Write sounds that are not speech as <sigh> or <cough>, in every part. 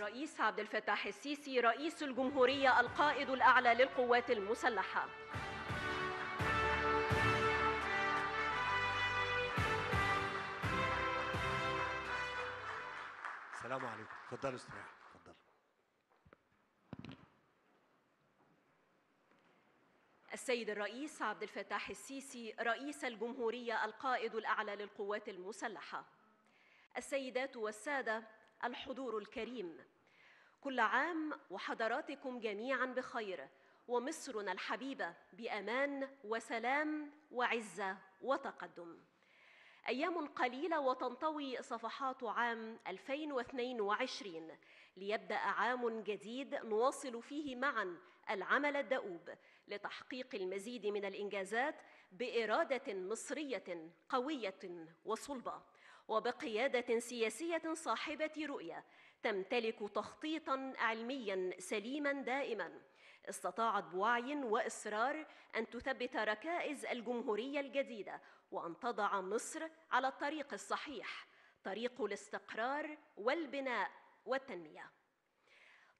رئيس عبد الفتاح السيسي رئيس الجمهورية القائد الأعلى للقوات المسلحة. السلام عليكم. اتفضلوا استريحوا اتفضلوا السيد الرئيس عبد الفتاح السيسي رئيس الجمهورية القائد الأعلى للقوات المسلحة. السيدات والسادة الحضور الكريم. كل عام وحضراتكم جميعا بخير ومصرنا الحبيبة بأمان وسلام وعزة وتقدم. أيام قليلة وتنطوي صفحات عام 2022 ليبدأ عام جديد نواصل فيه معا العمل الدؤوب لتحقيق المزيد من الإنجازات بإرادة مصرية قوية وصلبة. وبقيادة سياسية صاحبة رؤية تمتلك تخطيطا علميا سليما دائما. استطاعت بوعي وإصرار أن تثبت ركائز الجمهورية الجديدة وأن تضع مصر على الطريق الصحيح طريق الاستقرار والبناء والتنمية.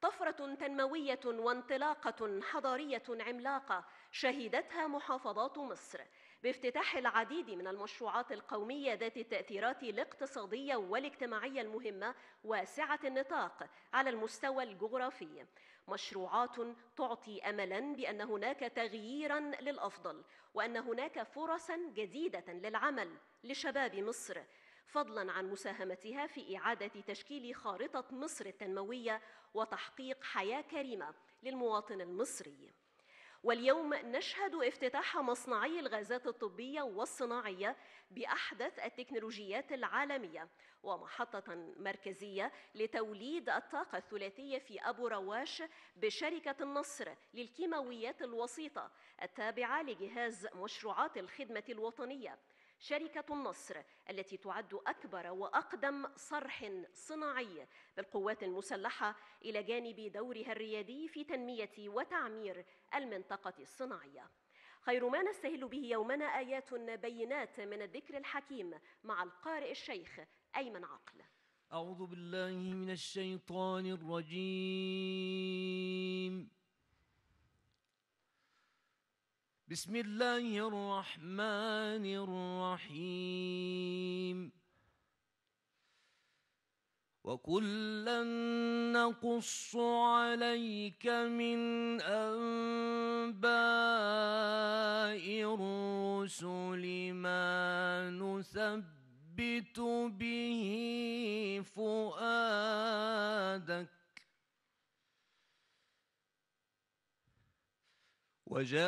طفرة تنموية وانطلاقة حضارية عملاقة شهدتها محافظات مصر بافتتاح العديد من المشروعات القومية ذات التأثيرات الاقتصادية والاجتماعية المهمة واسعة النطاق على المستوى الجغرافي. مشروعات تعطي املا بأن هناك تغييرا للأفضل وأن هناك فرصا جديدة للعمل لشباب مصر. فضلا عن مساهمتها في إعادة تشكيل خارطة مصر التنموية وتحقيق حياة كريمة للمواطن المصري. واليوم نشهد افتتاح مصنعي الغازات الطبية والصناعية بأحدث التكنولوجيات العالمية ومحطة مركزية لتوليد الطاقة الثلاثية في أبو رواش بشركة النصر للكيماويات الوسيطة التابعة لجهاز مشروعات الخدمة الوطنية. شركة النصر التي تعد أكبر وأقدم صرح صناعي بالقوات المسلحة إلى جانب دورها الريادي في تنمية وتعمير المنطقة الصناعية. خير ما نستهل به يومنا آيات بينات من الذكر الحكيم مع القارئ الشيخ أيمن عقل. أعوذ بالله من الشيطان الرجيم بسم الله الرحمن الرحيم. وكلا نقص عليك من انباء الرسل ما نثبت به فؤادك وجاءك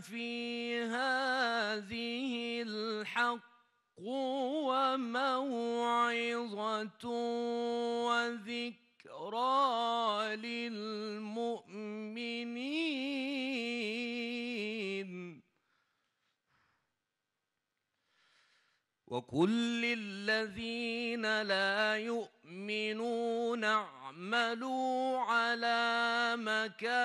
في هذه الحق وموعظة وذكرى للمؤمنين. وكل الذين لا يؤمنون اعملوا على مكانتكم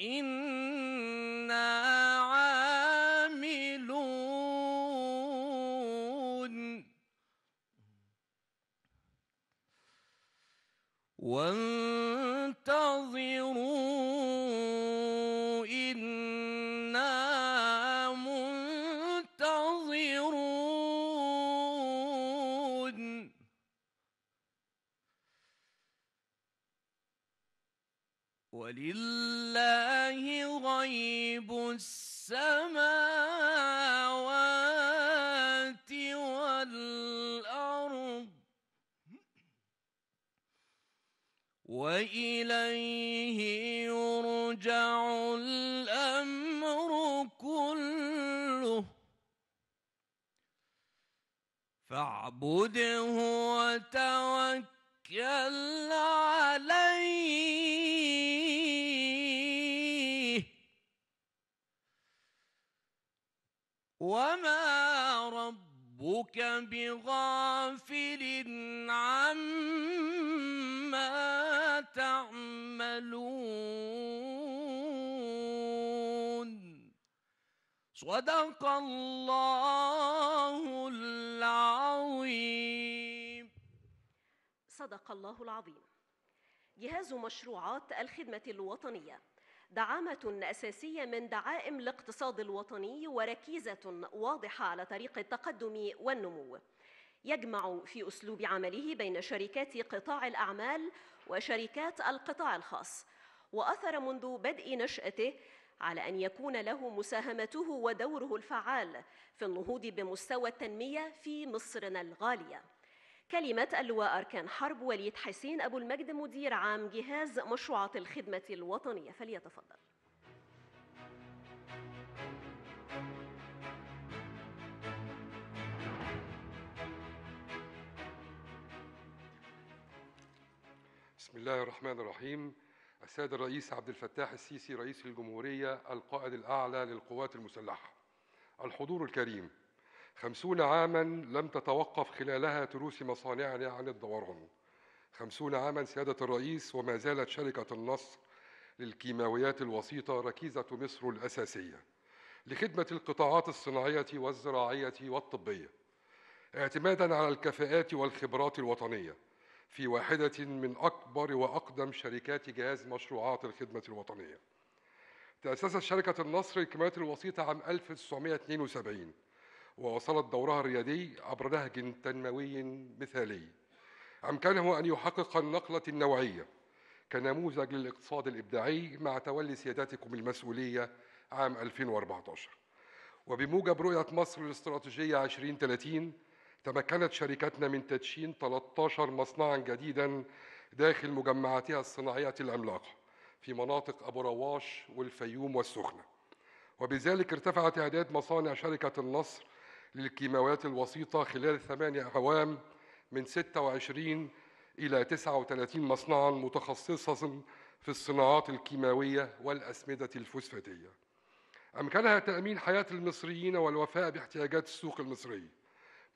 إنا عاملون. وانتظروا ولله غيب السماوات والأرض وإليه يرجع الأمر كله فاعبده وتوكل عليه وما ربك بغافل عما تعملون. صدق الله العظيم. صدق الله العظيم. جهاز مشروعات الخدمة الوطنية. دعامة أساسية من دعائم الاقتصاد الوطني وركيزة واضحة على طريق التقدم والنمو. يجمع في أسلوب عمله بين شركات قطاع الأعمال وشركات القطاع الخاص وأثر منذ بدء نشأته على أن يكون له مساهمته ودوره الفعال في النهوض بمستوى التنمية في مصرنا الغالية. كلمة اللواء أركان حرب وليد حسين أبو المجد مدير عام جهاز مشروعات الخدمة الوطنية. فليتفضل. بسم الله الرحمن الرحيم. السيد الرئيس عبد الفتاح السيسي رئيس الجمهورية القائد الأعلى للقوات المسلحة. الحضور الكريم. خمسون عاما لم تتوقف خلالها تروس مصانعنا عن الدوران خمسون عاما سيادة الرئيس وما زالت شركة النصر للكيماويات الوسيطة ركيزة مصر الأساسية لخدمة القطاعات الصناعية والزراعية والطبية. اعتمادا على الكفاءات والخبرات الوطنية في واحدة من أكبر وأقدم شركات جهاز مشروعات الخدمة الوطنية. تأسست شركة النصر للكيماويات الوسيطة عام 1972 ووصلت دورها الريادي عبر نهج تنموي مثالي. أمكنه أن يحقق النقلة النوعية كنموذج للاقتصاد الإبداعي مع تولي سيادتكم المسؤولية عام 2014 وبموجب رؤية مصر الاستراتيجية 2030 تمكنت شركتنا من تدشين 13 مصنعا جديدا داخل مجمعاتها الصناعية العملاقة في مناطق أبو رواش والفيوم والسخنة. وبذلك ارتفع تعداد مصانع شركة النصر للكيماويات الوسيطة خلال ثمانية أعوام من 26 إلى 39 مصنعا متخصصة في الصناعات الكيماوية والأسمدة الفوسفاتية. أمكنها تأمين حياة المصريين والوفاء باحتياجات السوق المصري.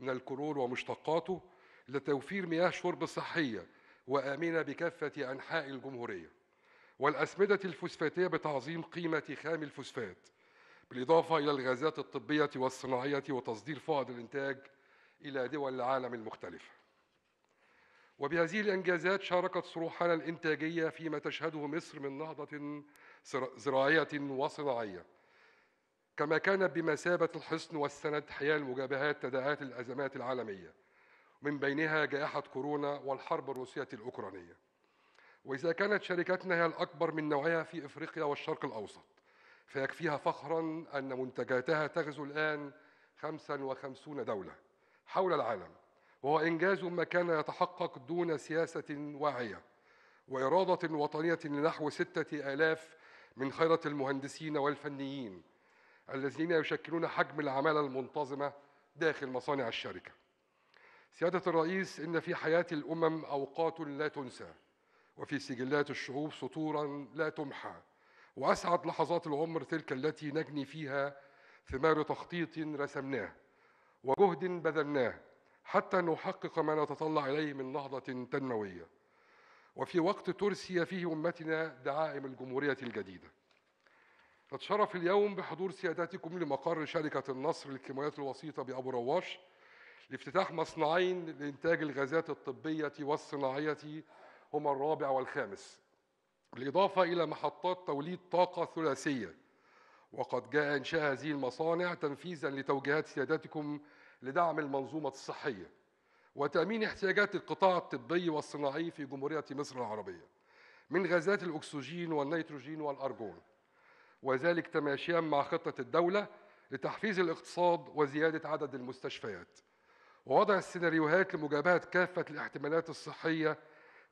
من الكرول ومشتقاته لتوفير مياه شرب صحية وآمنة بكافة أنحاء الجمهورية. والأسمدة الفوسفاتية بتعظيم قيمة خام الفوسفات. بالإضافة إلى الغازات الطبية والصناعية وتصدير فائض الإنتاج إلى دول العالم المختلفة. وبهذه الإنجازات شاركت صروحنا الإنتاجية فيما تشهده مصر من نهضة زراعية وصناعية. كما كانت بمثابة الحصن والسند حيال مجابهات تداعيات الأزمات العالمية. من بينها جائحة كورونا والحرب الروسية الأوكرانية. وإذا كانت شركتنا هي الأكبر من نوعها في إفريقيا والشرق الأوسط. فيكفيها فخرا أن منتجاتها تغزو الآن 55 دولة حول العالم وهو إنجاز ما كان يتحقق دون سياسة واعية وإرادة وطنية لنحو ستة آلاف من خيرة المهندسين والفنيين الذين يشكلون حجم العمالة المنتظمة داخل مصانع الشركة. سيادة الرئيس إن في حياة الأمم أوقات لا تنسى وفي سجلات الشعوب سطورا لا تمحى. وأسعد لحظات العمر تلك التي نجني فيها ثمار تخطيط رسمناه وجهد بذلناه حتى نحقق ما نتطلع إليه من نهضة تنموية. وفي وقت ترسي فيه أمتنا دعائم الجمهورية الجديدة. نتشرف اليوم بحضور سيادتكم لمقر شركة النصر للكيماويات الوسيطة بأبو رواش لافتتاح مصنعين لإنتاج الغازات الطبية والصناعية هما الرابع والخامس. بالإضافة إلى محطات توليد طاقة ثلاثية. وقد جاء إنشاء هذه المصانع تنفيذا لتوجيهات سيادتكم لدعم المنظومة الصحية وتأمين احتياجات القطاع الطبي والصناعي في جمهورية مصر العربية من غازات الأكسجين والنيتروجين والأرجون. وذلك تماشيا مع خطة الدولة لتحفيز الاقتصاد وزيادة عدد المستشفيات. ووضع السيناريوهات لمجابهة كافة الاحتمالات الصحية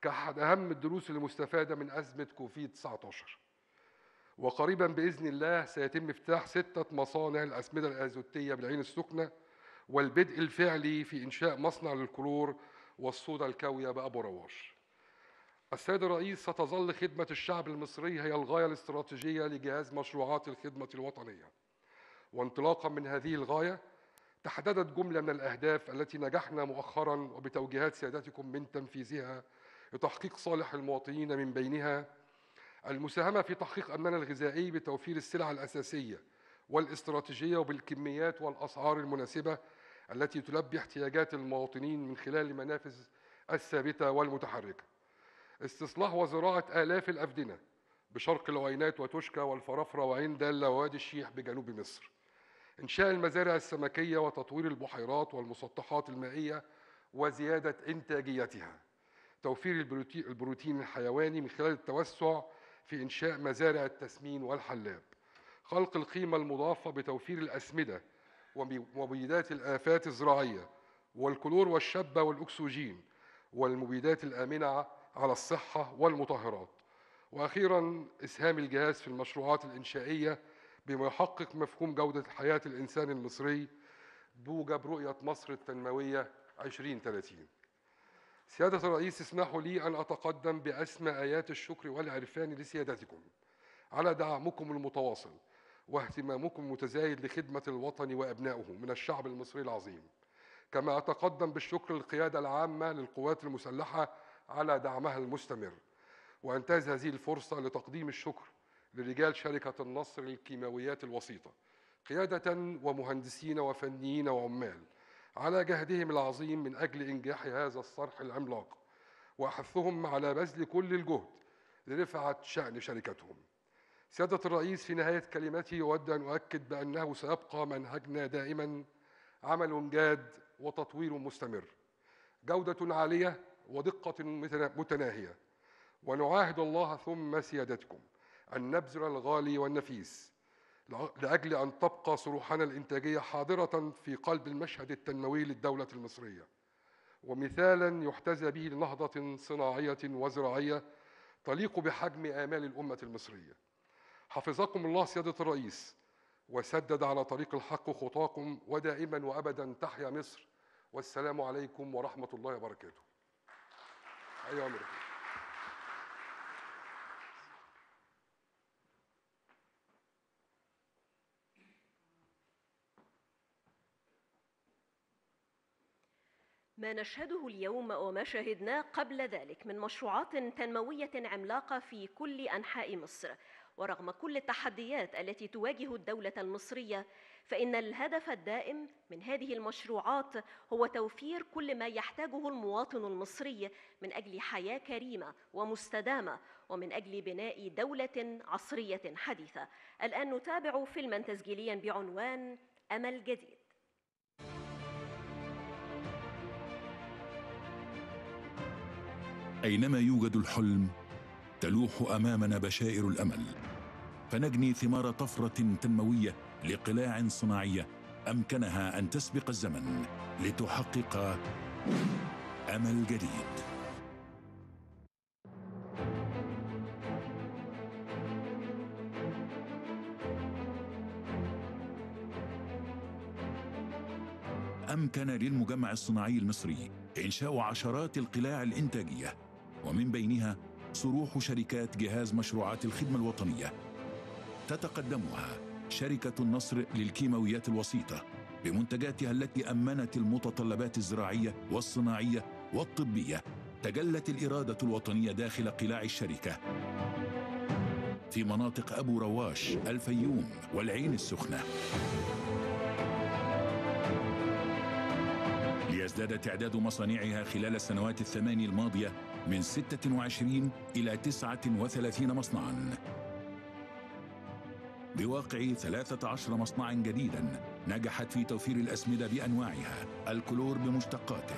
كأحد أهم الدروس المستفادة من أزمة كوفيد 19 وقريبا بإذن الله سيتم افتتاح ستة مصانع الأسمدة الأزوتية بالعين السخنة والبدء الفعلي في إنشاء مصنع للكلور والصودا الكاوية بأبو رواش. السيد الرئيس ستظل خدمة الشعب المصري هي الغاية الاستراتيجية لجهاز مشروعات الخدمة الوطنية. وانطلاقا من هذه الغاية تحددت جملة من الأهداف التي نجحنا مؤخرا وبتوجيهات سيادتكم من تنفيذها لتحقيق صالح المواطنين من بينها المساهمة في تحقيق أمننا الغذائي بتوفير السلع الأساسية والاستراتيجية وبالكميات والأسعار المناسبة التي تلبي احتياجات المواطنين من خلال منافذ الثابتة والمتحركة. استصلاح وزراعة آلاف الأفدنة بشرق العوينات وتشكى والفرافرة وعين دالة ووادي الشيح بجنوب مصر. إنشاء المزارع السمكية وتطوير البحيرات والمسطحات المائية وزيادة إنتاجيتها. توفير البروتي- البروتين الحيواني من خلال التوسع في إنشاء مزارع التسمين والحلاب. خلق القيمة المضافة بتوفير الأسمدة ومبيدات الآفات الزراعية والكلور والشبة والأكسجين والمبيدات الآمنة على الصحة والمطهرات. وأخيرا إسهام الجهاز في المشروعات الإنشائية بما يحقق مفهوم جودة حياة الإنسان المصري بوجب رؤية مصر التنموية 2030 سيادة الرئيس اسمحوا لي أن أتقدم بأسمى آيات الشكر والعرفان لسيادتكم. على دعمكم المتواصل واهتمامكم المتزايد لخدمة الوطن وأبنائه من الشعب المصري العظيم. كما أتقدم بالشكر للقيادة العامة للقوات المسلحة على دعمها المستمر. وأنتهز هذه الفرصة لتقديم الشكر لرجال شركة النصر للكيماويات الوسيطة قيادة ومهندسين وفنيين وعمال. على جهدهم العظيم من أجل إنجاح هذا الصرح العملاق وأحثهم على بذل كل الجهد لرفعة شأن شركتهم. سيادة الرئيس في نهاية كلمتي يود أن أؤكد بأنه سيبقى منهجنا دائما عمل جاد وتطوير مستمر جودة عالية ودقة متنا- متناهية. ونعاهد الله ثم سيادتكم أن نبذل الغالي والنفيس لأجل أن تبقى صروحنا الإنتاجية حاضرة في قلب المشهد التنموي للدولة المصرية. ومثالا يحتذى به لنهضة صناعية وزراعية تليق بحجم آمال الأمة المصرية. حفظكم الله سيادة الرئيس وسدد على طريق الحق خطاكم ودائما وأبدا تحيا مصر. والسلام عليكم ورحمة الله وبركاته. أيها أمرك ما نشهده اليوم وما شهدناه قبل ذلك من مشروعات تنموية عملاقة في كل أنحاء مصر. ورغم كل التحديات التي تواجه الدولة المصرية فإن الهدف الدائم من هذه المشروعات هو توفير كل ما يحتاجه المواطن المصري من أجل حياة كريمة ومستدامة ومن أجل بناء دولة عصرية حديثة. الآن نتابع فيلما تسجيليا بعنوان أمل جديد. أينما يوجد الحلم تلوح امامنا بشائر الأمل. فنجني ثمار طفرة تنموية لقلاع صناعية أمكنها أن تسبق الزمن لتحقق أمل جديد. أمكن للمجمع الصناعي المصري إنشاء عشرات القلاع الإنتاجية ومن بينها صروح شركات جهاز مشروعات الخدمة الوطنية. تتقدمها شركة النصر للكيماويات الوسيطة بمنتجاتها التي أمنت المتطلبات الزراعية والصناعية والطبية. تجلت الإرادة الوطنية داخل قلاع الشركة. في مناطق أبو رواش الفيوم والعين السخنة. ليزداد تعداد مصانعها خلال السنوات الثماني الماضية من 26 إلى 39 مصنعاً. بواقع 13 مصنعا جديدا نجحت في توفير الأسمدة بأنواعها الكلور بمشتقاته.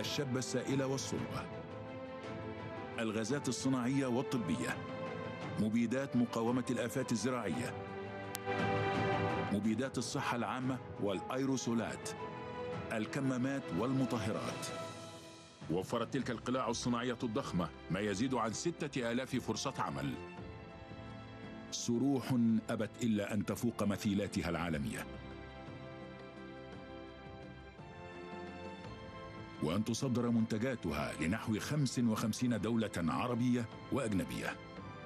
الشبة السائلة والصلبة. الغازات الصناعية والطبية. مبيدات مقاومة الآفات الزراعية. مبيدات الصحة العامة والأيروسولات. الكمامات والمطهرات. وفرت تلك القلاع الصناعية الضخمة ما يزيد عن ستة آلاف فرصة عمل. صروح أبت إلا أن تفوق مثيلاتها العالمية. وأن تصدر منتجاتها لنحو 55 دولة عربية وأجنبية.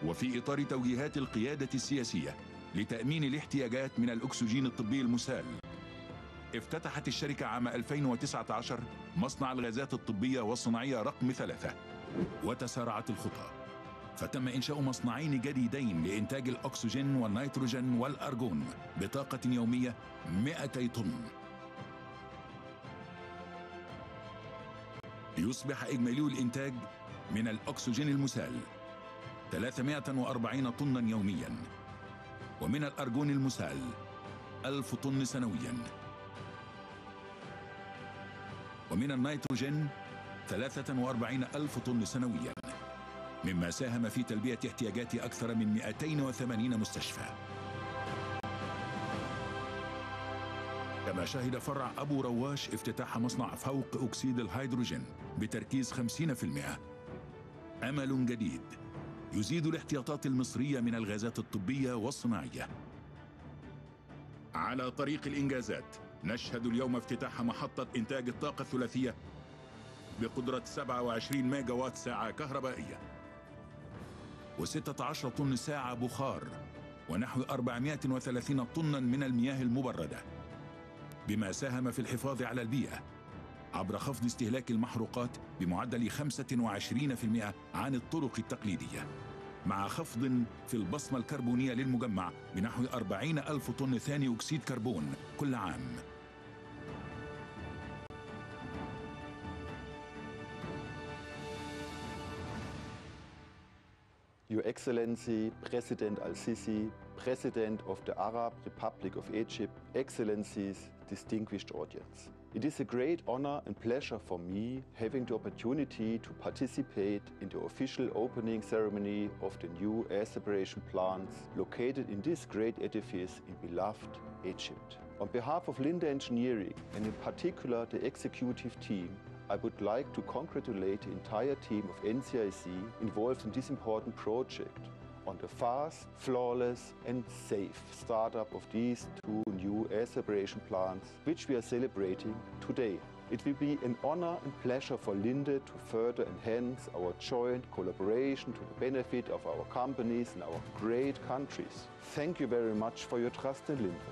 وفي إطار توجيهات القيادة السياسية لتأمين الاحتياجات من الأكسجين الطبي المسال. افتتحت الشركة عام 2019 مصنع الغازات الطبية والصناعية رقم ثلاثة وتسارعت الخطى. فتم إنشاء مصنعين جديدين لإنتاج الأكسجين والنيتروجين والأرجون بطاقة يومية 200 طن. ليصبح إجمالي الإنتاج من الأكسجين المسال 340 طنا يوميا ومن الأرجون المسال 1000 طن سنويا. ومن النيتروجين 43 ألف طن سنويا مما ساهم في تلبية احتياجات أكثر من 280 مستشفى. كما شهد فرع أبو رواش افتتاح مصنع فوق أكسيد الهيدروجين بتركيز 50% أمل جديد يزيد الاحتياطات المصرية من الغازات الطبية والصناعية. على طريق الإنجازات نشهد اليوم افتتاح محطة إنتاج الطاقة الثلاثية بقدرة 27 ميجا وات ساعة كهربائية و16 طن ساعة بخار ونحو 430 طنا من المياه المبردة بما ساهم في الحفاظ على البيئة عبر خفض استهلاك المحروقات بمعدل 25% عن الطرق التقليدية. مع خفض في البصمة الكربونية للمجمع بنحو 40 ألف طن ثاني أكسيد كربون كل عام Your Excellency, President Al-Sisi, President of the Arab Republic of Egypt, Excellencies, distinguished audience. It is a great honor and pleasure for me having the opportunity to participate in the official opening ceremony of the new air separation plants located in this great edifice in beloved Egypt. On behalf of Linde Engineering and in particular the executive team, I would like to congratulate the entire team of NCIC involved in this important project on the fast, flawless, and safe startup of these two new air separation plants, which we are celebrating today. It will be an honor and pleasure for Linde to further enhance our joint collaboration to the benefit of our companies and our great countries. Thank you very much for your trust in Linde.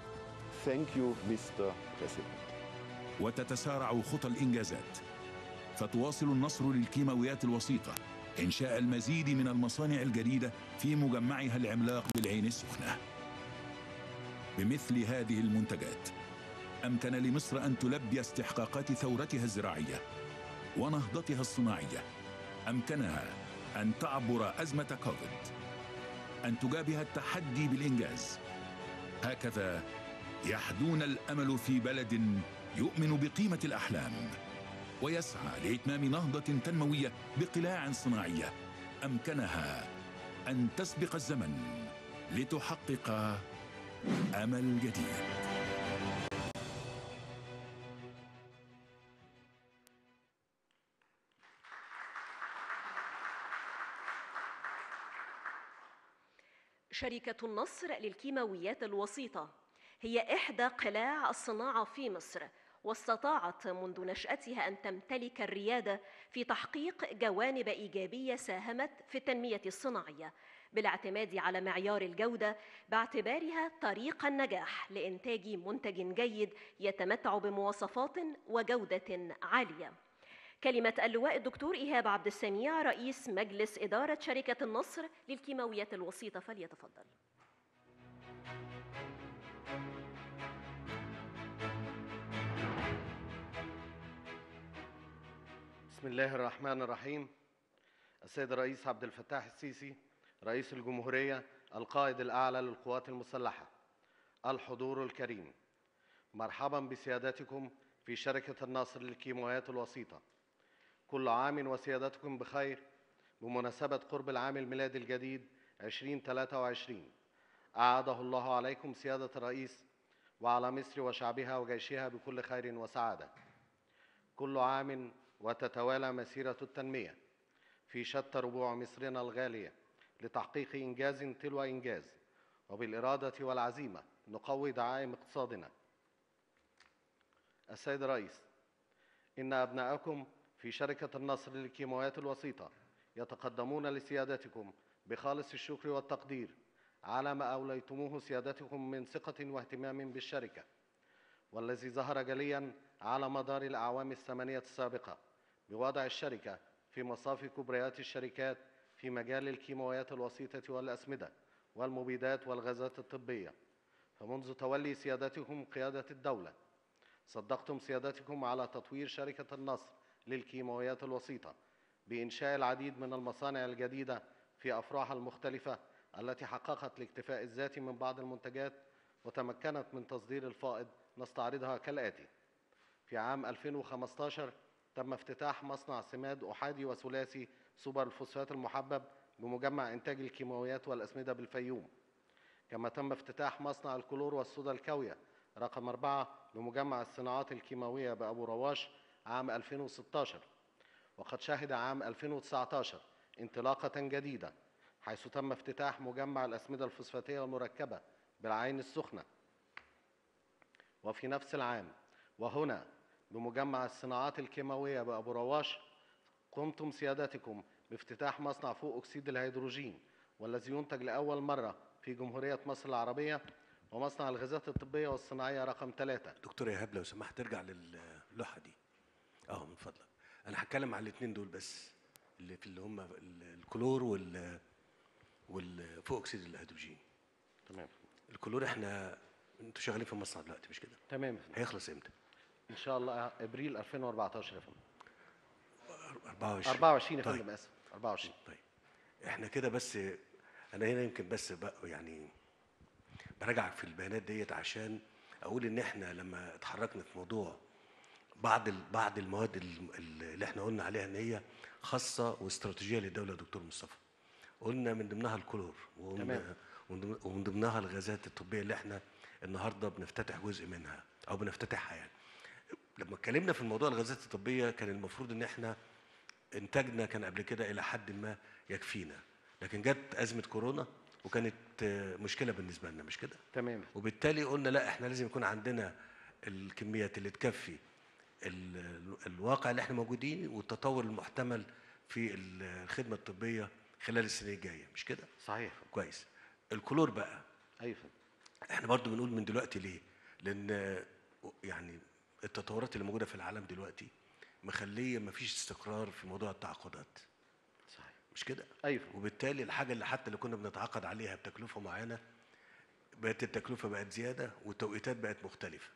Thank you, Mr. President. وتتسارع خطى الإنجازات فتواصل النصر للكيماويات الوسيطة إنشاء المزيد من المصانع الجديدة في مجمعها العملاق بالعين السخنة بمثل هذه المنتجات أمكن لمصر أن تلبي استحقاقات ثورتها الزراعية ونهضتها الصناعية. أمكنها أن تعبر أزمة كوفيد. أن تجابه التحدي بالإنجاز. هكذا يحدون الأمل في بلد يؤمن بقيمة الأحلام ويسعى لإتمام نهضة تنموية بقلاع صناعية. أمكنها أن تسبق الزمن لتحقق أمل جديد. شركة النصر للكيماويات الوسيطة هي إحدى قلاع الصناعة في مصر واستطاعت منذ نشأتها أن تمتلك الريادة في تحقيق جوانب إيجابية ساهمت في التنمية الصناعية. بالاعتماد على معيار الجودة باعتبارها طريق النجاح لإنتاج منتج جيد يتمتع بمواصفات وجودة عالية. كلمة اللواء الدكتور إيهاب عبد السميع رئيس مجلس إدارة شركة النصر للكيماويات الوسيطة فليتفضل. بسم الله الرحمن الرحيم. السيد الرئيس عبد الفتاح السيسي رئيس الجمهورية القائد الأعلى للقوات المسلحة الحضور الكريم. مرحبا بسيادتكم في شركة الناصر للكيماويات الوسيطة. كل عام وسيادتكم بخير بمناسبة قرب العام الميلادي الجديد 2023 أعاده الله عليكم سيادة الرئيس وعلى مصر وشعبها وجيشها بكل خير وسعادة. كل عام وتتوالى مسيرة التنمية في شتى ربوع مصرنا الغالية. لتحقيق إنجاز تلو إنجاز وبالإرادة والعزيمة نقوي دعائم اقتصادنا. السيد الرئيس إن أبناءكم في شركة النصر للكيماويات الوسيطة يتقدمون لسيادتكم بخالص الشكر والتقدير على ما أوليتموه سيادتكم من ثقة واهتمام بالشركة والذي ظهر جليا على مدار الأعوام الثمانية السابقة بوضع الشركة في مصاف كبريات الشركات في مجال الكيماويات الوسيطة والأسمدة والمبيدات والغازات الطبية فمنذ تولي سيادتكم قيادة الدولة صدقتم سيادتكم على تطوير شركة النصر للكيماويات الوسيطة بإنشاء العديد من المصانع الجديدة في أفراعها المختلفة التي حققت الاكتفاء الذاتي من بعض المنتجات وتمكنت من تصدير الفائض نستعرضها كالآتي. في عام 2015 تم افتتاح مصنع سماد أحادي وثلاثي سوبر الفوسفات المحبب بمجمع إنتاج الكيماويات والأسمدة بالفيوم كما تم افتتاح مصنع الكلور والصودا الكاوية رقم أربعة بمجمع الصناعات الكيماوية بأبو رواش عام 2016 وقد شهد عام 2019 انطلاقة جديدة حيث تم افتتاح مجمع الأسمدة الفوسفاتية المركبة بالعين السخنة. وفي نفس العام وهنا بمجمع الصناعات الكيماوية بأبو رواش قمتم سيادتكم بافتتاح مصنع فوق أكسيد الهيدروجين والذي ينتج لأول مرة في جمهورية مصر العربية ومصنع الغازات الطبية والصناعية رقم ثلاثة. دكتور إيهاب لو سمحت ترجع للوحة دي. آه من فضلك. أنا هتكلم على الاثنين دول بس اللي في اللي هم ال- الكلور وال والفوق أكسيد الهيدروجين. تمام. الكلور إحنا أنتوا شغالين في المصنع دلوقتي مش كده؟ تمام. هيخلص إمتى؟ إن شاء الله إبريل 2014 يا فندم. 24 24 يا طيب. فندم آسف. 24 طيب. إحنا كده بس أنا هنا يمكن بس بقى يعني براجعك في البيانات ديت عشان أقول إن إحنا لما اتحركنا في موضوع بعض بعض المواد ال- ال- اللي إحنا قلنا عليها إن هي خاصة واستراتيجية للدولة دكتور مصطفى. قلنا من ضمنها الكلور وقلنا تمام. ومن ضمنها الغازات الطبية اللي إحنا النهارده بنفتتح جزء منها أو بنفتتحها يعني. لما اتكلمنا في الموضوع الغازات الطبية كان المفروض إن إحنا انتاجنا كان قبل كده إلى حد ما يكفينا. لكن جت أزمة كورونا وكانت مشكلة بالنسبة لنا مش كده؟ تمام. وبالتالي قلنا لا إحنا لازم يكون عندنا الكميات اللي تكفي ال- ال- الواقع اللي إحنا موجودين والتطور المحتمل في ال- الخدمة الطبية خلال السنين الجاية مش كده؟ صحيح. كويس. الكلور بقى. فندم. إحنا برضو بنقول من دلوقتي ليه؟ لأن يعني التطورات اللي موجودة في العالم دلوقتي مخليه مفيش استقرار في موضوع التعاقدات. صحيح. مش كده؟ فندم. وبالتالي الحاجة اللي حتى اللي كنا بنتعاقد عليها بتكلفة معينة بقت التكلفة بقت زيادة والتوقيتات بقت مختلفة.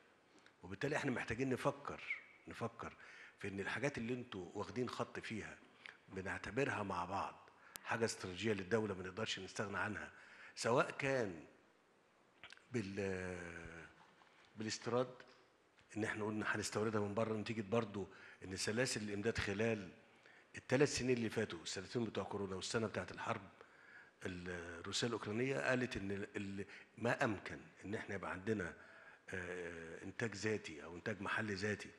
وبالتالي إحنا محتاجين نفكر نفكر في إن الحاجات اللي أنتوا واخدين خط فيها بنعتبرها مع بعض حاجة استراتيجية للدولة ما نقدرش نستغنى عنها سواء كان بال بالاستيراد إن إحنا قلنا هنستوردها من بره نتيجة برضو إن سلاسل الإمداد خلال الثلاث سنين اللي فاتوا السنتين بتوع كورونا والسنة بتاعت الحرب الروسية الأوكرانية قالت إن ما أمكن إن إحنا يبقى عندنا آه، إنتاج ذاتي أو إنتاج محلي ذاتي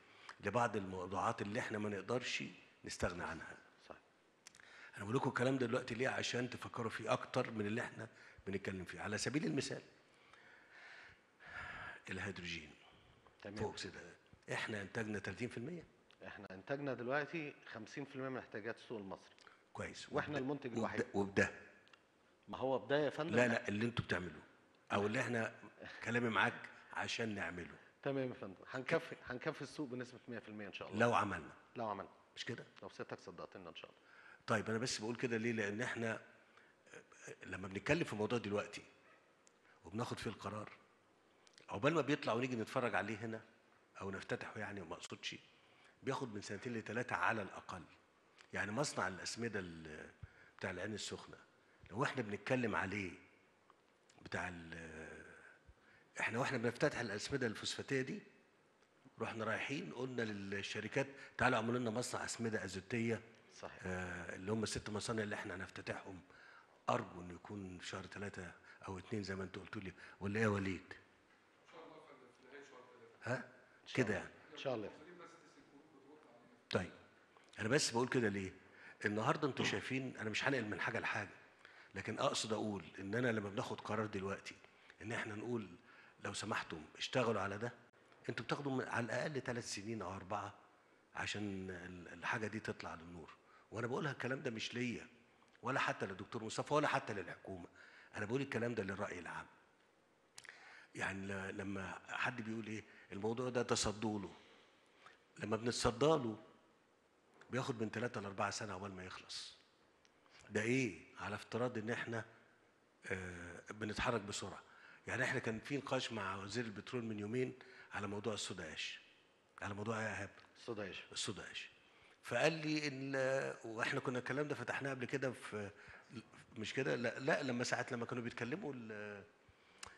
لبعض الموضوعات اللي إحنا ما نقدرش نستغنى عنها. صحيح. أنا بقول لكم الكلام ده دلوقتي ليه؟ عشان تفكروا فيه أكتر من اللي إحنا بنتكلم فيه. على سبيل المثال الهيدروجين تمام. فوق إحنا إنتاجنا 30% إحنا انتاجنا دلوقتي 50% من احتياجات السوق المصري. كويس. وإحنا وبده- المنتج الوحيد. وبده ما هو بداية يا فندم. لا لا اللي أنتوا بتعملوه أو اللي إحنا كلامي معاك عشان نعمله. تمام يا فندم. هنكفي هنكفي السوق بنسبة 100% إن شاء الله. لو عملنا. لو عملنا. مش كده؟ لو سيادتك صدقت لنا إن شاء الله. طيب أنا بس بقول كده ليه؟ لأن إحنا لما بنتكلم في موضوع دلوقتي وبناخد فيه القرار عقبال ما بيطلع ونيجي نتفرج عليه هنا أو نفتتحه يعني وما أقصدش بياخد من سنتين لثلاثه على الأقل. يعني مصنع الأسمدة ال- بتاع العين السخنة لو إحنا بنتكلم عليه بتاع إحنا وإحنا بنفتتح الأسمدة الفوسفاتية دي رحنا رايحين قلنا للشركات تعالوا اعملوا لنا مصنع أسمدة أزوتية صحيح. آه، اللي هم الست مصانع اللي إحنا هنفتتحهم. أرجو انه يكون في شهر ثلاثة أو اثنين زي ما أنتوا قلتوا لي ولا إيه يا وليد؟ ها؟ كده يعني. إن شاء الله. طيب أنا بس بقول كده ليه؟ النهارده أنتوا شايفين أنا مش هنقل من حاجة لحاجة لكن أقصد أقول إن أنا لما بناخد قرار دلوقتي إن إحنا نقول لو سمحتم اشتغلوا على ده أنتوا بتاخدوا من- على الأقل ثلاث سنين أو أربعة عشان ال- الحاجة دي تطلع للنور. وأنا بقولها الكلام ده مش ليا ولا حتى للدكتور مصطفى ولا حتى للحكومة أنا بقول الكلام ده للرأي العام. يعني لما حد بيقول إيه الموضوع ده تصدوا له لما بنتصدى له بياخد من ثلاثة لأربعة سنة عقبال ما يخلص ده إيه؟ على افتراض إن إحنا آه بنتحرك بسرعة يعني إحنا كان في نقاش مع وزير البترول من يومين على موضوع السودا أش على موضوع إيه يا إيهاب الصدى يا شيخ. السودا أش فقال لي إن وإحنا كنا الكلام ده فتحناه قبل كده في مش كده لا, لا لما ساعة لما كانوا بيتكلموا ال-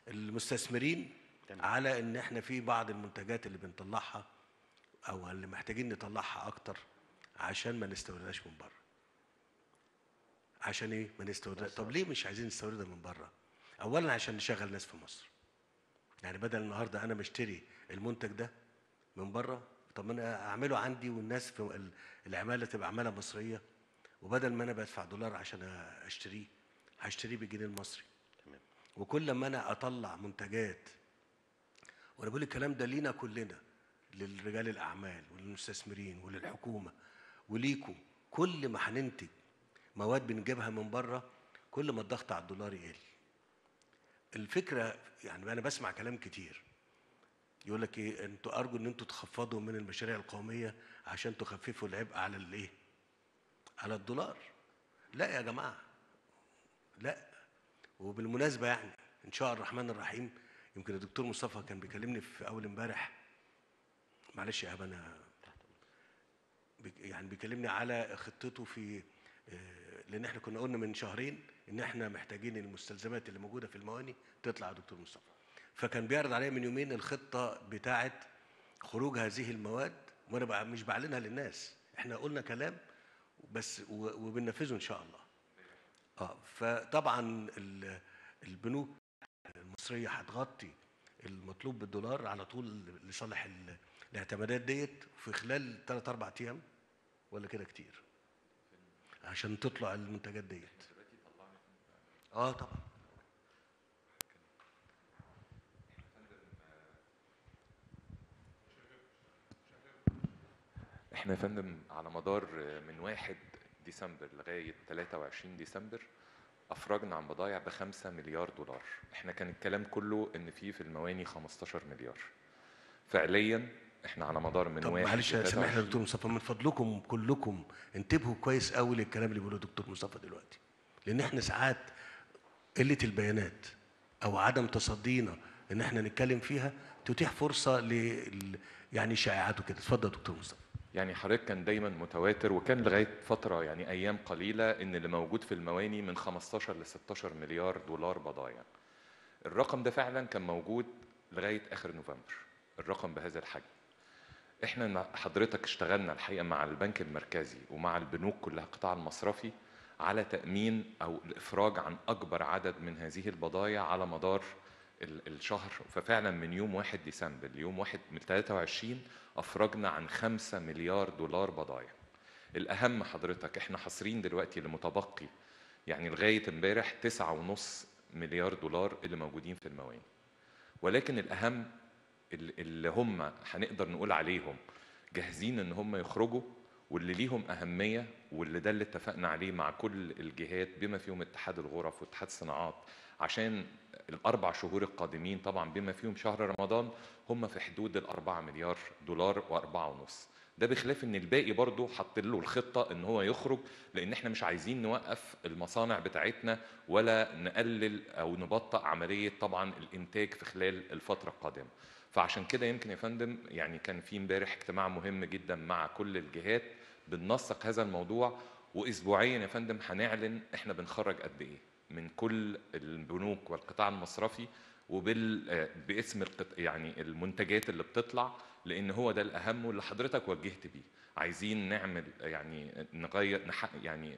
المستثمرين تمام. على إن إحنا في بعض المنتجات اللي بنطلعها أو اللي محتاجين نطلعها أكتر عشان ما نستوردهاش من بره. عشان إيه؟ ما نستوردها طب ليه مش عايزين نستوردها من بره؟ اولا عشان نشغل ناس في مصر. يعني بدل النهارده أنا مشتري المنتج ده من بره طب ما أنا أعمله عندي والناس في ال- العمالة تبقى عمالة مصرية. وبدل ما أنا بدفع دولار عشان أشتريه هشتريه بالجنيه المصري. تمام. وكل ما أنا أطلع منتجات وأنا بقول الكلام ده لينا كلنا للرجال الأعمال وللمستثمرين وللحكومة. وليكم كل ما هننتج مواد بنجيبها من بره كل ما الضغط على الدولار يقل. الفكرة يعني أنا بسمع كلام كتير. يقول لك إيه أنتوا أرجو إن أنتوا تخفضوا من المشاريع القومية عشان تخففوا العبء على الإيه؟ على الدولار. لا يا جماعة. لا. وبالمناسبة يعني إن شاء الرحمن الرحيم يمكن الدكتور مصطفى كان بيكلمني في أول امبارح. معلش يا ابا أنا يعني بيكلمني على خطته في آه، لأن إحنا كنا قلنا من شهرين إن إحنا محتاجين المستلزمات اللي موجودة في المواني تطلع يا دكتور مصطفى. فكان بيعرض عليا من يومين الخطة بتاعه خروج هذه المواد وأنا مش بعلنها للناس. إحنا قلنا كلام بس وبننفذه إن شاء الله. آه فطبعا ال- البنوك المصرية هتغطي المطلوب بالدولار على طول لصالح ال- الاعتمادات ديت في خلال 3 4 أيام. ولا كده كتير؟ عشان تطلع المنتجات ديت. آه طبعا. إحنا يا فندم على مدار من 1 ديسمبر لغاية 23 ديسمبر أفرجنا عن بضايع بخمسة مليار دولار. إحنا كان الكلام كله إن في في المواني 15 مليار. فعليا إحنا على مدار من طب 1 معلش سامحني يا 23 دكتور مصطفى من فضلكم كلكم انتبهوا كويس قوي للكلام اللي بيقوله الدكتور مصطفى دلوقتي لأن إحنا ساعات قلة البيانات أو عدم تصدينا إن إحنا نتكلم فيها تتيح فرصة ل يعني شائعات وكده اتفضل يا دكتور مصطفى يعني حضرتك كان دايما متواتر وكان لغاية فترة يعني أيام قليلة إن اللي موجود في المواني من 15 ل 16 مليار دولار بضائع. الرقم ده فعلا كان موجود لغاية آخر نوفمبر. الرقم بهذا الحجم. إحنا حضرتك اشتغلنا الحقيقة مع البنك المركزي ومع البنوك كلها القطاع المصرفي على تأمين أو الإفراج عن أكبر عدد من هذه البضائع على مدار ال- الشهر. ففعلا من يوم 1 ديسمبر ليوم 1 من 23 أفرجنا عن 5 مليار دولار بضائع الأهم حضرتك إحنا حاصرين دلوقتي المتبقي يعني لغاية امبارح 9.5 مليار دولار اللي موجودين في المواني ولكن الأهم ال- اللي هم هنقدر نقول عليهم جاهزين إن هم يخرجوا واللي ليهم أهمية واللي ده اللي اتفقنا عليه مع كل الجهات بما فيهم اتحاد الغرف واتحاد الصناعات. عشان الأربع شهور القادمين طبعا بما فيهم شهر رمضان هم في حدود الأربعة مليار دولار وأربعة ونص. ده بخلاف إن الباقي برضه حط له الخطة إن هو يخرج لأن إحنا مش عايزين نوقف المصانع بتاعتنا ولا نقلل أو نبطئ عملية طبعا الإنتاج في خلال الفترة القادمة. فعشان كده يمكن يا فندم يعني كان في امبارح اجتماع مهم جدا مع كل الجهات بننسق هذا الموضوع واسبوعيا يا فندم هنعلن إحنا بنخرج قد إيه من كل البنوك والقطاع المصرفي وبال آه، باسم القط... يعني المنتجات اللي بتطلع لأن هو ده الأهم واللي حضرتك وجهت بيه. عايزين نعمل يعني نغير نح... يعني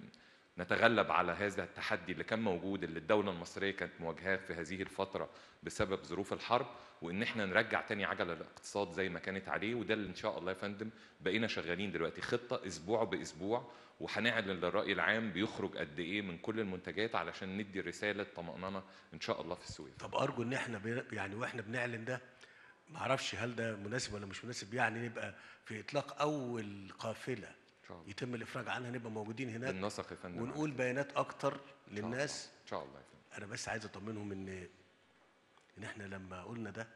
نتغلب على هذا التحدي اللي كان موجود اللي الدولة المصرية كانت مواجهاه في هذه الفترة بسبب ظروف الحرب وإن إحنا نرجع تاني عجل الاقتصاد زي ما كانت عليه وده اللي إن شاء الله يا فندم بقينا شغالين دلوقتي خطة أسبوع بأسبوع وهنعلن للرأي العام بيخرج قد إيه من كل المنتجات علشان ندي رسالة طمأنينة إن شاء الله في السويس طب أرجو إن إحنا يعني وإحنا بنعلن ده ما أعرفش هل ده مناسب ولا مش مناسب يعني نبقى في قافله إن شاء الله. يتم الإفراج عنها نبقى موجودين هناك بالنسق يا فندم. ونقول بيانات أكتر. للناس. إن شاء الله يا فندم. أنا بس عايز أطمنهم إن إن إحنا لما قلنا ده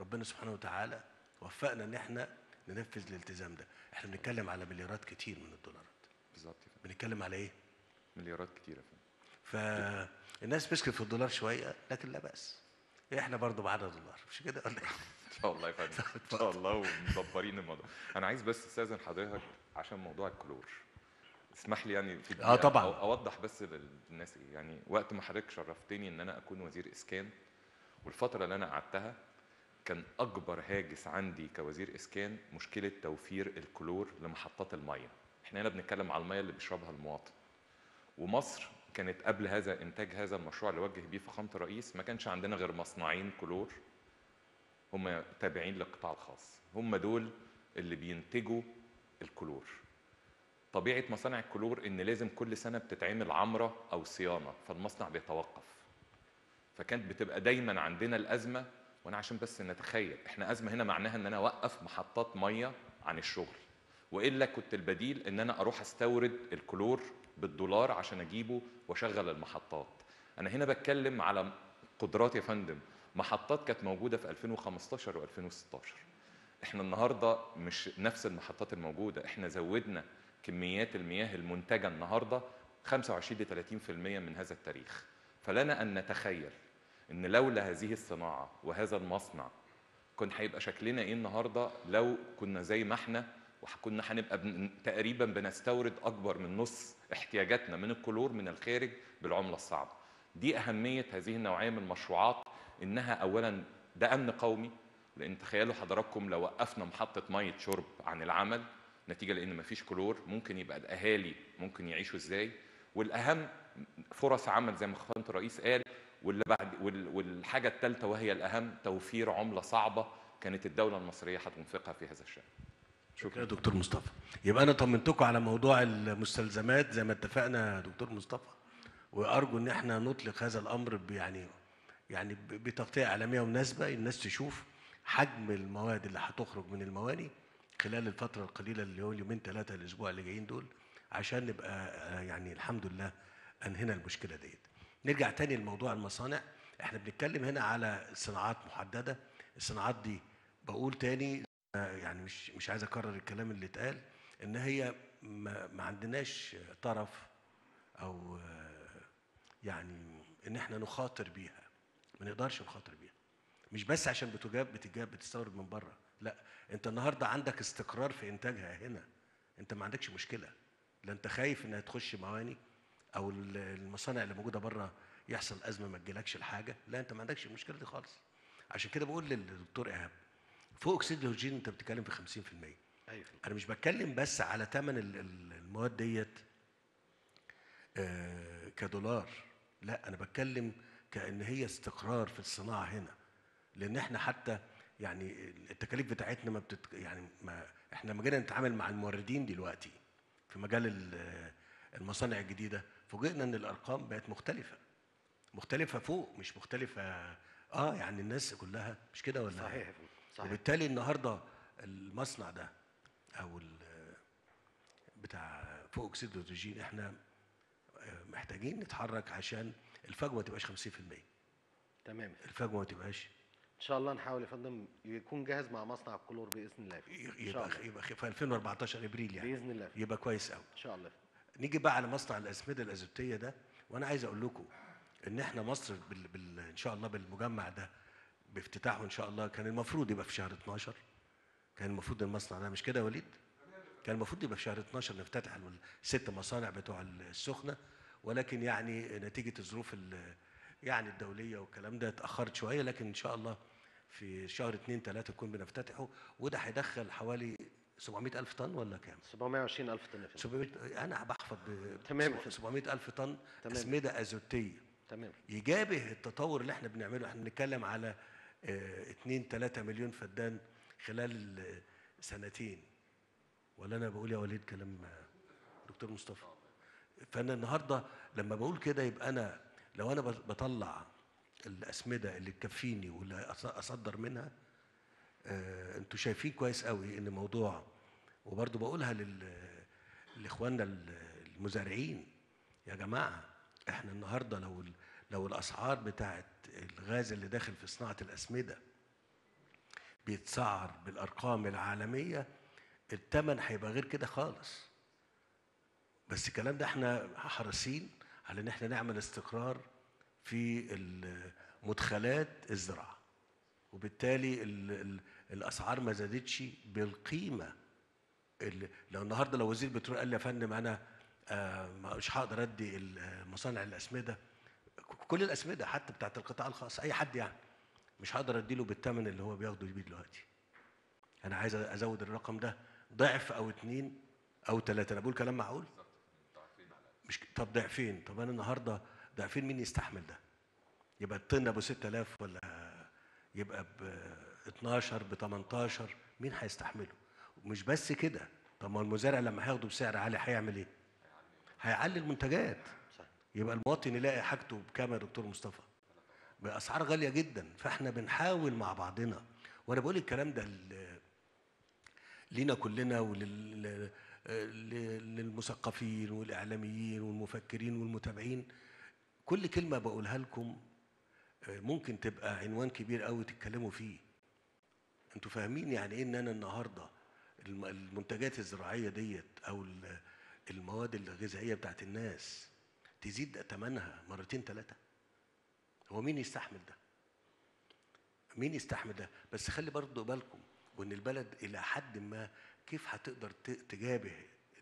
ربنا سبحانه وتعالى وفقنا إن إحنا ننفذ الالتزام ده. إحنا بنتكلم على مليارات كتير من الدولارات. بالظبط بنتكلم على إيه؟ مليارات كتير يا فندم. فالناس مسكت في الدولار شوية لكن لا بأس. إحنا برضو معانا دولار مش كده ولا إيه؟ <laughs> إن شاء الله يا فندم. <laughs> إن شاء الله ومدبرين الموضوع. أنا عايز بس أستأذن حضرتك عشان موضوع الكلور. اسمح لي يعني في دقيقة طبعاً. أوضح بس للناس إيه. يعني وقت ما حضرتك شرفتني إن أنا أكون وزير إسكان والفترة اللي أنا قعدتها كان أكبر هاجس عندي كوزير إسكان مشكلة توفير الكلور لمحطات المية. إحنا هنا بنتكلم على المية اللي بيشربها المواطن. ومصر كانت قبل هذا إنتاج هذا المشروع اللي وجه بيه فخامة الرئيس ما كانش عندنا غير مصنعين كلور هم تابعين للقطاع الخاص. هم دول اللي بينتجوا الكلور. طبيعة مصانع الكلور إن لازم كل سنة بتتعمل عمرة أو صيانة فالمصنع بيتوقف. فكانت بتبقى دايما عندنا الأزمة وأنا عشان بس نتخيل إحنا أزمة هنا معناها إن أنا أوقف محطات مية عن الشغل. وإلا كنت البديل إن أنا أروح أستورد الكلور بالدولار عشان أجيبه وأشغل المحطات. أنا هنا بتكلم على قدرات يا فندم محطات كانت موجودة في 2015 و2016 إحنا النهارده مش نفس المحطات الموجودة. إحنا زودنا كميات المياه المنتجة النهارده 25 ل 30% من هذا التاريخ. فلنا أن نتخيل إن لولا هذه الصناعة وهذا المصنع كان هيبقى شكلنا إيه النهارده؟ لو كنا زي ما إحنا وكنا هنبقى بن... تقريبا بنستورد أكبر من نص احتياجاتنا من الكلور من الخارج بالعملة الصعبة. دي أهمية هذه النوعية من المشروعات إنها اولا ده أمن قومي لأن تخيلوا حضراتكم لو وقفنا محطة مية شرب عن العمل نتيجة لأن مفيش كلور ممكن يبقى الأهالي ممكن يعيشوا إزاي؟ والأهم فرص عمل زي ما خانة الرئيس قال واللي بعد وال- والحاجة الثالثه وهي الأهم توفير عملة صعبة كانت الدولة المصرية هتنفقها في هذا الشأن. شكرا. يا دكتور مصطفى. يبقى أنا طمنتكم على موضوع المستلزمات زي ما اتفقنا يا دكتور مصطفى وأرجو إن إحنا نطلق هذا الأمر يعني يعني بتغطية إعلامية مناسبة الناس تشوف. حجم المواد اللي هتخرج من المواني خلال الفترة القليلة اللي هو اليومين ثلاثة الأسبوع اللي جايين دول عشان نبقى آه، يعني الحمد لله أنهينا المشكلة ديت. نرجع تاني لموضوع المصانع. إحنا بنتكلم هنا على صناعات محددة. الصناعات دي بقول تاني آه، يعني مش مش عايز أكرر الكلام اللي اتقال إن هي ما, ما عندناش طرف أو آه، يعني إن إحنا نخاطر بيها. ما نقدرش نخاطر بيها. مش بس عشان بتجاب بتجاب بتستورد من بره. لا انت النهارده عندك استقرار في إنتاجها هنا. انت ما عندكش مشكلة. لا انت خايف إنها تخش مواني أو ال- المصانع اللي موجودة بره يحصل أزمة ما تجيلكش الحاجة. لا انت ما عندكش المشكلة دي خالص. عشان كده بقول للدكتور إيهاب فوق أكسيد الهيدروجين أنت بتتكلم في 50% أيوه. أنا مش بتكلم بس على ثمن المواد ديت آه، كدولار. لا أنا بتكلم كأن هي استقرار في الصناعة هنا. لأن إحنا حتى يعني التكاليف بتاعتنا ما بتت يعني ما إحنا لما جينا نتعامل مع الموردين دلوقتي في مجال ال- المصانع الجديدة فوجئنا إن الأرقام بقت مختلفة. مختلفة فوق مش مختلفة آه يعني الناس كلها مش كده ولا صحيح إيه؟ فندم، صحيح. وبالتالي النهارده المصنع ده أو بتاع فوق اكسيد الهيدروجين إحنا محتاجين نتحرك عشان الفجوة ما تبقاش 50% تمام. الفجوة ما تبقاش إن شاء الله نحاول يا فندم يكون جاهز مع مصنع الكلور بإذن الله. يبقى يبقى في 2014 إبريل يعني. بإذن الله. يبقى كويس قوي إن شاء الله. نيجي بقى على مصنع الاسمده الأزوتية ده وأنا عايز أقول لكم إن إحنا مصر بال... بال... إن شاء الله بالمجمع ده بافتتاحه إن شاء الله. كان المفروض يبقى في شهر 12 كان المفروض المصنع ده مش كده يا وليد؟ كان المفروض يبقى في شهر 12 نفتتح الست مصانع بتوع السخنة. ولكن يعني نتيجة الظروف ال- يعني الدولية والكلام ده اتأخرت شوية لكن إن شاء الله في شهر 2 3 نكون بنفتتحه وده هيدخل حوالي 700 ألف طن ولا كام؟ 720 ألف طن يا فندم. 700 أنا بحفظ ب تمام. 700 ألف طن تمام. أسمدة أزوتية. تمام. يجابه التطور اللي إحنا بنعمله إحنا بنتكلم على 2 3 مليون فدان خلال آه، سنتين. ولا أنا بقول يا وليد كلام آه، دكتور مصطفى؟ فأنا النهارده لما بقول كده يبقى أنا لو أنا بط- بطلع الأسمدة اللي تكفيني واللي أصدر منها آه، أنتوا شايفين كويس قوي إن موضوع وبرضه بقولها لل لإخواننا ال- المزارعين يا جماعة إحنا النهارده لو لو الأسعار بتاعت الغاز اللي داخل في صناعة الأسمدة بيتسعر بالأرقام العالمية الثمن هيبقى غير كده خالص. بس الكلام ده إحنا حريصين على إن إحنا نعمل استقرار في مدخلات الزراعة وبالتالي ال ال الأسعار ما زادتش بالقيمة لو النهارده لو وزير البترول قال لي يا فندم أنا آه، مش هقدر أدي مصانع الأسمدة كل الأسمدة حتى بتاعت القطاع الخاص أي حد يعني مش هقدر اديله بالثمن اللي هو بياخده بيه دلوقتي. أنا عايز أزود الرقم ده ضعف أو اتنين أو ثلاثة أنا بقول كلام معقول؟ مش طب ضعفين طب أنا النهارده ضعفين مين يستحمل ده؟ يبقى الطن أبو 6000 ولا يبقى ب 12 ب 18 مين هيستحمله؟ ومش بس كده. طب ما المزارع لما هياخده بسعر عالي هيعمل إيه؟ هيعلي المنتجات. يبقى المواطن يلاقي حاجته بكام يا دكتور مصطفى. بأسعار غالية جدا. فإحنا بنحاول مع بعضنا. وأنا بقول الكلام ده لينا كلنا ولل للمثقفين والإعلاميين والمفكرين والمتابعين. كل كلمة بقولها لكم آه، ممكن تبقى عنوان كبير قوي تتكلموا فيه. أنتوا فاهمين يعني إيه ان أنا النهارده الم- المنتجات الزراعية ديت أو ال- المواد الغذائية بتاعت الناس تزيد ثمنها مرتين ثلاثة هو مين يستحمل ده؟ مين يستحمل ده؟ بس خلي برضه بالكم وإن البلد إلى حد ما كيف هتقدر تجابه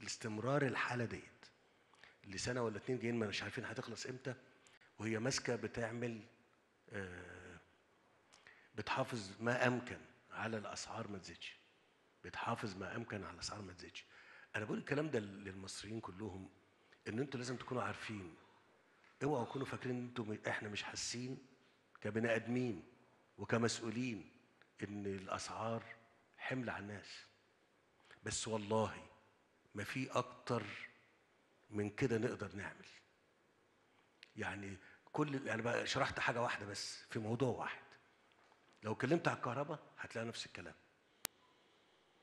الاستمرار الحالة ديت؟ اللي سنه ولا اتنين جايين ما مش عارفين هتخلص إمتى؟ وهي ماسكة بتعمل آه، بتحافظ ما أمكن على الأسعار ما تزيدش. بتحافظ ما أمكن على الأسعار ما تزيدش. أنا بقول الكلام ده للمصريين كلهم إن أنتوا لازم تكونوا عارفين. اوعوا تكونوا فاكرين إن أنتوا إحنا مش حاسين كبني آدمين وكمسؤولين إن الأسعار حمل على الناس. بس والله ما في أكتر من كده نقدر نعمل. يعني كل أنا بقى شرحت حاجة واحدة بس في موضوع واحد. لو اتكلمت على الكهرباء هتلاقي نفس الكلام.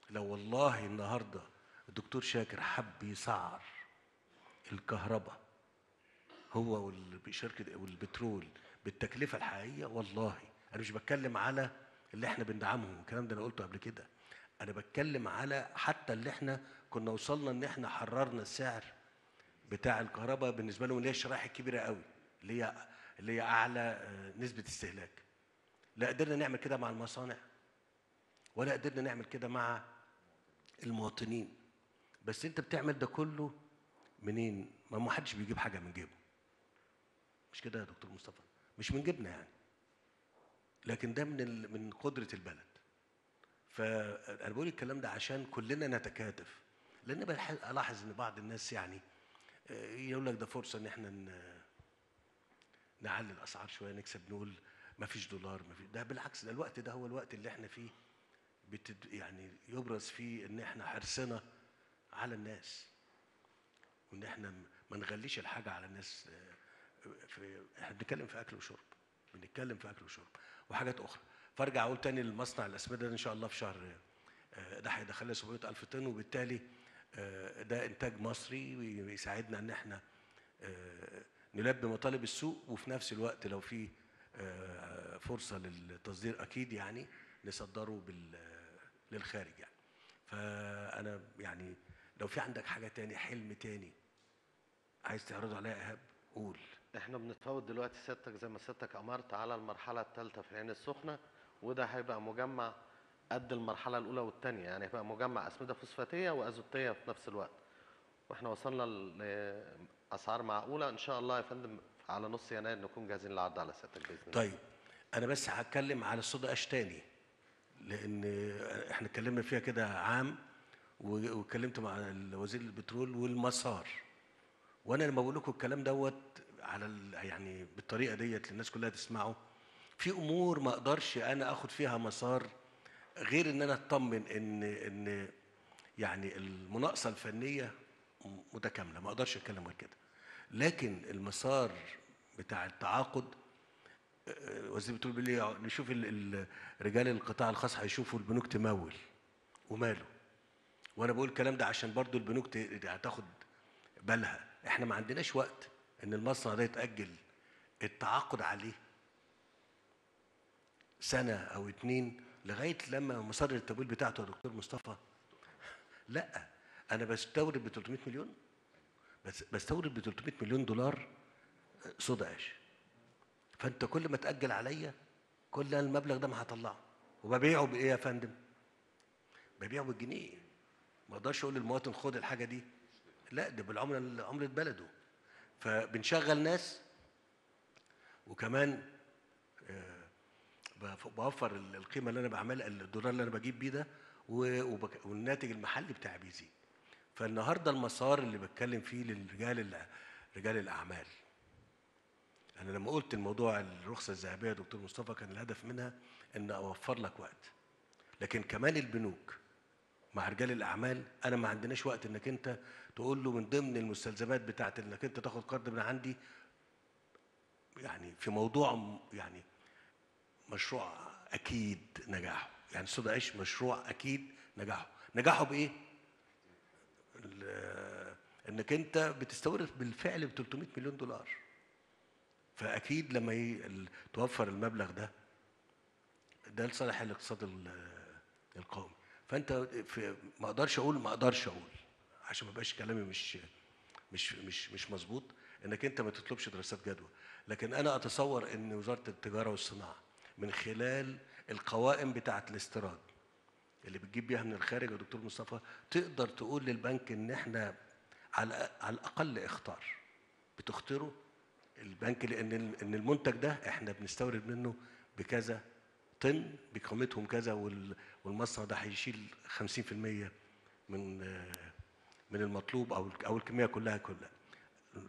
لو والله النهارده الدكتور شاكر حب يسعر الكهرباء هو والشركة والبترول بالتكلفة الحقيقية والله أنا مش بتكلم على اللي إحنا بندعمهم الكلام ده أنا قلته قبل كده. أنا بتكلم على حتى اللي إحنا كنا وصلنا إن إحنا حررنا السعر بتاع الكهرباء بالنسبة لهم اللي هي الشرائح الكبيرة قوي. اللي هي اللي هي أعلى آه، نسبة استهلاك. لا قدرنا نعمل كده مع المصانع ولا قدرنا نعمل كده مع المواطنين. بس أنت بتعمل ده كله منين؟ ما حدش بيجيب حاجة من جيبه. مش كده يا دكتور مصطفى؟ مش من جيبنا يعني. لكن ده من. من قدرة البلد. فانا بقول الكلام ده عشان كلنا نتكاتف. لأن ألاحظ إن بعض الناس يعني آه، يقول لك ده فرصة إن إحنا نعلي الأسعار شوية نكسب نقول ما فيش دولار ما في ده بالعكس ده الوقت ده هو الوقت اللي إحنا فيه بتد يعني يبرز فيه إن إحنا حرصنا على الناس. وإن إحنا ما نغليش الحاجة على الناس آه، في إحنا بنتكلم في أكل وشرب بنتكلم في أكل وشرب وحاجات أخرى. فأرجع أقول تاني للمصنع الأسمدة ده إن شاء الله في شهر آه، ده هيدخل لنا 700 ألف طن وبالتالي آه، ده إنتاج مصري ويساعدنا إن إحنا نلبي مطالب السوق وفي نفس الوقت لو في آه، فرصة للتصدير أكيد يعني نصدره للخارج يعني. فأنا يعني لو في عندك حاجة تاني حلم تاني عايز تعرضه عليا يا إيهاب قول. إحنا بنتفاوض دلوقتي سيادتك زي ما سيادتك أمرت على المرحلة الثالثه في العين السخنة وده هيبقى مجمع قد المرحلة الأولى والثانيه يعني هيبقى مجمع أسمدة فوسفاتية وأزوتية في نفس الوقت. وإحنا وصلنا لأسعار معقولة. إن شاء الله يا فندم على نص يناير نكون جاهزين للعرض على سيادتك بإذن الله. طيب أنا بس هتكلم على الصودا أش تاني لأن إحنا اتكلمنا فيها كده عام واتكلمت مع وزير البترول والمسار. وأنا لما بقول لكم الكلام دوت على يعني بالطريقة ديت للناس كلها تسمعه في أمور ما أقدرش أنا آخد فيها مسار غير إن أنا أطمن ان إن يعني المناقصة الفنية متكاملة ما أقدرش أتكلم غير كده. لكن المسار بتاع التعاقد آه، وزير بيقول لي نشوف ال- ال- رجال القطاع الخاص هيشوفوا البنوك تمول وماله. وأنا بقول الكلام ده عشان برضو البنوك هتاخد بالها. إحنا ما عندناش وقت إن المصنع ده يتأجل. التعاقد عليه سنة أو اتنين لغاية لما مصادر التمويل بتاعته يا دكتور مصطفى لأ. أنا بستورد ب 300 مليون بس بستورد ب 300 مليون دولار صودا عيش. فأنت كل ما تأجل عليا كل المبلغ ده ما هطلعه. وببيعه بايه يا فندم؟ ببيعه بالجنيه. ما أقدرش أقول للمواطن خد الحاجة دي. لا ده بالعملة عملة بلده. فبنشغل ناس وكمان آه، بوفر ال- القيمة اللي أنا بعملها الدولار اللي أنا بجيب بيه ده والناتج المحلي بتاعي بيزيد. فالنهاردة المسار اللي بتكلم فيه للرجال رجال الأعمال. أنا لما قلت الموضوع الرخصة الذهبية دكتور مصطفى كان الهدف منها إن أوفر لك وقت. لكن كمان البنوك مع رجال الأعمال أنا ما عندناش وقت إنك أنت تقول له من ضمن المستلزمات بتاعت إنك أنت تاخد قرض من عندي. يعني في موضوع يعني مشروع أكيد نجاحه. يعني صدى عيش مشروع أكيد نجاحه. نجاحه بإيه؟ انك انت بتستورد بالفعل ب 300 مليون دولار. فأكيد لما توفر المبلغ ده ده لصالح الاقتصاد ال- القومي. فأنت في ما أقدرش أقول ما أقدرش أقول عشان ما يبقاش كلامي مش مش مش مش مظبوط إنك أنت ما تطلبش دراسات جدوى. لكن أنا أتصور إن وزارة التجارة والصناعة من خلال القوائم بتاعة الاستيراد اللي بتجيب بيها من الخارج يا دكتور مصطفى تقدر تقول للبنك إن إحنا على على الأقل اختار بتختاره البنك لأن إن المنتج ده إحنا بنستورد منه بكذا طن بقيمتهم كذا وال- والمصنع ده هيشيل 50% من من المطلوب أو أو الكمية كلها كلها.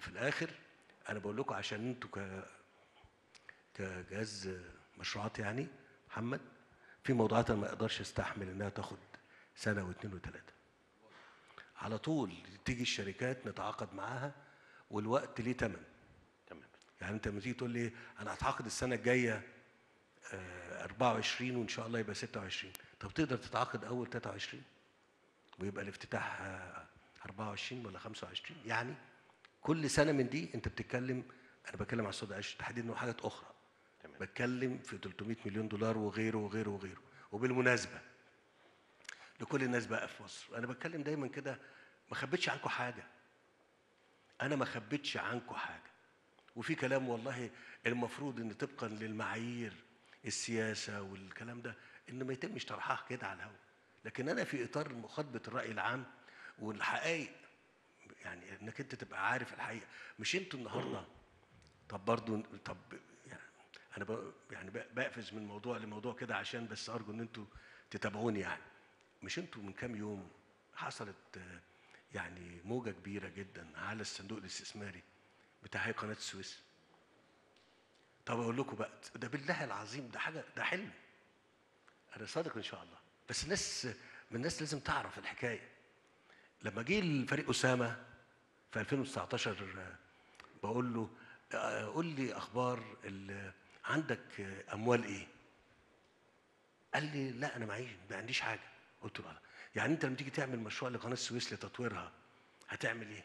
في الآخر أنا بقول لكم عشان أنتوا ك كجهاز مشروعات يعني محمد في موضوعات أنا ما أقدرش استحمل إنها تاخد سنة واثنين وثلاثه على طول تيجي الشركات نتعاقد معاها والوقت ليه ثمن تمام. يعني أنت لما تيجي تقول لي أنا هتعاقد السنة الجاية آه، 24 وإن شاء الله يبقى 26 طب تقدر تتعاقد أول 23 ويبقى الافتتاح آه، 24 ولا 25 يعني كل سنة من دي أنت بتتكلم أنا بتكلم على الصودا عيش تحديدا وحاجات أخرى. بتكلم في 300 مليون دولار وغيره وغيره وغيره. وبالمناسبة لكل الناس بقى في مصر أنا بتكلم دايما كده ما خبيتش عنكم حاجة. أنا ما خبيتش عنكم حاجة. وفي كلام والله المفروض إن طبقا للمعايير السياسة والكلام ده إن ما يتمش طرحها كده على الهواء لكن أنا في إطار مخاطبة الرأي العام والحقائق يعني إنك أنت تبقى عارف الحقيقة. مش أنتوا النهارده طب برضو طب أنا يعني بقفز من موضوع لموضوع كده عشان بس أرجو إن أنتوا تتابعوني يعني. مش أنتوا من كام يوم حصلت يعني موجة كبيرة جدا على الصندوق الاستثماري بتاع قناة السويس؟ طب أقول لكم بقى ده بالله العظيم ده حاجة ده حلم. أنا صادق إن شاء الله. بس الناس من الناس لازم تعرف الحكاية. لما جه الفريق أسامة في 2019 آه، بقول له آه، قول لي أخبار عندك أموال إيه؟ قال لي لا أنا معيش ما عنديش حاجة. قلت له. يعني أنت لما تيجي تعمل مشروع لقناة السويس لتطويرها هتعمل إيه؟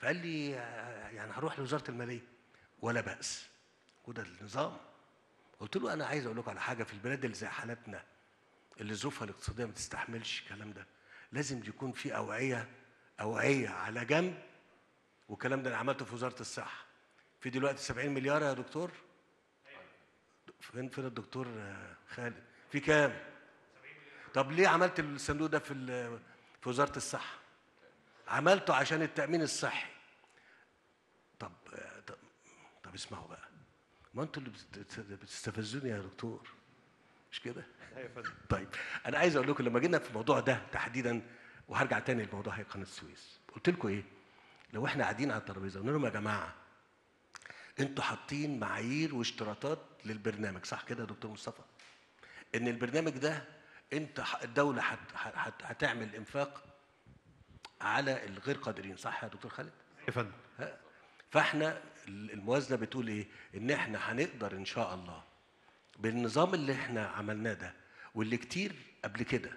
فقال لي يعني هروح لوزارة المالية. ولا بأس. وده النظام. قلت له أنا عايز أقول لكم على حاجة في البلاد اللي زي حالتنا اللي ظروفها الاقتصادية ما تستحملش الكلام ده لازم يكون في أوعية أوعية على جنب والكلام ده أنا عملته في وزارة الصحة. في دلوقتي 70 مليار يا دكتور فين فين الدكتور خالد؟ في كام؟ طب ليه عملت الصندوق ده في في وزارة الصحة؟ عملته عشان التأمين الصحي. طب طب, طب اسمعوا بقى. ما أنتوا اللي بتستفزوني يا دكتور. مش كده؟ طيب أنا عايز أقول لكم لما جينا في الموضوع ده تحديدا وهرجع تاني لموضوع هي قناة السويس. قلت لكم إيه؟ لو إحنا قاعدين على الترابيزة قلنا لهم يا جماعة إنتوا حاطين معايير واشتراطات للبرنامج صح كده يا دكتور مصطفى؟ إن البرنامج ده أنت الدولة هت- هت- هتعمل إنفاق على الغير قادرين صح يا دكتور خالد؟ يا فندم؟ فإحنا ال- الموازنة بتقول إيه؟ إن إحنا هنقدر إن شاء الله بالنظام اللي إحنا عملناه ده واللي كتير قبل كده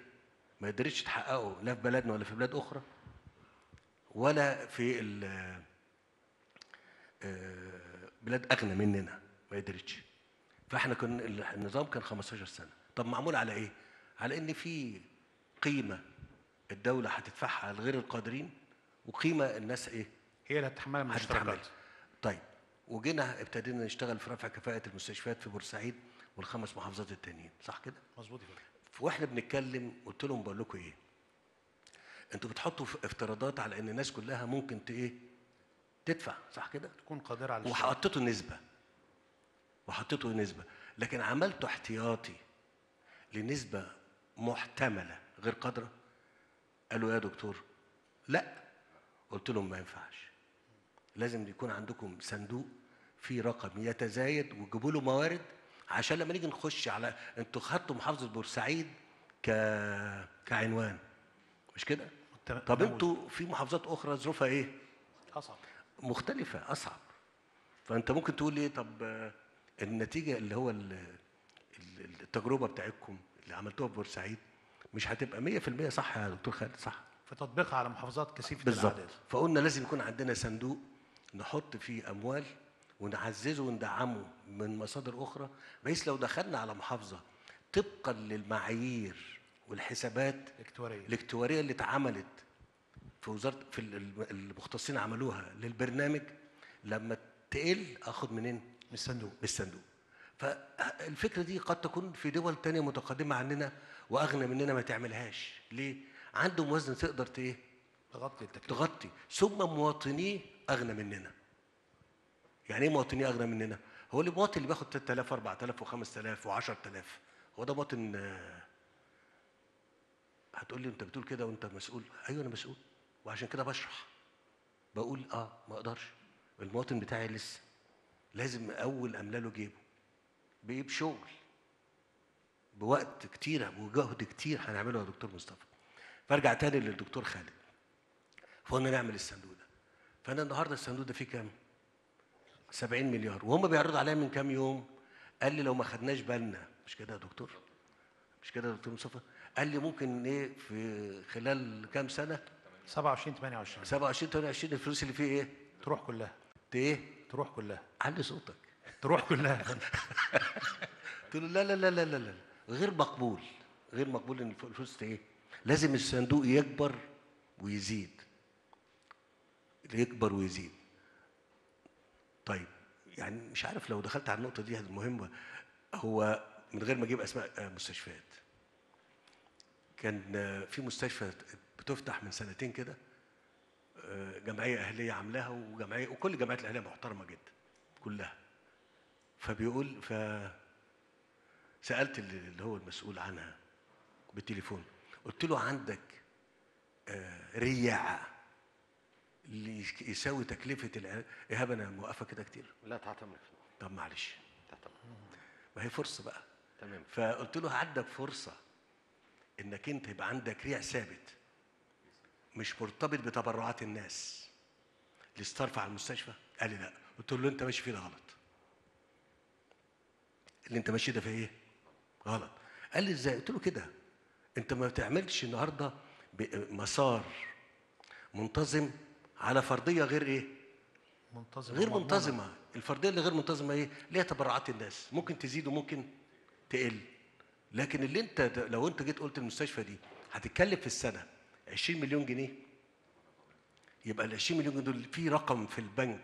ما قدرتش تحققه لا في بلدنا ولا في بلاد أخرى ولا في آه، بلاد أغنى مننا ما قدرتش. فاحنا ال- النظام كان 15 سنة. طب معمول على إيه؟ على إن في قيمة الدولة هتدفعها على الغير القادرين وقيمة الناس إيه؟ هي اللي هتتحملها من هتتحمل. الاشتراكات طيب وجينا ابتدينا نشتغل في رفع كفاءة المستشفيات في بورسعيد والخمس محافظات التانيين. صح كده؟ مظبوط فندم. وإحنا بنتكلم قلت لهم بقول لكم إيه؟ أنتوا بتحطوا افتراضات على إن الناس كلها ممكن ت إيه؟ تدفع. صح كده؟ تكون قادرة على. وحطيتوا نسبه وحطيتوا نسبة. لكن عملتوا احتياطي لنسبة محتملة غير قادرة. قالوا يا دكتور لا. قلت لهم ما ينفعش. لازم يكون عندكم صندوق فيه رقم يتزايد وتجيبوا له موارد عشان لما نيجي نخش على أنتوا خدتوا محافظة بورسعيد ك كعنوان. مش كده؟ طب. أنتوا في محافظات أخرى ظروفها إيه؟ أصعب. مختلفة أصعب. فأنت ممكن تقول لي طب النتيجة اللي هو ال- ال- التجربة بتاعتكم اللي عملتوها في بورسعيد مش هتبقى 100% صح يا دكتور خالد؟ صح. في تطبيقها على محافظات كثيفة بالظبط. فقلنا لازم يكون عندنا صندوق نحط فيه أموال ونعززه وندعمه من مصادر أخرى بحيث لو دخلنا على محافظة طبقا للمعايير والحسابات الاكتوارية. الاكتوارية اللي اتعملت في وزاره في ال- ال- المختصين عملوها للبرنامج لما تقل أخد منين؟ من الصندوق من الصندوق. فالفكرة دي قد تكون في دول تانية متقدمة عننا وأغنى مننا ما تعملهاش، ليه؟ عنده موازنه تقدر إيه؟ تغطي التكلفة تغطي، ثم مواطنيه أغنى مننا. يعني إيه مواطنيه أغنى مننا؟ هو المواطن اللي بياخد 3000 4000 و5000 و10000 هو ده مواطن هتقول لي أنت بتقول كده وأنت مسؤول أيوه أنا مسؤول وعشان كده بشرح بقول آه ما أقدرش المواطن بتاعي لسه لازم أول املى له جيبه. بايه بشغل بوقت كتير وجهد كتير هنعمله يا دكتور مصطفى. فأرجع تاني للدكتور خالد. فقلنا نعمل الصندوق ده. فأنا النهارده الصندوق ده فيه كام؟ 70 مليار. وهم بيعرضوا عليا من كام يوم. قال لي لو ما خدناش بالنا. مش كده يا دكتور؟ مش كده يا دكتور مصطفى؟ قال لي ممكن إيه في خلال كام سنة؟ 27 28 27 28 الفلوس اللي فيه إيه؟ تروح كلها. إيه؟ تروح كلها. علي صوتك. تروح كلها. <laughs> قلت له لا لا لا لا لا لا غير مقبول. غير مقبول إن الفلوس إيه؟ لازم الصندوق يكبر ويزيد. يكبر ويزيد. طيب يعني مش عارف لو دخلت على النقطة دي المهمه هو من غير ما أجيب أسماء آه، مستشفيات. كان آه، في مستشفى بتفتح من سنتين كده. جمعية أهلية عاملاها وجمعية وكل الجمعيات الأهلية محترمة جدا كلها. فبيقول ف سألت اللي هو المسؤول عنها بالتليفون قلت له عندك آه، رياع اللي يس- يساوي تكلفة العلاج إيهاب أنا موقفه كده كتير. لا تعتمد طب معلش. تعتمد ما هي فرصة بقى. تمام. فقلت له عندك فرصة إنك أنت يبقى عندك ريع ثابت. مش مرتبط بتبرعات الناس. اللي استرفع على المستشفى قال لي لا. قلت له انت ماشي فيه ده غلط. اللي انت ماشي ده في إيه؟ غلط. قال لي إزاي؟ قلت له كده. انت ما بتعملش النهارده مسار منتظم على فرضية غير إيه؟ منتظمة. غير ومضمونة. منتظمة. الفرديه اللي غير منتظمة إيه؟ ليها تبرعات الناس. ممكن تزيد وممكن تقل. لكن اللي انت لو انت جيت قلت المستشفى دي هتتكلف في السنة. 20 مليون جنيه. يبقى ال 20 مليون جنيه دول في رقم في البنك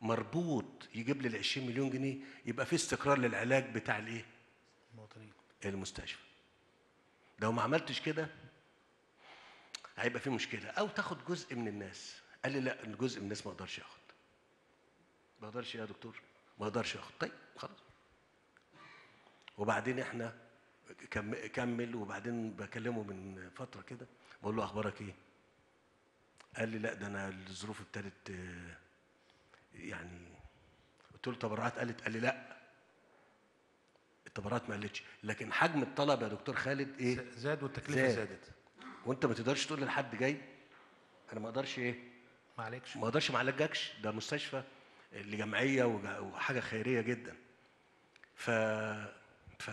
مربوط يجيب لي ال 20 مليون جنيه يبقى في استقرار للعلاج بتاع الايه؟ المواطنين. المستشفى. لو ما عملتش كده هيبقى في مشكلة. أو تاخد جزء من الناس. قال لي لا الجزء من الناس ما أقدرش اخد ما أقدرش يا دكتور ما أقدرش اخد طيب خلاص. وبعدين إحنا كمل وبعدين بكلمه من فترة كده. بقول له أخبارك إيه؟ قال لي لا ده أنا الظروف ابتدت يعني قلت له تبرعات قالت قال لي لا. التبرعات ما قالتش. لكن حجم الطلب يا دكتور خالد إيه؟ زاد والتكلفة زاد. زادت. وأنت ما تقدرش تقول لحد جاي أنا ما أقدرش إيه؟ ما عليكش ما أقدرش ما أعالجكش. ده مستشفى لجمعية وحاجة خيرية جدا. ف ف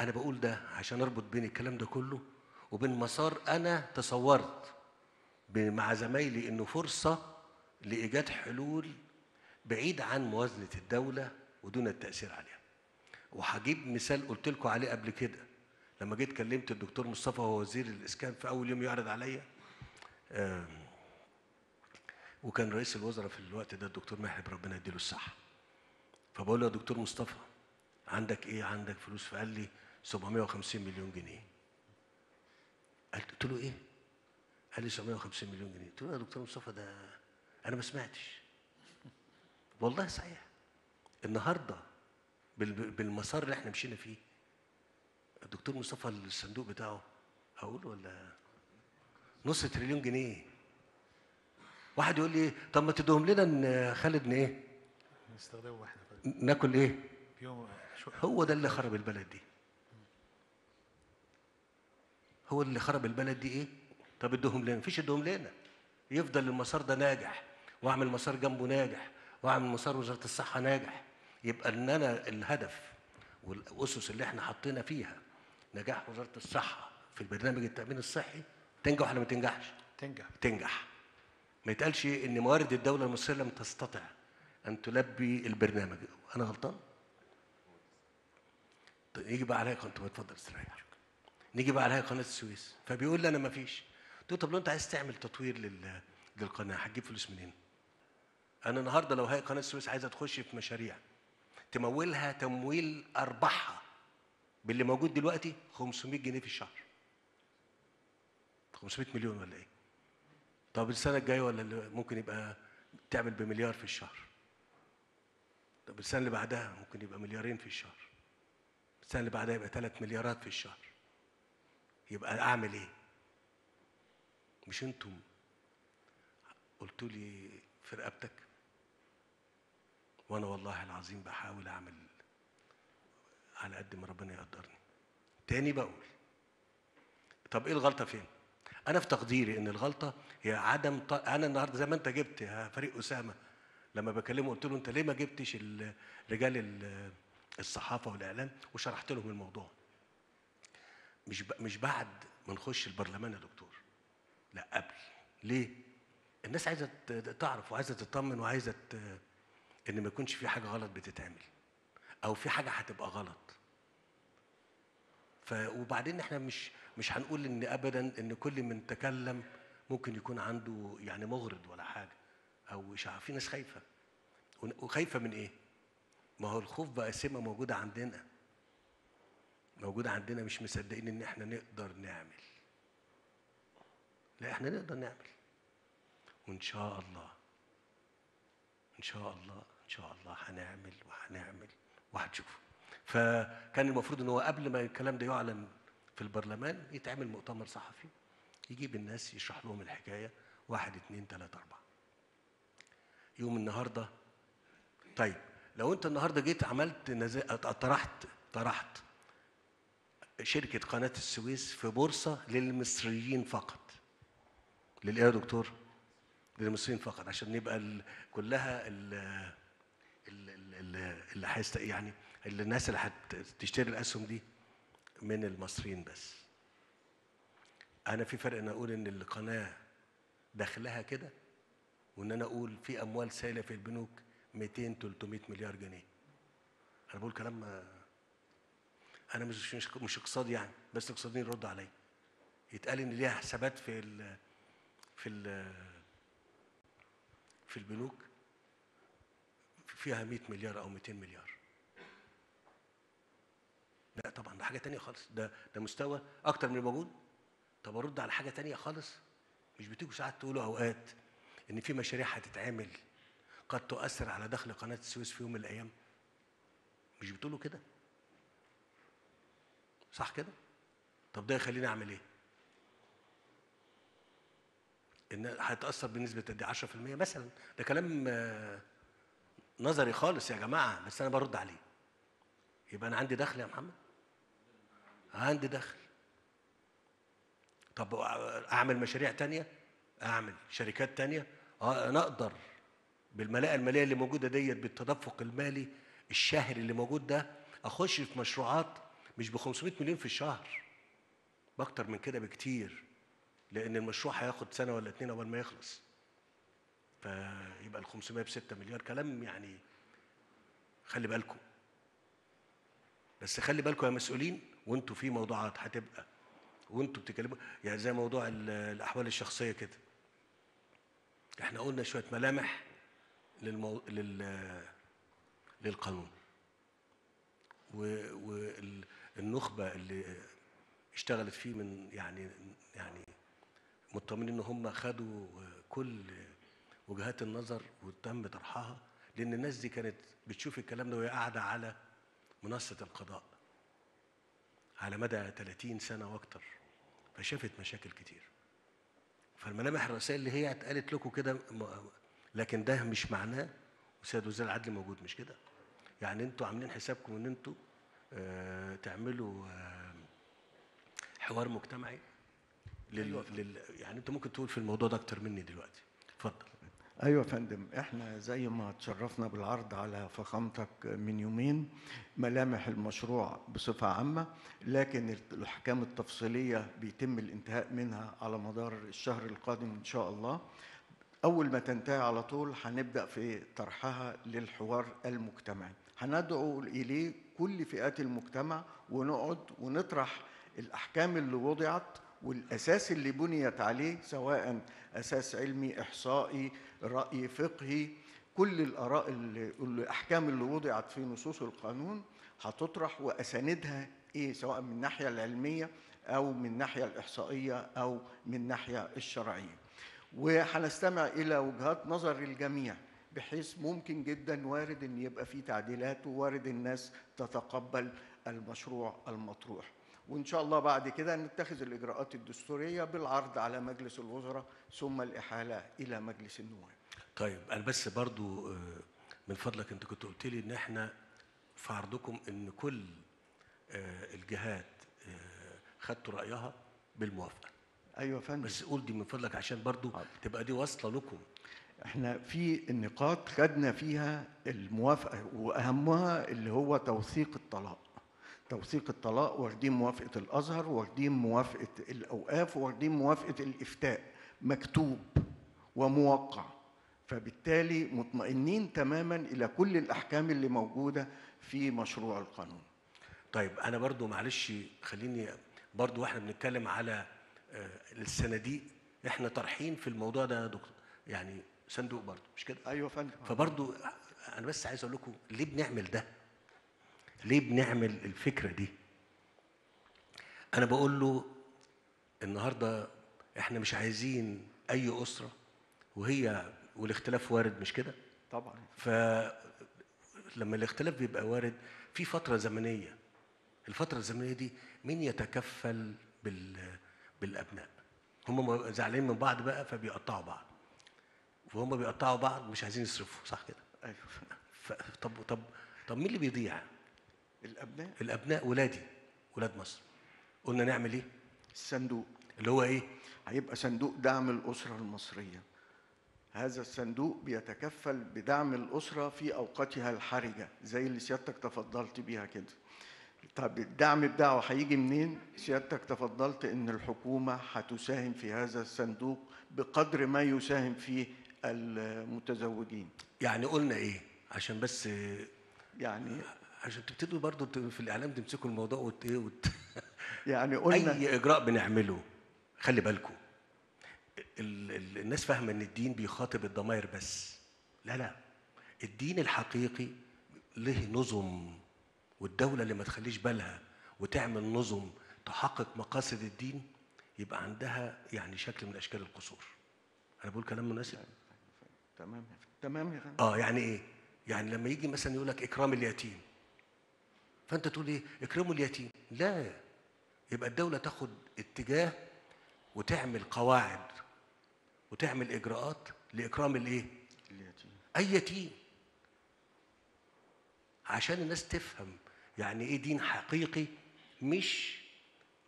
أنا بقول ده عشان أربط بين الكلام ده كله وبين مسار أنا تصورت مع زمايلي إنه فرصة لإيجاد حلول بعيد عن موازنة الدولة ودون التأثير عليها. وهجيب مثال قلت لكم عليه قبل كده. لما جيت كلمت الدكتور مصطفى وهو وزير الإسكان في أول يوم يعرض عليا وكان رئيس الوزراء في الوقت ده الدكتور محب ربنا يديله الصحة. فبقول له يا دكتور مصطفى عندك إيه؟ عندك فلوس؟ فقال لي 750 مليون جنيه. قلت له إيه؟ قال لي 750 مليون جنيه. قلت له يا دكتور مصطفى ده أنا ما سمعتش. والله صحيح. النهارده بال- بالمسار اللي إحنا مشينا فيه الدكتور مصطفى الصندوق بتاعه هقول ولا نص تريليون جنيه. واحد يقول لي طب ما تدوهم لنا إن خالد إيه؟ نستخدمه إحنا. ناكل إيه؟ هو ده اللي خرب البلد دي. هو اللي خرب البلد دي إيه؟ طب ادوهم لنا. مفيش ادوهم لنا. يفضل المسار ده ناجح واعمل مسار جنبه ناجح واعمل مسار وزارة الصحة ناجح. يبقى إن أنا الهدف والأسس اللي إحنا حطينا فيها نجاح وزارة الصحة في البرنامج التأمين الصحي تنجح ولا ما تنجحش؟ تنجح. تنجح. ما يتقالش إن موارد الدولة المصرية لم تستطع أن تلبي البرنامج. أنا غلطان؟ طيب يجي بقى عليا كنت بتفضل استريح. نيجي بقى عليا قناة السويس. فبيقول لي أنا ما فيش قلت له طب لو أنت عايز تعمل تطوير لل... للقناة هتجيب فلوس منين؟ أنا النهارده لو هي قناة السويس عايزة تخش في مشاريع تمولها تمويل أرباحها باللي موجود دلوقتي 500 جنيه في الشهر. 500 مليون ولا إيه؟ طب السنة الجاية ولا ممكن يبقى تعمل بمليار في الشهر. طب السنة اللي بعدها ممكن يبقى مليارين في الشهر. السنة اللي بعدها يبقى ثلاث مليارات في الشهر. يبقى أعمل إيه؟ مش أنتم. قلتوا لي في رقبتك وأنا والله العظيم بحاول أعمل على قد ما ربنا يقدرني. تاني بقول طب إيه الغلطة فين؟ أنا في تقديري إن الغلطة هي عدم ط... أنا النهارده زي ما أنت جبت يا فريق أسامة لما بكلمه قلت له أنت ليه ما جبتش ال- رجال ال- الصحافة والإعلام وشرحت لهم الموضوع؟ مش. مش بعد ما نخش البرلمان يا دكتور. لا قبل. ليه؟ الناس عايزة تعرف وعايزة تطمن وعايزة. إن ما يكونش في حاجة غلط بتتعمل أو في حاجة هتبقى غلط. ف وبعدين إحنا مش مش هنقول إن ابدا إن كل من تكلم ممكن يكون عنده يعني مغرض ولا حاجة أو إشاعة. في ناس خايفة. وخايفة من إيه؟ ما هو الخوف بقى سمة موجودة عندنا. موجوده عندنا مش مصدقين إن إحنا نقدر نعمل. لا إحنا نقدر نعمل. وإن شاء الله إن شاء الله إن شاء الله هنعمل وهنعمل وهتشوفوا. فكان المفروض إن هو قبل ما الكلام ده يعلن في البرلمان يتعمل مؤتمر صحفي يجيب الناس يشرح لهم الحكاية. واحد اتنين تلاتة أربعة. يوم النهارده طيب لو أنت النهارده جيت عملت نز... طرحت طرحت شركة قناة السويس في بورصة للمصريين فقط. للإيه يا دكتور؟ للمصريين فقط عشان يبقى ال... كلها ال... ال- ال- ال- اللي هيست يعني الناس اللي هتشتري الأسهم دي من المصريين بس. أنا في فرق إن أقول إن القناة دخلها كده وإن أنا أقول في أموال سائله في البنوك 200 300 مليار جنيه. أنا بقول كلام أنا مش مش مش اقتصادي يعني بس الاقتصاديين يردوا عليا. يتقال ان ليها حسابات في ال في ال في البنوك فيها 100 مليار أو 200 مليار. لا طبعا ده حاجة تانية خالص. ده ده مستوى أكتر من الموجود طب أرد على حاجة تانية خالص؟ مش بتيجوا ساعات تقولوا أوقات إن في مشاريع هتتعمل قد تؤثر على دخل قناة السويس في يوم من الأيام؟ مش بتقولوا كده؟ صح كده؟ طب ده يخليني أعمل إيه؟ إن هتاثر بنسبة قد إيه؟ 10% مثلا. ده كلام آه، نظري خالص يا جماعة بس أنا برد عليه. يبقى أنا عندي دخل يا محمد؟ عندي دخل. طب أعمل مشاريع تانية؟ أعمل شركات تانية؟ آه أنا أقدر بالملاءة المالية اللي موجودة ديت بالتدفق المالي الشهري اللي موجود ده أخش في مشروعات مش ب 500 مليون في الشهر بأكتر من كده بكتير لأن المشروع هياخد سنة ولا اتنين أول ما يخلص. فيبقى ال 500 ب 6 مليار كلام يعني خلي بالكم. بس خلي بالكم يا مسؤولين وانتوا في موضوعات هتبقى وانتوا بتتكلموا يعني زي موضوع ال- الأحوال الشخصية كده. إحنا قلنا شوية ملامح للمو... لل... للقانون. والنخبه اللي اشتغلت فيه من يعني يعني مطمئنين إن هم خدوا كل وجهات النظر وتم طرحها لأن الناس دي كانت بتشوف الكلام ده وهي قاعدة على منصة القضاء على مدى 30 سنة وأكتر فشافت مشاكل كتير. فالملامح الرئيسية اللي هي اتقالت لكم كده لكن ده مش معناه وسيد وزير العدل موجود مش كده؟ يعني أنتوا عاملين حسابكم إن أنتوا تعملوا آه حوار مجتمعي لل... لل... يعني أنت ممكن تقول في الموضوع ده أكتر مني دلوقتي. اتفضل. أيوه يا فندم. إحنا زي ما تشرفنا بالعرض على فخامتك من يومين ملامح المشروع بصفة عامة لكن الأحكام التفصيلية بيتم الانتهاء منها على مدار الشهر القادم إن شاء الله. أول ما تنتهي على طول هنبدأ في طرحها للحوار المجتمعي. هندعو إليه كل فئات المجتمع ونقعد ونطرح الأحكام اللي وضعت والأساس اللي بنيت عليه سواء أساس علمي إحصائي رأي فقهي كل الآراء اللي الأحكام اللي وضعت في نصوص القانون هتطرح وأساندها إيه؟ سواء من الناحية العلمية أو من الناحية الإحصائية أو من الناحية الشرعية. وهنستمع إلى وجهات نظر الجميع. بحيث ممكن جدا وارد إن يبقى في تعديلات ووارد الناس تتقبل المشروع المطروح. وإن شاء الله بعد كده نتخذ الإجراءات الدستورية بالعرض على مجلس الوزراء ثم الإحالة إلى مجلس النواب. طيب أنا بس برضو آه، من فضلك أنت كنت قلت لي إن إحنا في عرضكم إن كل آه، الجهات آه، خدتوا رأيها بالموافقة. أيوه فندم. بس قول دي من فضلك عشان برضو تبقى دي واصلة لكم. إحنا في النقاط خدنا فيها الموافقة وأهمها اللي هو توثيق الطلاق. توثيق الطلاق واخدين موافقة الأزهر واخدين موافقة الأوقاف واخدين موافقة الإفتاء. مكتوب وموقع. فبالتالي مطمئنين تماما إلى كل الأحكام اللي موجودة في مشروع القانون. طيب أنا برضو معلش خليني برضو وإحنا بنتكلم على آه، الصناديق إحنا طرحين في الموضوع ده يا دكتور. يعني صندوق برضو مش كده؟ أيوه فندم. فبرضو أنا بس عايز أقول لكم ليه بنعمل ده؟ ليه بنعمل الفكرة دي؟ أنا بقول له النهارده إحنا مش عايزين أي أسرة وهي والاختلاف وارد مش كده؟ طبعا. فلما الاختلاف بيبقى وارد في فترة زمنية. الفترة الزمنية دي مين يتكفل بال بالأبناء؟ هم زعلانين من بعض بقى فبيقطعوا بعض. وهم بيقطعوا بعض مش عايزين يصرفوا صح كده؟ أيوه. طب طب طب مين اللي بيضيع؟ الأبناء. الأبناء ولادي ولاد مصر. قلنا نعمل إيه؟ الصندوق اللي هو إيه؟ هيبقى صندوق دعم الأسرة المصرية. هذا الصندوق بيتكفل بدعم الأسرة في أوقاتها الحرجة زي اللي سيادتك تفضلت بيها كده. طب الدعم بتاعه هيجي منين؟ سيادتك تفضلت إن الحكومة هتساهم في هذا الصندوق بقدر ما يساهم فيه المتزوجين. يعني قلنا إيه؟ عشان بس يعني عشان تبتدوا برضو في الإعلام تمسكوا الموضوع وت... إيه وت... <laughs> يعني قلنا أي إجراء بنعمله خلي بالكم ال... ال... الناس فاهمة إن الدين بيخاطب الضمائر بس. لا لا. الدين الحقيقي له نظم والدولة اللي ما تخليش بالها وتعمل نظم تحقق مقاصد الدين يبقى عندها يعني شكل من أشكال القصور. أنا بقول كلام مناسب؟ تمام تمام يا فندم. آه يعني إيه؟ يعني لما يجي مثلا يقول لك إكرام اليتيم. فأنت تقول إيه؟ اكرموا اليتيم. لا. يبقى الدولة تاخد اتجاه وتعمل قواعد وتعمل إجراءات لإكرام الإيه؟ اليتيم. أي يتيم. عشان الناس تفهم يعني إيه دين حقيقي مش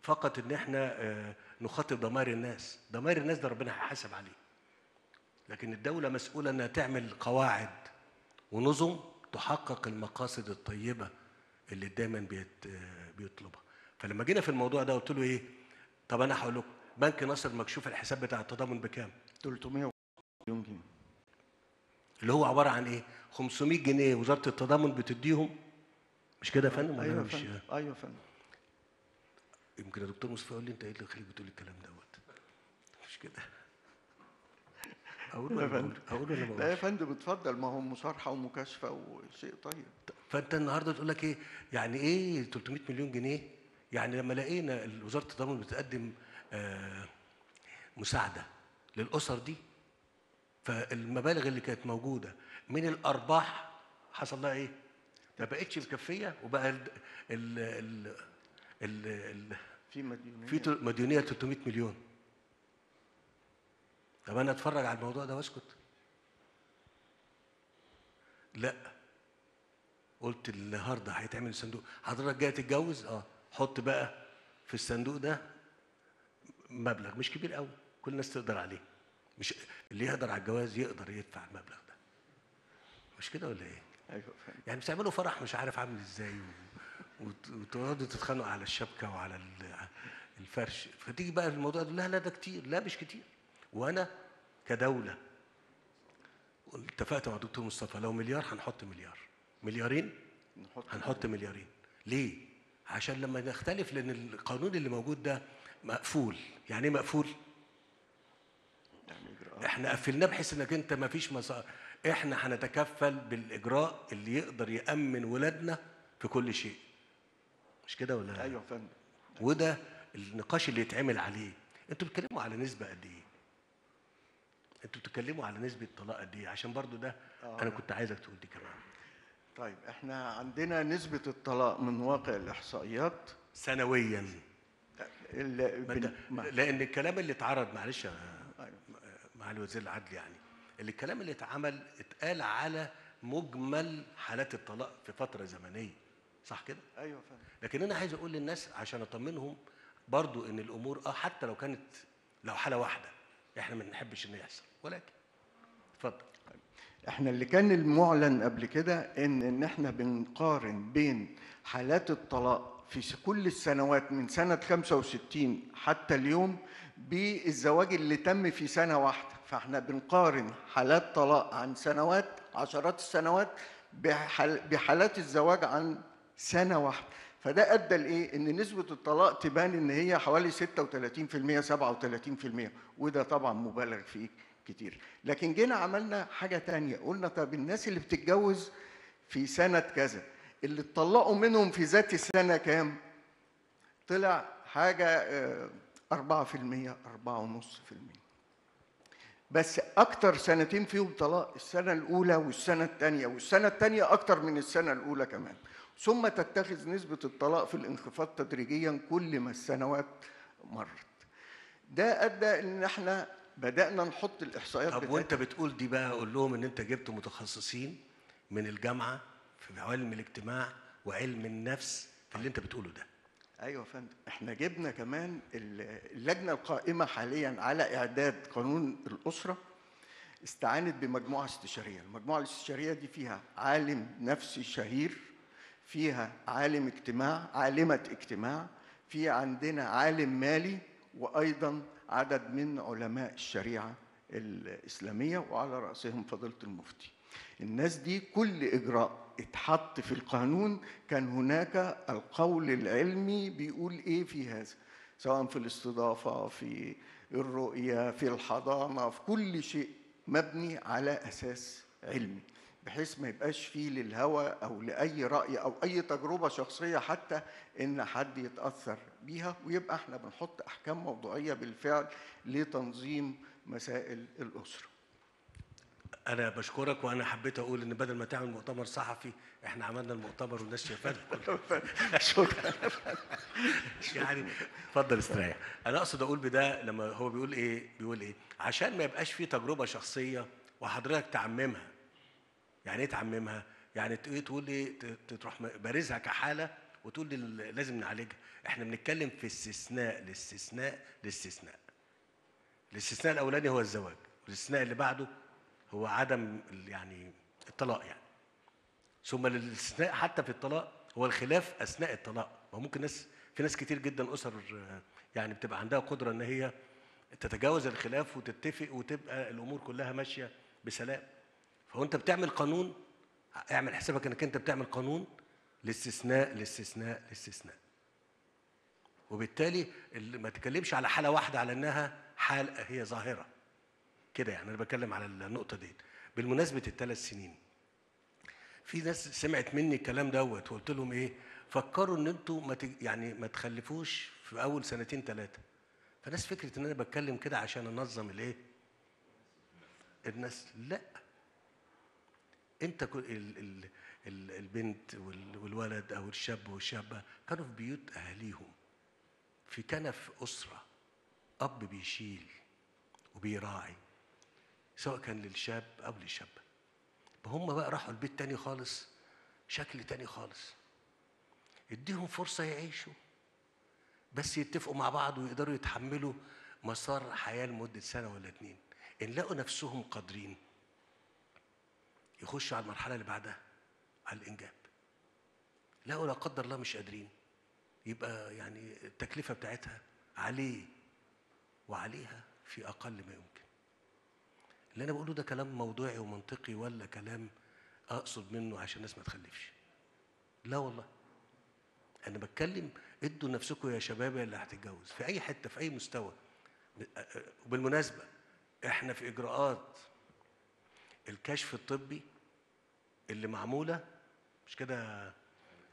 فقط إن إحنا آه، نخاطب ضمائر الناس. ضمائر الناس ده ربنا هيحاسب عليه. لكن الدولة مسؤولة إنها تعمل قواعد ونظم تحقق المقاصد الطيبة اللي دايما بيت بيطلبها. فلما جينا في الموضوع ده قلت له إيه؟ طب أنا هقول لكم بنك ناصر مكشوف الحساب بتاع التضامن بكام؟ 300 مليون جنيه. اللي هو عبارة عن إيه؟ 500 جنيه. وزارة التضامن بتديهم؟ مش كده يا فندم ولا أيوه مش فندم. أيوه فندم. يمكن يا دكتور مصطفى يقول لي أنت إيه اللي خليك بتقول الكلام دوت؟ مش كده. أقول ولا. أقول- أقول ولا لا يا؟ فندم اتفضل. ما هو مصارحة ومكاشفة وشيء طيب. فأنت النهارده تقول لك إيه؟ يعني إيه 300 مليون جنيه؟ يعني لما لقينا وزارة التضامن بتقدم آه، مساعدة للأسر دي فالمبالغ اللي كانت موجودة من الأرباح حصل لها إيه؟ ما بقتش مكفيه وبقى ال ال ال ال في مديونية. في مديونية 300 مليون. طب أنا أتفرج على الموضوع ده وأسكت؟ لا. قلت النهارده هيتعمل صندوق. حضرتك جاي تتجوز؟ آه. حط بقى في الصندوق ده مبلغ مش كبير قوي كل الناس تقدر عليه. مش اللي يقدر على الجواز يقدر يدفع المبلغ ده. مش كده ولا إيه؟ أيوه فندم يعني بتعملوا فرح مش عارف عامل إزاي وتقعدوا تتخانقوا على الشبكة وعلى ال- الفرش. فتيجي بقى الموضوع ده لا لا ده كتير لا مش كتير. وأنا كدولة. اتفقت مع دكتور مصطفى لو مليار هنحط مليار. مليارين؟ نحط هنحط مليارين. ليه؟ عشان لما نختلف لأن القانون اللي موجود ده مقفول. يعني إيه مقفول؟ يعني إحنا قفلناه بحيث إنك أنت ما فيش مسار إحنا هنتكفل بالإجراء اللي يقدر يأمن ولادنا في كل شيء. مش كده ولا؟ أيوه فندم. وده النقاش اللي يتعمل عليه. أنتوا بتتكلموا على نسبة قد إيه؟ أنتوا بتتكلموا على نسبة طلاق قد إيه؟ عشان برضو ده آه. أنا كنت عايزك تقول دي كمان. طيب إحنا عندنا نسبة الطلاق من واقع الإحصائيات سنويا. بن- لأن الكلام اللي اتعرض معلش يا أيوة. معالي وزير العدل يعني اللي الكلام اللي اتعمل اتقال على مجمل حالات الطلاق في فترة زمنية. صح كده؟ أيوه فندم لكن أنا عايز أقول للناس عشان أطمنهم برضو إن الأمور آه حتى لو كانت لو حالة واحدة إحنا ما بنحبش ان يحصل. ولكن اتفضل. إحنا اللي كان المعلن قبل كده ان إن إحنا بنقارن بين حالات الطلاق في كل السنوات من سنة 65 حتى اليوم بالزواج اللي تم في سنة واحدة. فاحنا بنقارن حالات طلاق عن سنوات عشرات السنوات بحال بحالات الزواج عن سنة واحدة. فده أدى لإيه؟ إن نسبة الطلاق تبان إن هي حوالي 36% 37% وده طبعا مبالغ فيه كتير. لكن جينا عملنا حاجة تانية قلنا طب الناس اللي بتتجوز في سنة كذا اللي اتطلقوا منهم في ذات السنة كام؟ طلع حاجة آه، 4% 4.5% بس أكتر سنتين فيهم طلاق السنة الأولى والسنة الثانية والسنة الثانية أكتر من السنة الأولى كمان. ثم تتخذ نسبة الطلاق في الانخفاض تدريجيا كل ما السنوات مرت. ده أدى إن إحنا بدأنا نحط الإحصائيات طب. وأنت بتقول دي بقى قول لهم إن أنت جبت متخصصين من الجامعة في علم الاجتماع وعلم النفس في اللي أنت بتقوله ده. أيوه يا فندم. إحنا جبنا كمان ال- اللجنة القائمة حاليا على إعداد قانون الأسرة استعانت بمجموعة استشارية. المجموعة الاستشارية دي فيها عالم نفسي شهير فيها عالم اجتماع عالمة اجتماع في عندنا عالم مالي وأيضا عدد من علماء الشريعة الإسلامية وعلى رأسهم فضيلة المفتي. الناس دي كل إجراء اتحط في القانون كان هناك القول العلمي بيقول إيه في هذا سواء في الاستضافة في الرؤية في الحضانة في كل شيء مبني على أساس علمي. بحيث ما يبقاش فيه للهوى أو لأي رأي أو أي تجربة شخصية حتى إن حد يتأثر بيها ويبقى إحنا بنحط أحكام موضوعية بالفعل لتنظيم مسائل الأسرة. أنا بشكرك وأنا حبيت أقول إن بدل ما تعمل مؤتمر صحفي إحنا عملنا المؤتمر والناس شايفانا <laughs> شكرا. <laughs> يعني اتفضل استريح. أنا أقصد أقول بده لما هو بيقول إيه بيقول إيه عشان ما يبقاش في تجربة شخصية وحضرتك تعممها يعني إيه تعممها يعني إيه تقول لي تروح بارزها كحالة وتقول لي لازم نعالجها. إحنا بنتكلم في استثناء لاستثناء لاستثناء الاستثناء الأولاني هو الزواج والاستثناء اللي بعده هو عدم يعني الطلاق يعني. ثم الاستثناء حتى في الطلاق هو الخلاف أثناء الطلاق. ما ممكن ناس في ناس كتير جدا أسر يعني بتبقى عندها قدرة إن هي تتجاوز الخلاف وتتفق وتبقى الأمور كلها ماشية بسلام. فهو انت بتعمل قانون اعمل حسابك انك انت بتعمل قانون لاستثناء لاستثناء لاستثناء وبالتالي ما تتكلمش على حالة واحدة على إنها حال هي ظاهرة. كده يعني أنا بتكلم على النقطة دي بالمناسبة الثلاث سنين في ناس سمعت مني الكلام دوت وقلت لهم إيه؟ فكروا إن أنتوا ما. يعني ما تخلفوش في أول سنتين ثلاثة فناس فكره إن أنا بتكلم كده عشان أنظم الإيه؟ الناس. لا. انت. البنت وال... والولد أو الشاب والشابة كانوا في بيوت أهاليهم. في كنف أسرة. أب بيشيل وبيراعي سواء كان للشاب أو للشابة. هم بقى راحوا البيت تاني خالص شكل تاني خالص. اديهم فرصة يعيشوا بس يتفقوا مع بعض ويقدروا يتحملوا مسار حياة لمدة سنة ولا اتنين. إن لقوا نفسهم قادرين. يخشوا على المرحلة اللي بعدها على الإنجاب. لقوا لا قدر الله مش قادرين. يبقى يعني التكلفة بتاعتها عليه وعليها في أقل ما يمكن. اللي أنا بقوله ده كلام موضوعي ومنطقي ولا كلام أقصد منه عشان الناس ما تخلفش. لا والله. أنا بتكلم ادوا نفسكم يا شباب اللي هتتجوز في أي حتة في أي مستوى. وبالمناسبه إحنا في إجراءات الكشف الطبي اللي معمولة مش كده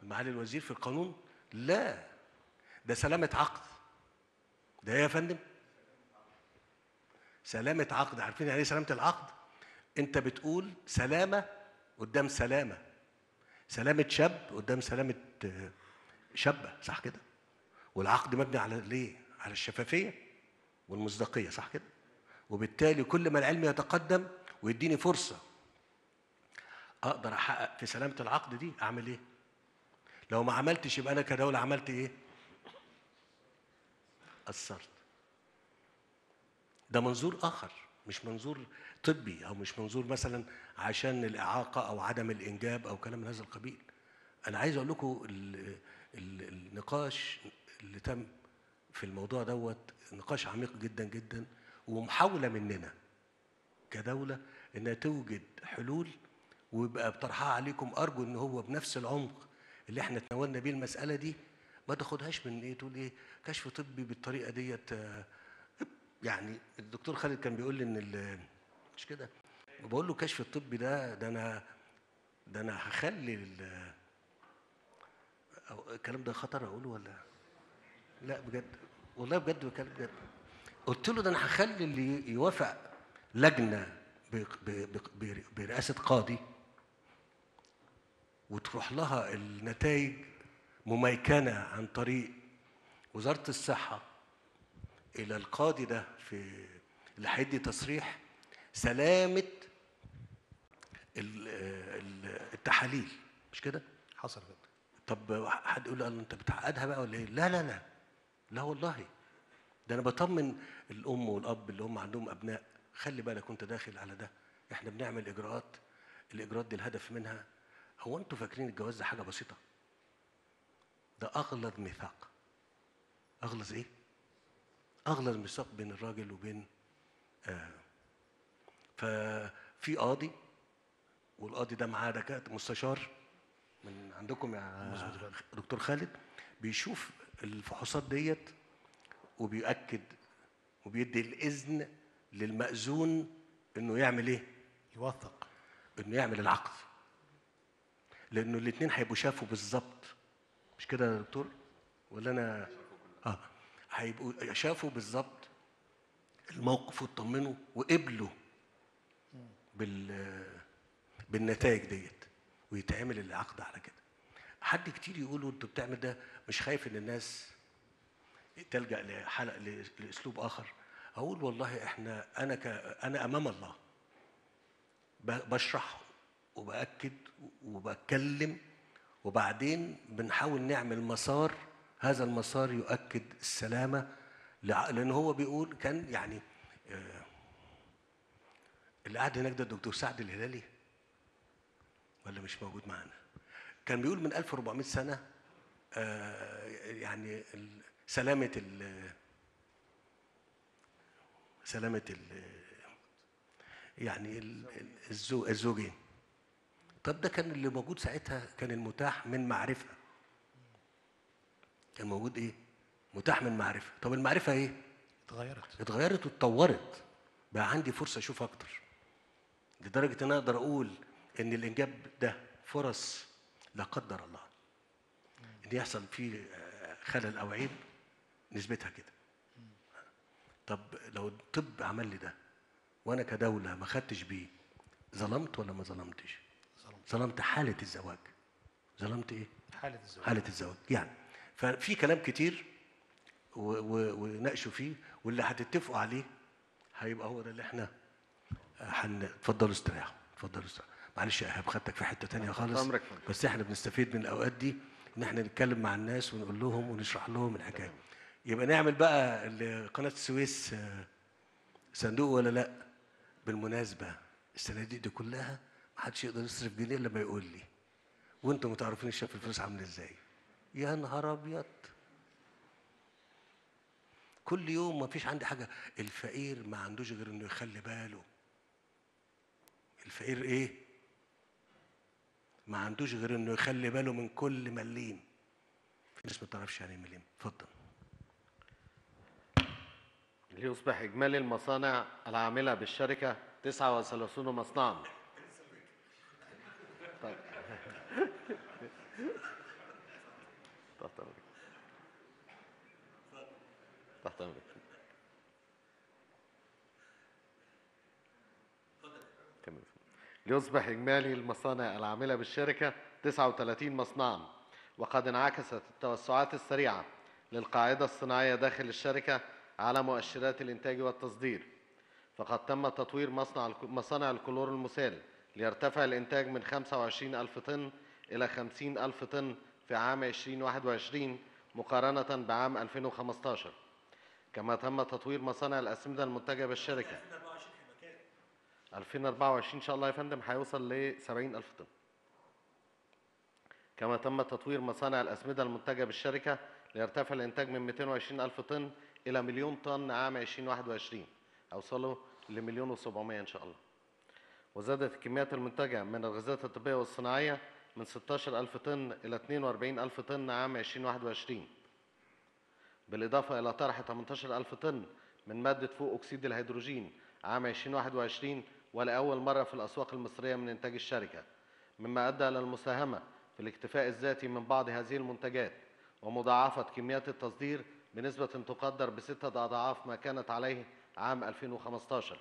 معالي الوزير في القانون لا ده سلامة عقد ده إيه يا فندم سلامة عقد عارفين يعني إيه سلامة العقد؟ أنت بتقول سلامة قدام سلامة سلامة شاب قدام سلامة آه، شابة صح كده؟ والعقد مبني على ليه؟ على الشفافية والمصداقية صح كده؟ وبالتالي كل ما العلم يتقدم ويديني فرصة أقدر أحقق في سلامة العقد دي أعمل إيه؟ لو ما عملتش يبقى أنا كدولة عملت إيه؟ قصرت ده منظور آخر مش منظور طبي أو مش منظور مثلا عشان الإعاقة أو عدم الإنجاب أو كلام من هذا القبيل أنا عايز أقول لكم ال- ال- النقاش اللي تم في الموضوع دوت نقاش عميق جدا جدا ومحاولة مننا كدولة إنها توجد حلول ويبقى بطرحها عليكم أرجو إن هو بنفس العمق اللي إحنا تناولنا بيه المسألة دي ما تاخدهاش من إيه تقول إيه كشف طبي بالطريقة ديت يعني الدكتور خالد كان بيقول لي ال- مش كده؟ بقول له كشف الطبي ده ده أنا ده أنا هخلي أو الكلام ده خطر أقوله ولا؟ لا بجد والله بجد بكلم بجد. قلت له ده أنا هخلي اللي يوافق لجنة برئاسة قاضي وتروح لها النتائج مميكنة عن طريق وزارة الصحة إلى القاضي ده في اللي هيدي تصريح سلامة ال- ال- التحاليل مش كده؟ حصل كده طب حد يقول له أنت بتعقدها بقى ولا إيه؟ لا لا لا لا والله ده أنا بطمن الأم والأب اللي هم عندهم أبناء خلي بالك وانت داخل على ده. إحنا بنعمل إجراءات الإجراءات دي الهدف منها هو أنتوا فاكرين الجواز ده حاجة بسيطة؟ ده أغلظ ميثاق. أغلظ إيه؟ أغلظ ميثاق بين الراجل وبين آه ففي قاضي والقاضي ده معاه دكاتره مستشار من عندكم يا دكتور خالد بيشوف الفحوصات ديت وبيؤكد وبيدي الإذن للمأذون إنه يعمل إيه؟ يوثق. إنه يعمل العقد. لأنه الاثنين هيبقوا شافوا بالظبط. مش كده يا دكتور؟ ولا أنا؟ آه. هيبقوا شافوا بالظبط الموقف واطمنوا وقبلوا بال بالنتائج ديت. ويتعمل العقد على كده. حد كتير يقولوا انت بتعمل ده مش خايف إن الناس تلجأ لحلق لأسلوب آخر. أقول والله إحنا أنا ك أنا أمام الله. بشرح وبأكد وبتكلم وبعدين بنحاول نعمل مسار هذا المسار يؤكد السلامة لأن هو بيقول كان يعني آه، اللي قاعد هناك ده الدكتور سعد الهلالي؟ ولا مش موجود معانا؟ كان بيقول من 1400 سنة آه، يعني سلامة سلامة ال يعني ال- ال- الزو- الزوجين. طب ده كان اللي موجود ساعتها كان المتاح من معرفة. كان موجود إيه؟ متاح من معرفة. طب المعرفة إيه؟ اتغيرت. اتغيرت واتطورت. بقى عندي فرصة أشوف أكتر. لدرجة إن أقدر أقول إن الإنجاب ده فرص لا قدر الله. إن يحصل فيه خلل أو عيب نسبتها كده. طب لو الطب عمل لي ده وأنا كدولة ما خدتش بيه ظلمت ولا ما ظلمتش؟ ظلمت. ظلمت حالة الزواج. ظلمت إيه؟ حالة الزواج. حالة الزواج يعني. ففي كلام كتير وناقشوا فيه واللي هتتفقوا عليه هيبقى هو ده اللي إحنا هن اتفضلوا استريحوا اتفضلوا استريحوا. معلش يا ايهاب خدتك في حتة تانية خالص. بس إحنا بنستفيد من الأوقات دي إن إحنا نتكلم مع الناس ونقول لهم ونشرح لهم الحكاية. يبقى نعمل بقى قناة السويس آه، صندوق ولا لأ؟ بالمناسبة الصناديق دي كلها ما حدش يقدر يصرف جنيه إلا ما يقول لي. وأنتم ما تعرفين الشاف الفلوس عاملة إزاي. يا نهار أبيض! كل يوم ما فيش عندي حاجة. الفقير ما عندوش غير إنه يخلي باله. الفقير إيه؟ ما عندوش غير إنه يخلي باله من كل مليم. في ناس ما تعرفش يعني إيه مليم. اتفضل. ليصبح إجمالي المصانع العاملة بالشركة 39 مصنعا. طيب. تحت أمرك. تحت أمرك. ليصبح إجمالي المصانع العاملة بالشركة 39 مصنعا. وقد انعكست التوسعات السريعة للقاعدة الصناعية داخل الشركة على مؤشرات الإنتاج والتصدير. فقد تم تطوير مصنع مصانع الكلور المسال ليرتفع الإنتاج من 25 ألف طن إلى 50 ألف طن في عام 2021 مقارنة بعام 2015 كما تم تطوير مصانع الأسمدة المنتجة بالشركة. 2024 إن شاء الله يا فندم هيوصل ل 70 ألف طن. كما تم تطوير مصانع الأسمدة المنتجة بالشركة ليرتفع الإنتاج من 220 ألف طن إلى مليون طن عام 2021 أوصلوا لمليون و700 إن شاء الله. وزادت الكميات المنتجة من الغازات الطبية والصناعية من 16 ألف طن إلى 42 ألف طن عام 2021 بالإضافة إلى طرح 18 ألف طن من مادة فوق أكسيد الهيدروجين عام 2021 ولأول مرة في الأسواق المصرية من إنتاج الشركة. مما أدى إلى المساهمة في الاكتفاء الذاتي من بعض هذه المنتجات ومضاعفة كميات التصدير بنسبة تقدر بستة أضعاف ما كانت عليه عام 2015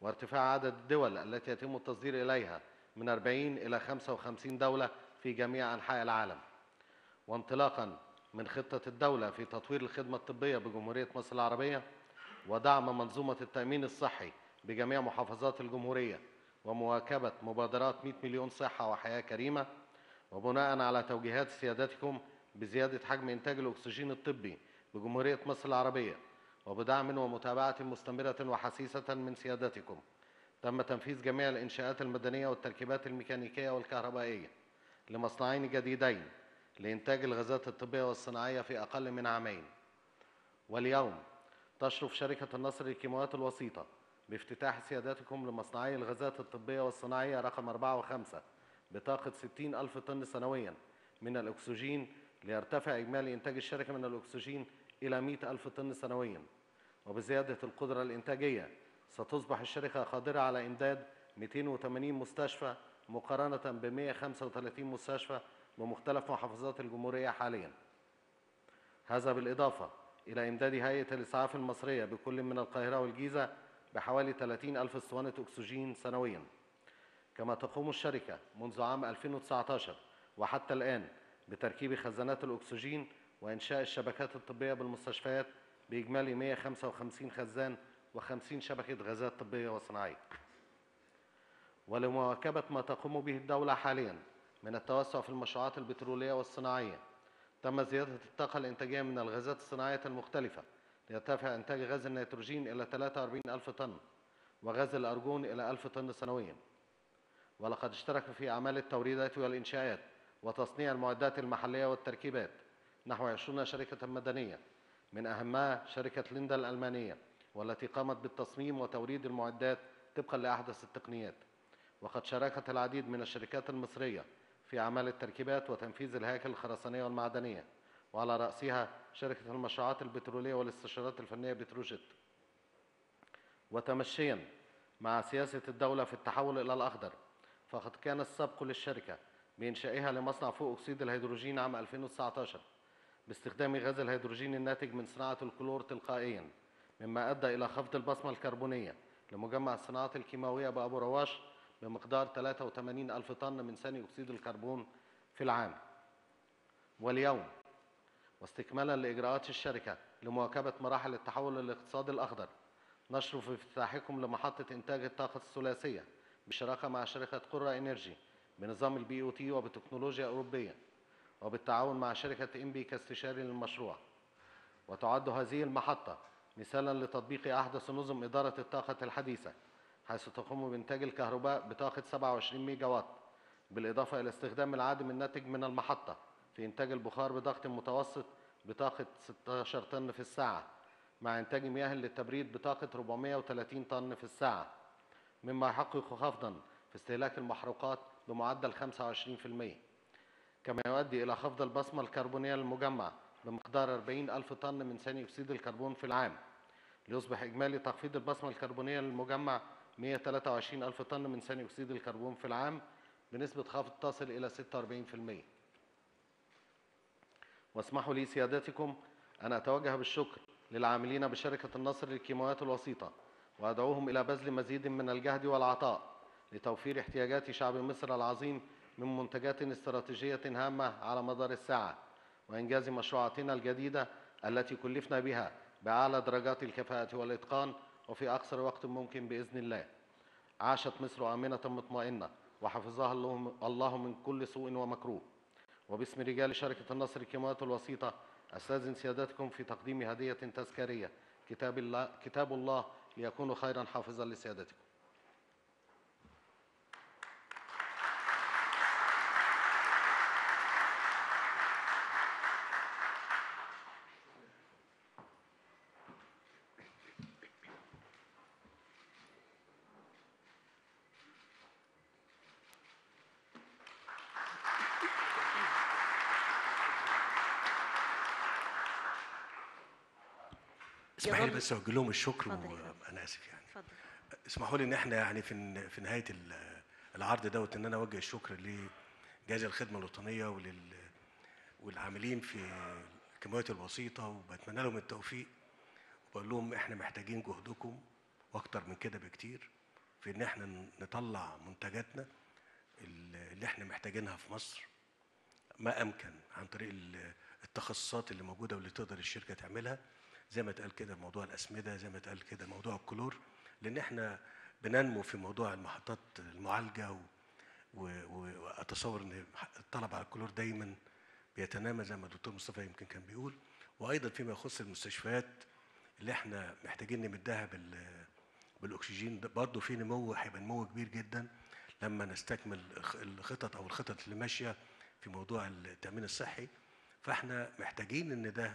وارتفاع عدد الدول التي يتم التصدير إليها من 40 إلى 55 دولة في جميع أنحاء العالم. وانطلاقا من خطة الدولة في تطوير الخدمة الطبية بجمهورية مصر العربية ودعم منظومة التأمين الصحي بجميع محافظات الجمهورية ومواكبة مبادرات 100 مليون صحة وحياة كريمة وبناء على توجيهات سيادتكم بزيادة حجم إنتاج الأكسجين الطبي بجمهورية مصر العربية وبدعم ومتابعة مستمرة وحثيثة من سيادتكم. تم تنفيذ جميع الإنشاءات المدنية والتركيبات الميكانيكية والكهربائية لمصنعين جديدين لإنتاج الغازات الطبية والصناعية في أقل من عامين. واليوم تشرف شركة النصر للكيماويات الوسيطة بافتتاح سيادتكم لمصنعي الغازات الطبية والصناعية رقم 4 و5 بطاقة 60 ألف طن سنويا من الأكسجين ليرتفع إجمالي إنتاج الشركة من الأكسجين إلى 100 ألف طن سنويا وبزيادة القدرة الإنتاجية ستصبح الشركة قادرة على إمداد 280 مستشفى مقارنة ب 135 مستشفى بمختلف محافظات الجمهورية حاليا. هذا بالإضافة إلى إمداد هيئة الإسعاف المصرية بكل من القاهرة والجيزة بحوالي 30 ألف اسطوانة أكسجين سنويا. كما تقوم الشركة منذ عام 2019 وحتى الآن بتركيب خزانات الأكسجين وإنشاء الشبكات الطبية بالمستشفيات بإجمالي 155 خزان و50 شبكة غازات طبية وصناعية. ولمواكبة ما تقوم به الدولة حاليا من التوسع في المشروعات البترولية والصناعية تم زيادة الطاقة الإنتاجية من الغازات الصناعية المختلفة ليرتفع إنتاج غاز النيتروجين إلى 43 ألف طن وغاز الأرجون إلى 1000 طن سنويا. ولقد اشترك في أعمال التوريدات والإنشاءات وتصنيع المعدات المحلية والتركيبات نحو 20 شركة مدنية من أهمها شركة ليندا الألمانية والتي قامت بالتصميم وتوريد المعدات طبقا لأحدث التقنيات. وقد شاركت العديد من الشركات المصرية في أعمال التركيبات وتنفيذ الهياكل الخرسانية والمعدنية وعلى رأسها شركة المشروعات البترولية والاستشارات الفنية بتروجيت. وتمشيا مع سياسة الدولة في التحول إلى الأخضر فقد كان السبق للشركة بإنشائها لمصنع فوق أكسيد الهيدروجين عام 2019 باستخدام غاز الهيدروجين الناتج من صناعة الكلور تلقائيا مما أدى إلى خفض البصمة الكربونية لمجمع الصناعات الكيماوية بأبو رواش بمقدار 83 ألف طن من ثاني أكسيد الكربون في العام. واليوم واستكمالا لإجراءات الشركة لمواكبة مراحل التحول للاقتصاد الأخضر نشرف بافتتاحكم لمحطة إنتاج الطاقة الثلاثية بشراكة مع شركة قرة Energy بنظام ال BOT وبتكنولوجيا أوروبية. وبالتعاون مع شركة إنبي كاستشاري للمشروع. وتعد هذه المحطة مثالا لتطبيق أحدث نظم إدارة الطاقة الحديثة حيث تقوم بإنتاج الكهرباء بطاقة 27 ميجا وات بالإضافة إلى استخدام العادم الناتج من المحطة في إنتاج البخار بضغط متوسط بطاقة 16 طن في الساعة مع إنتاج مياه للتبريد بطاقة 430 طن في الساعة مما يحقق خفضا في استهلاك المحروقات بمعدل 25% كما يؤدي إلى خفض البصمة الكربونية للمجمع بمقدار 40 ألف طن من ثاني أكسيد الكربون في العام. ليصبح إجمالي تخفيض البصمة الكربونية للمجمع 123 ألف طن من ثاني أكسيد الكربون في العام بنسبة خفض تصل إلى 46% واسمحوا لي سيادتكم أن أتوجه بالشكر للعاملين بشركة النصر للكيماويات الوسيطة وأدعوهم إلى بذل مزيد من الجهد والعطاء لتوفير احتياجات شعب مصر العظيم من منتجات استراتيجية هامة على مدار الساعة وإنجاز مشروعاتنا الجديدة التي كلفنا بها بأعلى درجات الكفاءة والإتقان وفي أقصر وقت ممكن بإذن الله. عاشت مصر آمنة مطمئنة وحفظها الله- من كل سوء ومكروه. وباسم رجال شركة النصر الكيماويات الوسيطة أستاذن سيادتكم في تقديم هدية تذكارية. كتاب الله, كتاب الله ليكون خيرا حافظا لسيادتكم. بس اوجه لهم الشكر وأنا آسف يعني. اتفضل. اسمحوا لي إن إحنا يعني في في نهاية ال- العرض دوت إن أنا أوجه الشكر لجهاز الخدمة الوطنية ولل والعاملين في الكيماويات البسيطة وبتمنى لهم التوفيق. وبقول لهم إحنا محتاجين جهدكم وأكتر من كده بكتير في إن إحنا نطلع منتجاتنا ال- اللي إحنا محتاجينها في مصر ما أمكن عن طريق ال- التخصصات اللي موجودة واللي تقدر الشركة تعملها. زي ما اتقال كده موضوع الأسمدة زي ما اتقال كده موضوع الكلور لأن إحنا بننمو في موضوع المحطات المعالجة و و- وأتصور إن الطلب على الكلور دايما بيتنامى زي ما الدكتور مصطفى يمكن كان بيقول وأيضا فيما يخص المستشفيات اللي إحنا محتاجين نمدها بال بالأكسجين برضه في نمو هيبقى نمو كبير جدا لما نستكمل الخ- الخطط أو الخطط اللي ماشية في موضوع التأمين الصحي. فإحنا محتاجين إن ده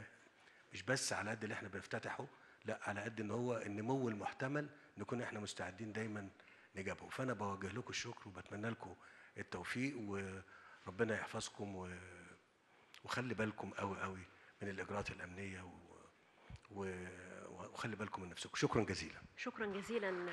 مش بس على قد اللي إحنا بنفتتحه لا على قد ان هو النمو المحتمل نكون إحنا مستعدين دايما نجابه. فأنا بوجه لكم الشكر وبتمنى لكم التوفيق وربنا يحفظكم و... وخلي بالكم قوي قوي من الإجراءات الأمنية و... و... وخلي بالكم من نفسكم. شكرا جزيلا. شكرا جزيلا.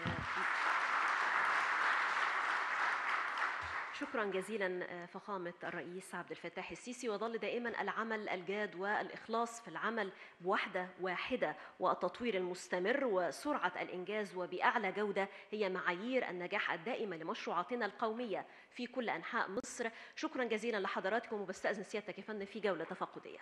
شكرا جزيلا فخامة الرئيس عبد الفتاح السيسي وظل دائما العمل الجاد والإخلاص في العمل بوحدة واحدة والتطوير المستمر وسرعة الإنجاز وبأعلى جودة هي معايير النجاح الدائمة لمشروعاتنا القومية في كل أنحاء مصر. شكرا جزيلا لحضراتكم وبستأذن سيادتك يا فندم في جولة تفقدية.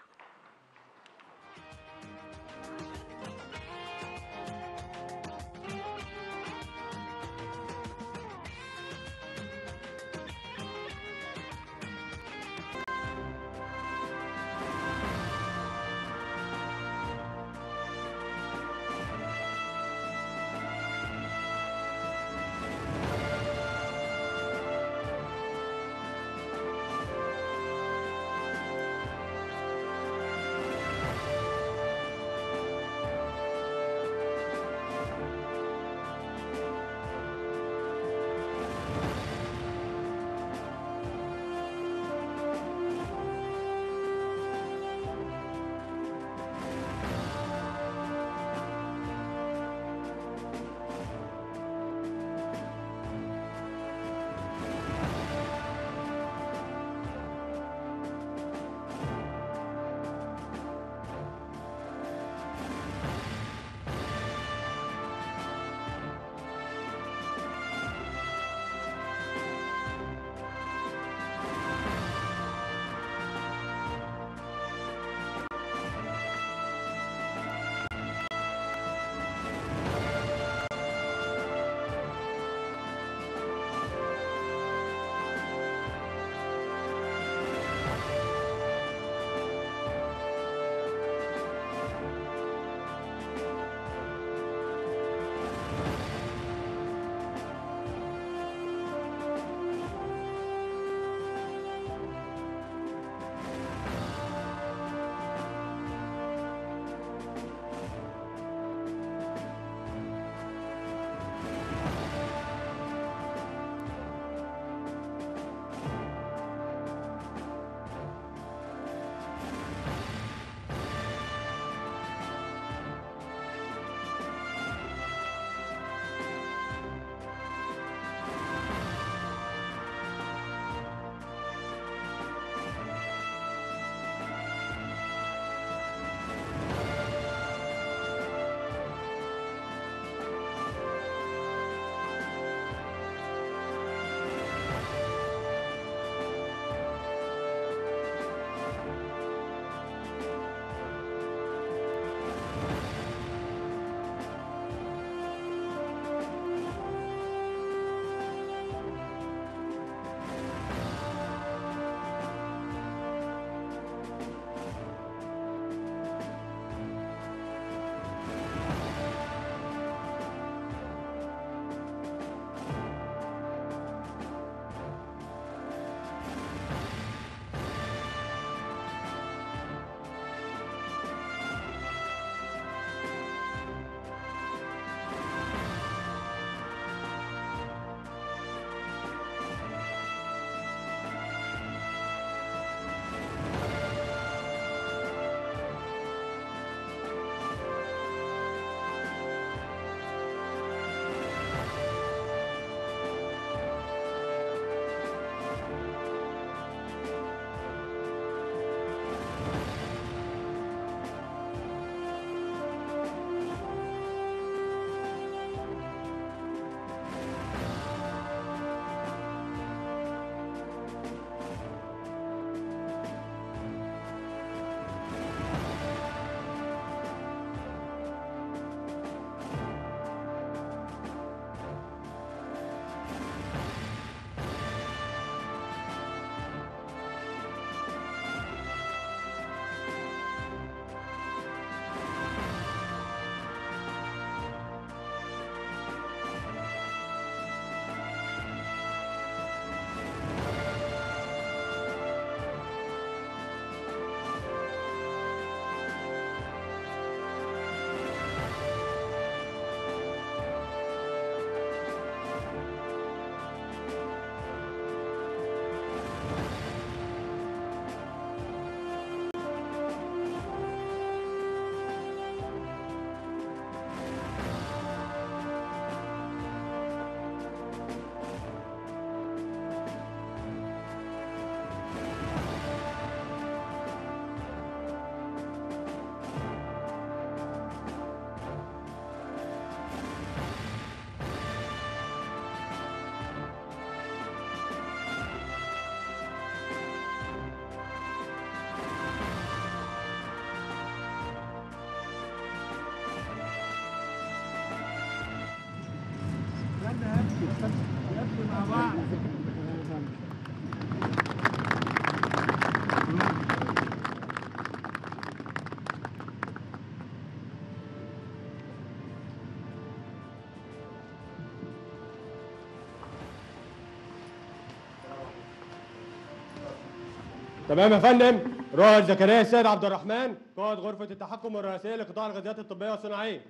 تمام يا فندم. رائد زكريا السيد عبد الرحمن قائد غرفة التحكم الرئيسيه لقطاع الغازات الطبية والصناعية.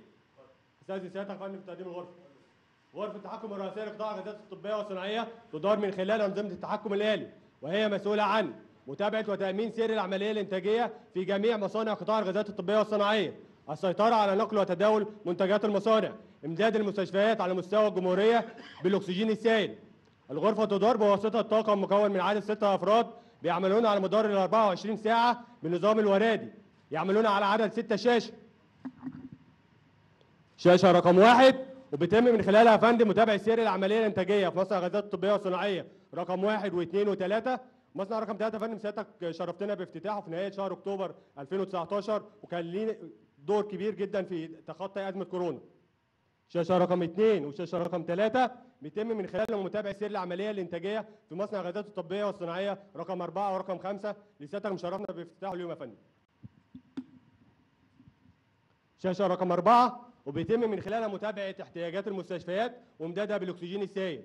أستاذ سيادتك يا فندم تقديم الغرفة. غرفة التحكم الرئيسيه لقطاع الغازات الطبية والصناعية تدار من خلال انظمه التحكم الآلي وهي مسؤولة عن متابعة وتأمين سير العملية الإنتاجية في جميع مصانع قطاع الغازات الطبية والصناعية السيطرة على نقل وتداول منتجات المصانع إمداد المستشفيات على مستوى الجمهورية بالأكسجين السائل. الغرفة تدار بواسطة طاقم مكون من عدد ستة أفراد بيعملون على مدار ال 24 ساعة بالنظام الورادي يعملون على عدد ستة شاشة. شاشة رقم واحد وبيتم من خلالها يا فندم متابعة سير العملية الإنتاجية في مصنع الغازات الطبية والصناعية. رقم واحد واثنين وثلاثة. مصنع رقم ثلاثة يا فندم سيادتك شرفتنا بافتتاحه في نهاية شهر أكتوبر 2019 وكان ليه دور كبير جدا في تخطي أزمة كورونا. شاشة رقم اثنين وشاشة رقم ثلاثة بيتم من خلالهم متابعه سير العملية الإنتاجية في مصنع الغازات الطبية والصناعية. رقم أربعة ورقم خمسة. لسيادتك مشرفنا بافتتاحه اليوم يا فندم. شاشة رقم أربعة. وبيتم من خلالها متابعة احتياجات المستشفيات وامدادها بالأكسجين السائل.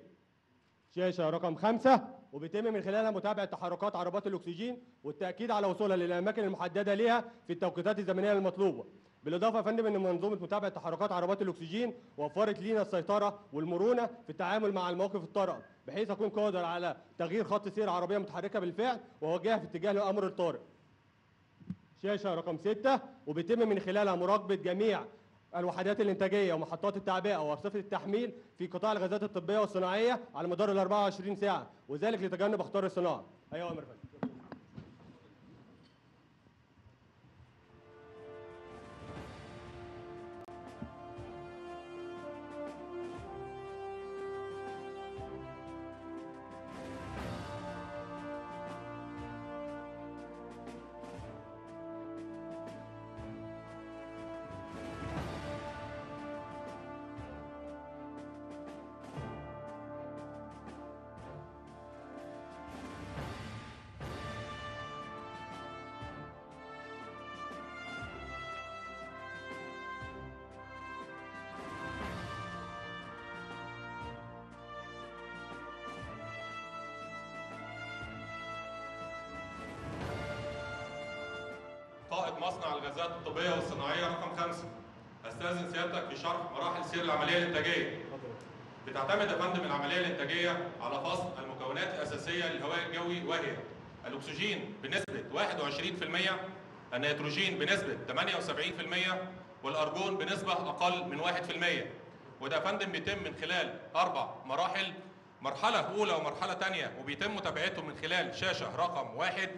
شاشة رقم خمسة وبيتم من خلالها متابعة تحركات عربات الأكسجين والتأكيد على وصولها للأماكن المحددة لها في التوقيتات الزمنية المطلوبة. بالإضافة يا فندم إن منظومة متابعة تحركات عربات الأكسجين وفرت لينا السيطرة والمرونة في التعامل مع المواقف الطارئة بحيث أكون قادر على تغيير خط سير عربية متحركة بالفعل وأوجهها في اتجاه الأمر الطارئ. شاشة رقم ستة وبيتم من خلالها مراقبة جميع الوحدات الإنتاجية ومحطات التعبئة وارصفه التحميل في قطاع الغازات الطبية والصناعية على مدار ال 24 ساعة وذلك لتجنب أخطار الصناعة. أيوه يا الغازات الطبية والصناعية رقم خمسة. أستاذن سيادتك في شرح مراحل سير العملية الإنتاجية. بتعتمد يا فندم العملية الإنتاجية على فصل المكونات الأساسية للهواء الجوي وهي الأكسجين بنسبة 21% النيتروجين بنسبة 78% والأرجون بنسبة أقل من 1% وده يا فندم بيتم من خلال أربع مراحل. مرحلة أولى ومرحلة تانية وبيتم متابعتهم من خلال شاشة رقم واحد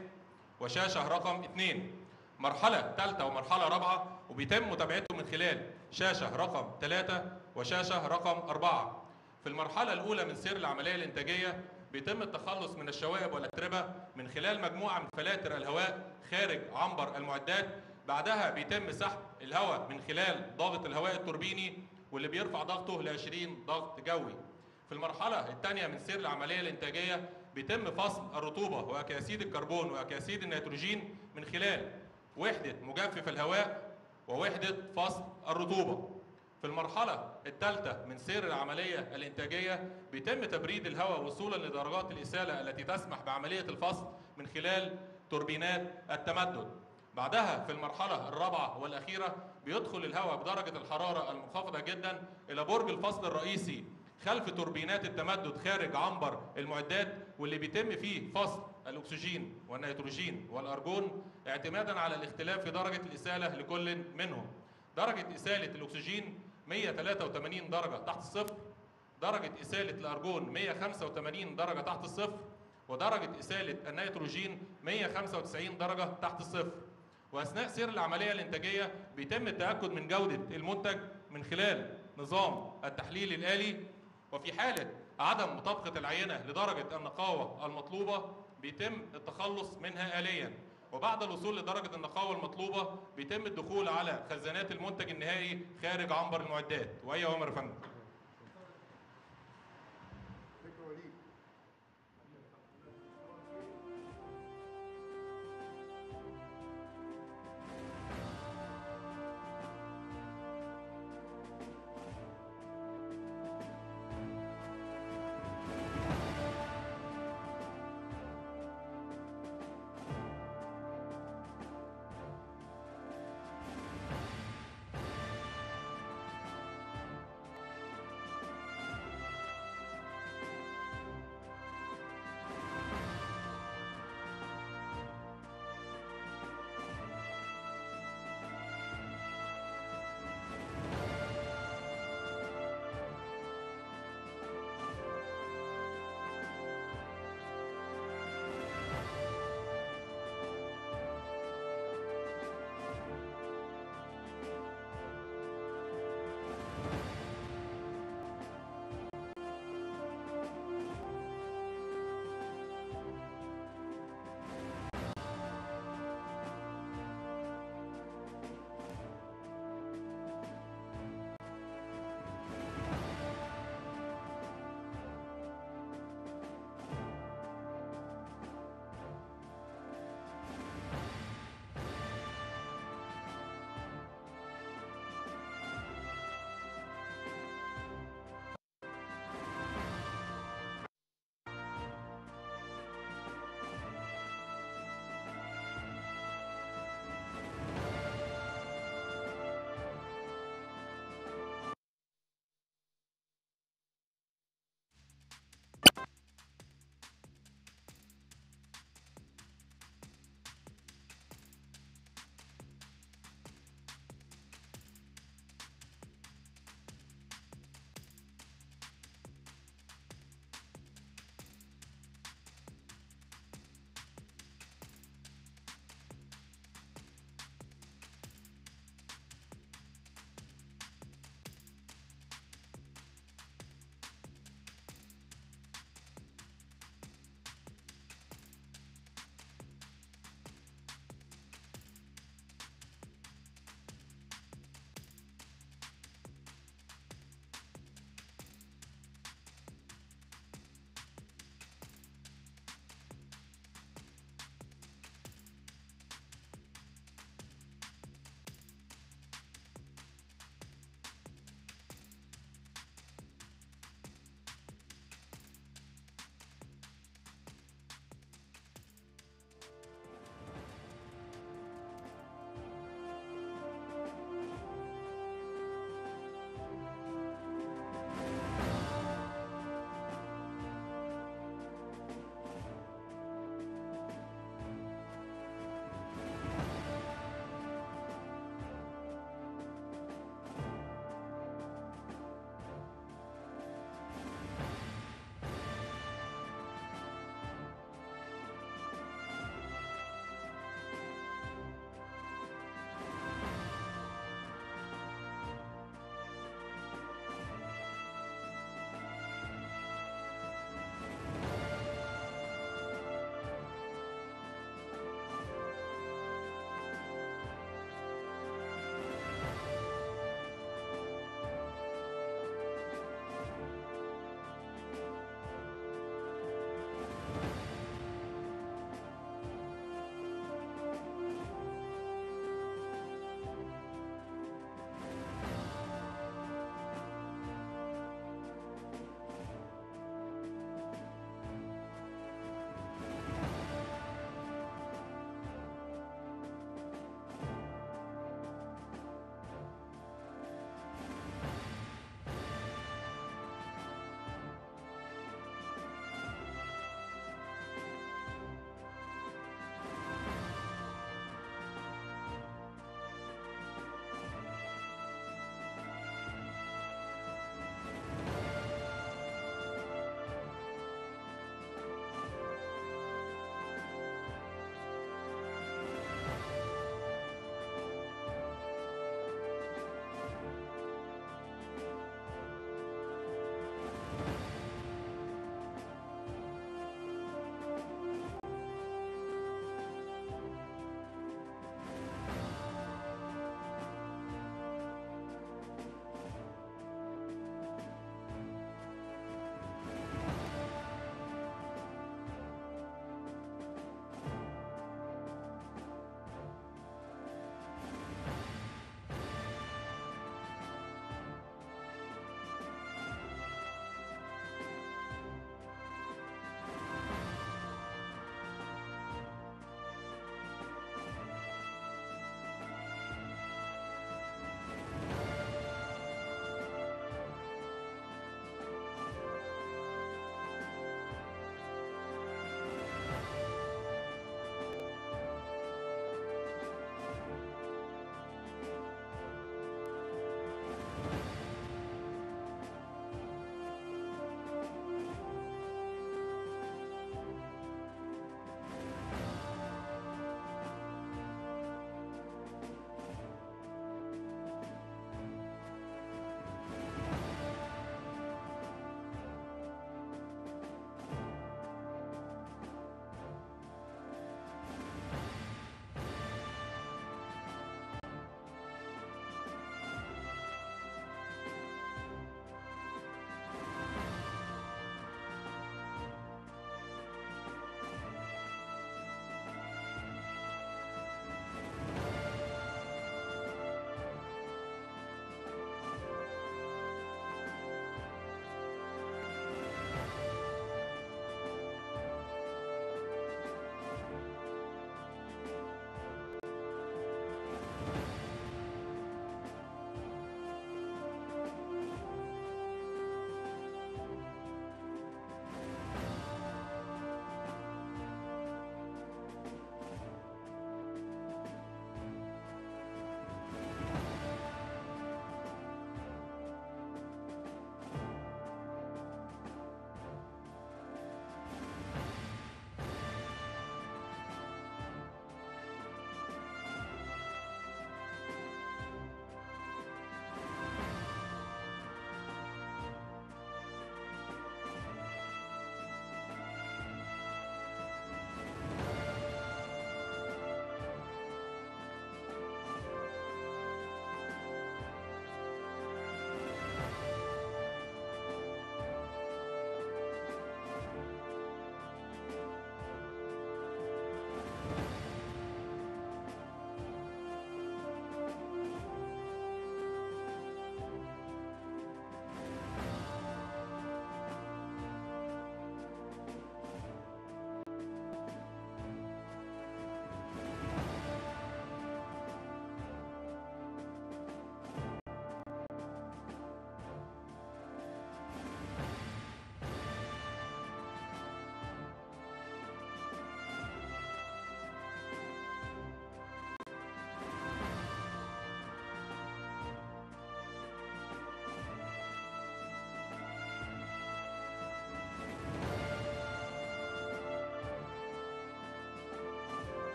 وشاشة رقم اثنين مرحلة ثالثة ومرحلة رابعة وبيتم متابعتهم من خلال شاشة رقم ثلاثة وشاشة رقم أربعة. في المرحلة الأولى من سير العملية الإنتاجية بيتم التخلص من الشوائب والأتربة من خلال مجموعة من فلاتر الهواء خارج عنبر المعدات. بعدها بيتم سحب الهواء من خلال ضغط الهواء التوربيني واللي بيرفع ضغطه ل 20 ضغط جوي. في المرحلة الثانية من سير العملية الإنتاجية بيتم فصل الرطوبة وأكاسيد الكربون وأكاسيد النيتروجين من خلال وحدة مجفف الهواء ووحدة فصل الرطوبة. في المرحلة الثالثة من سير العملية الإنتاجية بيتم تبريد الهواء وصولا لدرجات الإسالة التي تسمح بعملية الفصل من خلال توربينات التمدد. بعدها في المرحلة الرابعة والأخيرة بيدخل الهواء بدرجة الحرارة المنخفضة جدا إلى برج الفصل الرئيسي خلف توربينات التمدد خارج عنبر المعدات واللي بيتم فيه فصل الأكسجين والنيتروجين والأرجون اعتمادا على الاختلاف في درجة الإسالة لكل منهم. درجة إسالة الأكسجين 183 درجة تحت الصفر درجة إسالة الأرجون 185 درجة تحت الصفر ودرجة إسالة النيتروجين 195 درجة تحت الصفر. وأثناء سير العملية الإنتاجية بيتم التأكد من جودة المنتج من خلال نظام التحليل الآلي وفي حالة عدم مطابقة العينة لدرجة النقاوة المطلوبة بيتم التخلص منها آليا. وبعد الوصول لدرجة النقاوة المطلوبة بيتم الدخول على خزانات المنتج النهائي خارج عنبر المعدات. وأي أوامر فندم.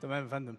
تمام يا فندم.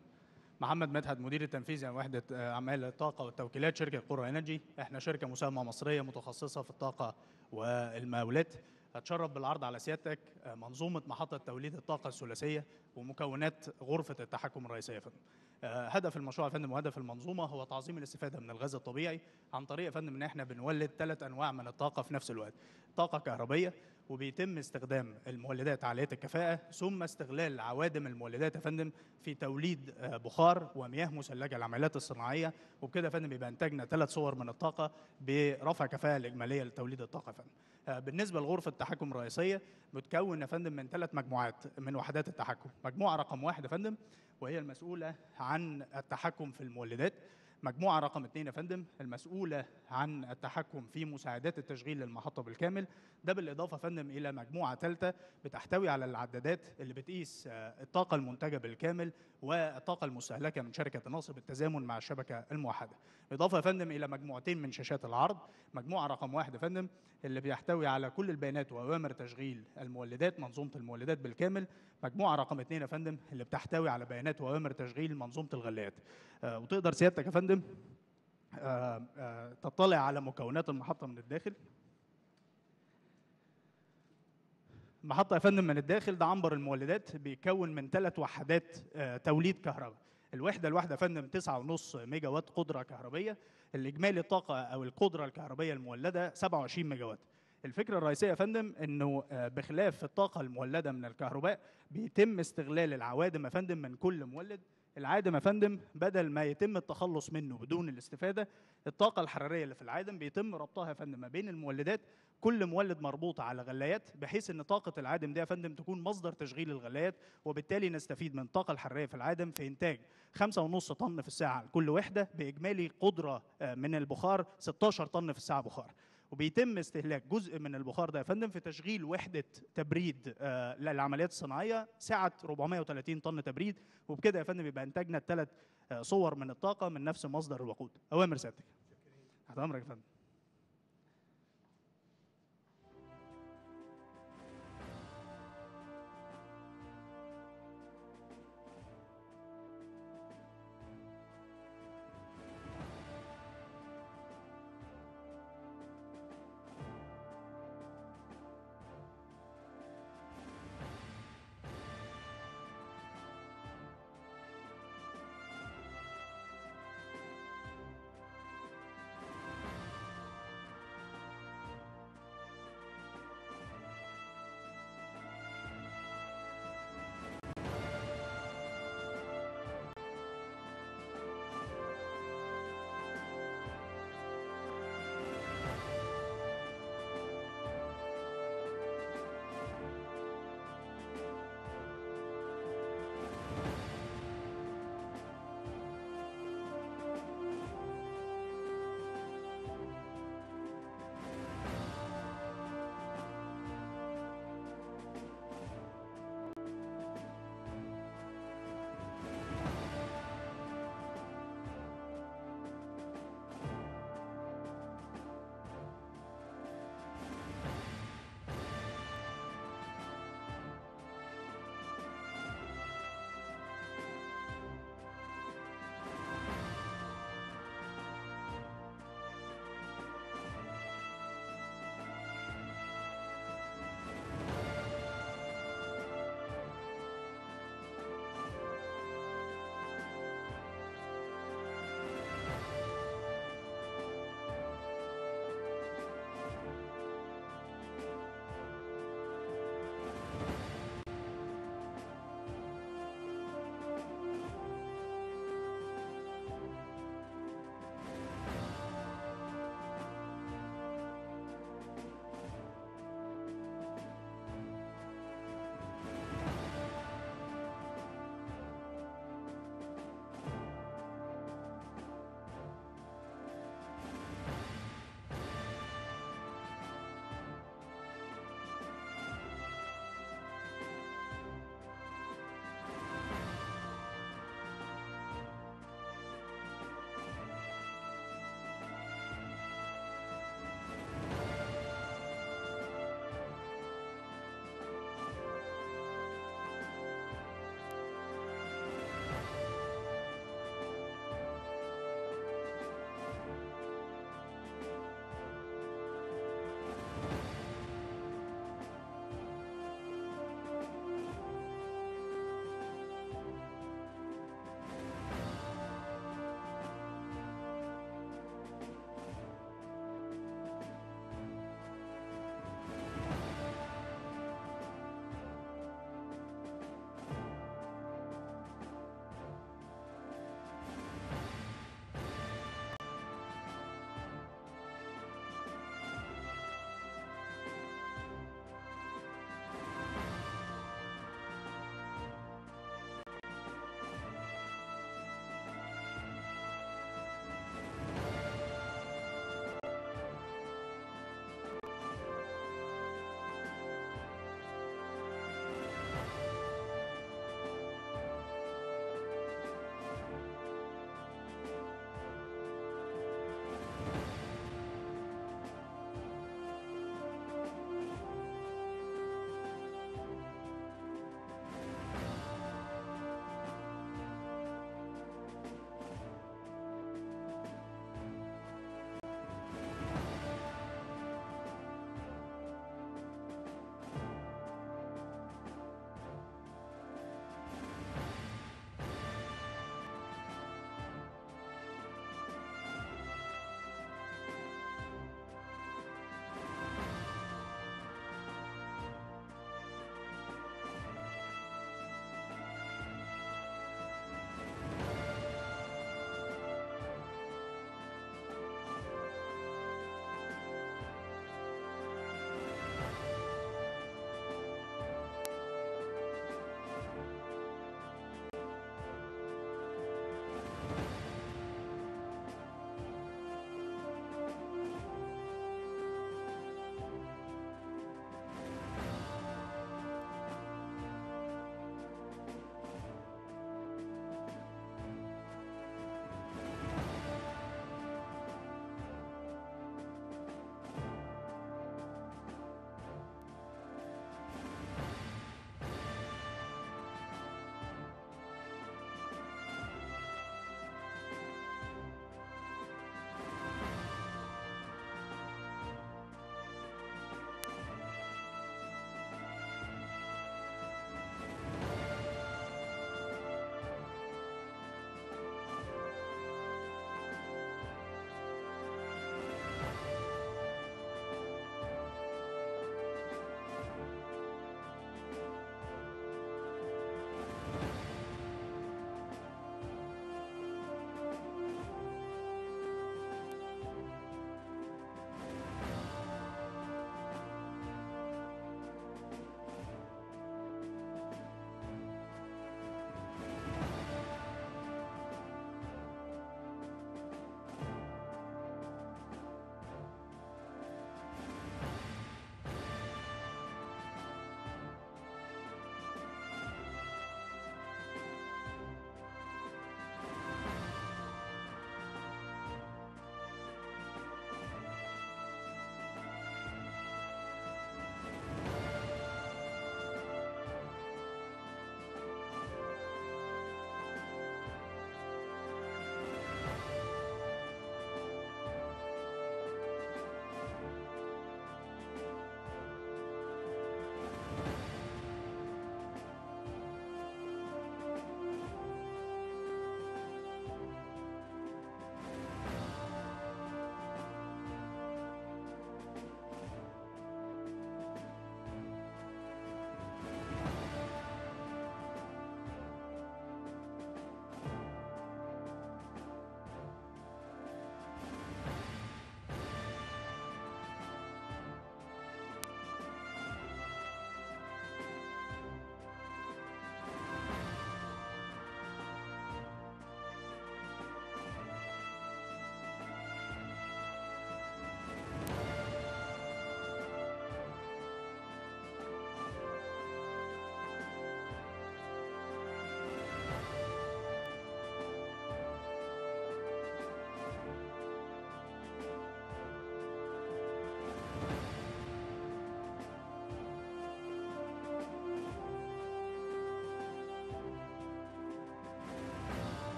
محمد مدحت مدير التنفيذي عن وحدة آه، أعمال الطاقة والتوكيلات شركة قرى إنرجي. إحنا شركة مساهمة مصرية متخصصة في الطاقة والمقاولات هتشرف بالعرض على سيادتك آه، منظومة محطة توليد الطاقة الثلاثية ومكونات غرفة التحكم الرئيسية يا فندم. آه، هدف المشروع يا فندم وهدف المنظومة هو تعظيم الاستفادة من الغاز الطبيعي عن طريق يا فندم إن إحنا بنولد ثلاث أنواع من الطاقة في نفس الوقت. طاقة كهربية وبيتم استخدام المولدات عاليه الكفاءة ثم استغلال عوادم المولدات يا فندم في توليد آه، بخار ومياه مثلجة للعمليات الصناعية. وبكده يا فندم يبقى انتجنا ثلاث صور من الطاقة برفع الكفاءه الإجمالية لتوليد الطاقة يا فندم. آه، بالنسبة لغرفة التحكم الرئيسيه بتكون يا فندم من ثلاث مجموعات من وحدات التحكم. مجموعة رقم واحد يا فندم وهي المسؤولة عن التحكم في المولدات. مجموعة رقم اثنين يا فندم المسؤولة عن التحكم في مساعدات التشغيل للمحطة بالكامل. ده بالإضافة يا فندم إلى مجموعة ثالثة بتحتوي على العدادات اللي بتقيس آه، الطاقة المنتجة بالكامل والطاقة المستهلكة من شركة الناصر بالتزامن مع الشبكة الموحدة. إضافة يا فندم إلى مجموعتين من شاشات العرض. مجموعة رقم واحد يا فندم اللي بيحتوي على كل البيانات وأوامر تشغيل المولدات منظومة المولدات بالكامل. مجموعة رقم اثنين يا فندم اللي بتحتوي على بيانات وأوامر تشغيل منظومة الغلايات آه، وتقدر سيادتك يا فندم آه، آه، تطلع على مكونات المحطة من الداخل. محطة يا فندم من الداخل ده عنبر المولدات بيكون من ثلاث وحدات توليد كهرباء. الوحدة الواحدة يا فندم 9.5 ميجا وات قدرة كهربية. الإجمالي الطاقة أو القدرة الكهربية المولدة 27 ميجا وات الفكرة الرئيسية يا فندم إنه آه، بخلاف الطاقة المولدة من الكهرباء بيتم استغلال العوادم يا فندم من كل مولد. العادم يا فندم بدل ما يتم التخلص منه بدون الاستفادة الطاقة الحرارية اللي في العادم بيتم ربطها يا فندم ما بين المولدات. كل مولد مربوط على غلايات بحيث إن طاقة العادم دي يا فندم تكون مصدر تشغيل الغلايات وبالتالي نستفيد من الطاقة الحرارية في العادم في إنتاج 5.5 طن في الساعة لكل وحدة بإجمالي قدرة آه، من البخار 16 طن في الساعة بخار. وبيتم استهلاك جزء من البخار ده يا فندم في تشغيل وحدة تبريد آه، للعمليات الصناعية. سعة 430 طن تبريد. وبكده يا فندم يبقى انتجنا الثلاث صور من الطاقة من نفس مصدر الوقود. أوامر سيادتك. تحت امرك يا فندم.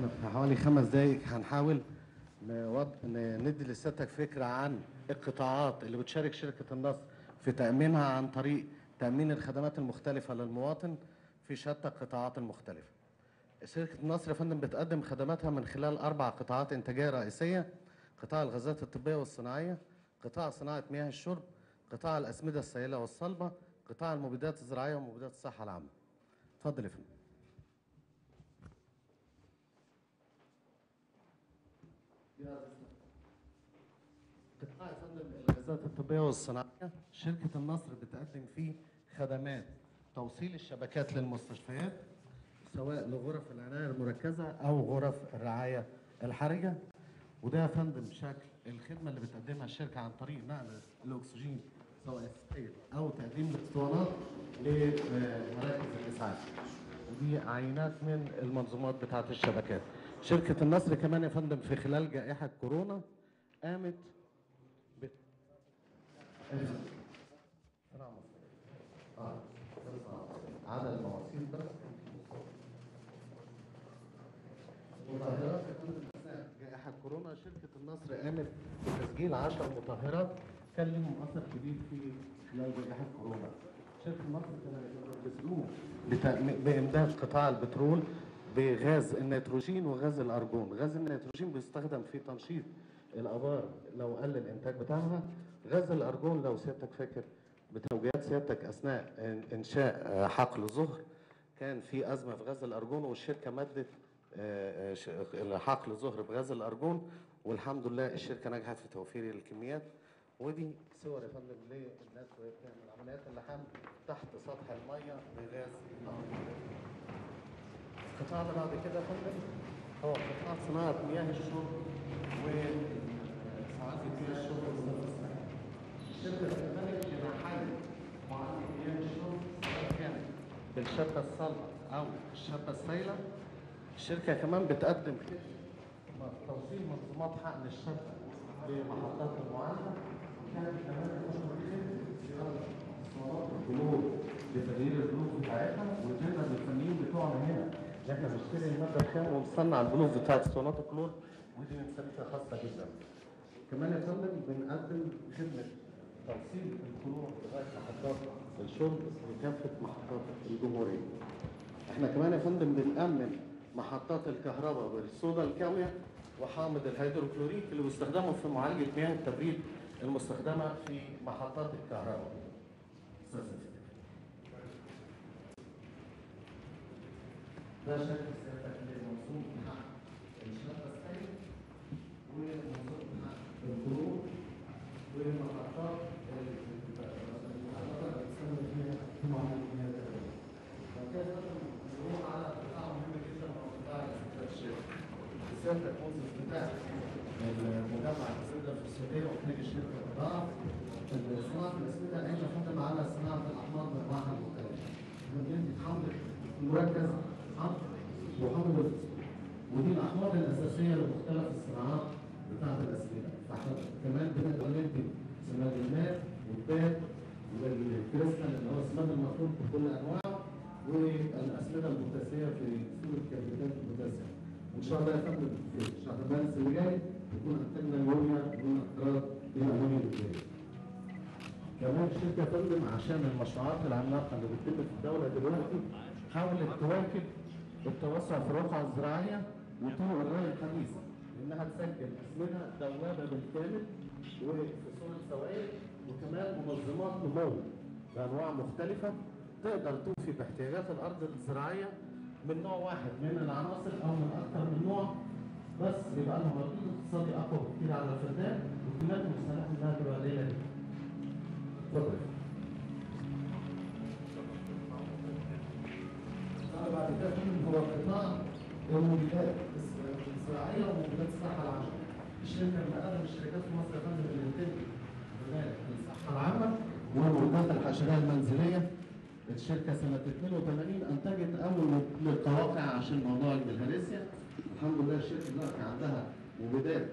إحنا في حوالي خمس دقايق هنحاول ندي لسيادتك فكرة عن القطاعات اللي بتشارك شركة النصر في تأمينها عن طريق تأمين الخدمات المختلفة للمواطن في شتى القطاعات المختلفة. شركة النصر يا فندم بتقدم خدماتها من خلال أربع قطاعات إنتاجية رئيسية قطاع الغازات الطبية والصناعية قطاع صناعة مياه الشرب قطاع الأسمدة السائلة والصلبة قطاع المبيدات الزراعية ومبيدات الصحة العامة اتفضل يا فندم قطاع يا الغازات الطبية والصناعية شركة النصر بتقدم فيه خدمات توصيل الشبكات للمستشفيات سواء لغرف العناية المركزة أو غرف الرعاية الحرجة وده يا فندم شكل الخدمة اللي بتقدمها الشركة عن طريق نقل الأكسجين سواء السائل أو تقديم الاسطوانات لمراكز الإسعاف ودي عينات من المنظومات بتاعة الشبكات شركة النصر كمان يا فندم في خلال جائحة كورونا قامت. عدد المواسير بس مطهرات جائحة كورونا شركة النصر قامت بتسجيل 10 مطهرات كان لهم اثر كبير في خلال جائحة كورونا. شركة النصر كانت بتأمين- بإمداد قطاع البترول بغاز النيتروجين وغاز الأرجون، غاز النيتروجين بيستخدم في تنشيط الآبار لو قل الإنتاج بتاعها، غاز الأرجون لو سيادتك فاكر بتوجيهات سيادتك أثناء إنشاء آه، حقل ظهر كان في أزمة في غاز الأرجون والشركة مدت آه، آه، حقل ظهر بغاز الأرجون والحمد لله الشركة نجحت في توفير الكميات. ودي صور يا فندم للناس وهي بتعمل عمليات اللحام تحت سطح المية بغاز. القطاع اللي بعد كده يا فندم؟ هو قطاع صناعة مياه الشرب وصناعه مياه الشرب مياه الشرب سواء كانت بالشبكه الصلبه أو الشبكه السائله الشركة كمان بتقدم توصيل منظومات حقن الشبكة لمحطات المعالجة. كانت كمان اسطوانات البلوغ لتغيير البلوغ بتاعتها وجبنا بالفنيين بتوعنا هنا. اللي إحنا بنشتري المادة الخام ونصنع البلوغ بتاعت اسطوانات الكلور ودي من خاصة جدا. كمان يا فندم بنقدم خدمة توصيل الكلور لغاية محطات الشرب لكافة محطات الجمهورية. إحنا كمان يا فندم بنأمن محطات الكهرباء بالصودا الكاوية وحامض الهيدروكلوريك اللي بيستخدموا في معالجة مياه التبريد المستخدمة في محطات الكهرباء. ده شكل سيادتك لمنظومة حق الشبكة السائل ومنظومة حق الكلور ومحطات المحطات اللي بتستخدم فيها في معالجة مياه التبريد. وكذا نروح على قطاع مهم جدا هو قطاع الاسمده الشركة. منصف بتاع المجمع الاسمده في السعوديه وخارج الشركة قطاع صناعه الاسمده عايشه فندم على صناعه الاحماض بانواعها المختلفه. إحنا بندي حمض مركز حمض وحمض ودي الاحماض الاساسيه لمختلف الصناعات بتاعه الاسمده. فاحنا كمان بنقدر ندي سماد الماء والباب والكريستال اللي هو السماد المخلوط بكل انواعه والاسمده البوتاسيه في صوره كبريتات البوتاسيوم. إن شاء الله يا فندم في شهر مارس اللي جاي يكون انتجنا اليوريا من اقراض إلى امونيا الجاي. كمان الشركة فندم عشان المشروعات العملاقة اللي بتتم في الدولة دلوقتي حاولت تواكب التوسع في الرقعه الزراعية وطرق الري الحديثه إنها تسجل أسمدة دوابة بالكامل وفصول سوائل وكمان منظمات نمو بأنواع مختلفة تقدر توفي باحتياجات الأرض الزراعية من نوع واحد من العناصر أو من أكثر من نوع بس بيبقى لها مردود اقتصادي أقوى بكتير على الفدان وكمان مستحق انها تبقى قليله جدا. اتفضل. بعد كده هو قطاع المبيدات الزراعية ومبيدات الصحة العامة. الشركة من أقدم الشركات في مصر يا فندم اللي بتنتج الصحة العامة ومبيدات الحشرية المنزلية الشركة سنة 82 أنتجت أول للقواقع عشان موضوع البلهارسيا الحمد لله الشركة دلوقتي عندها مبيدات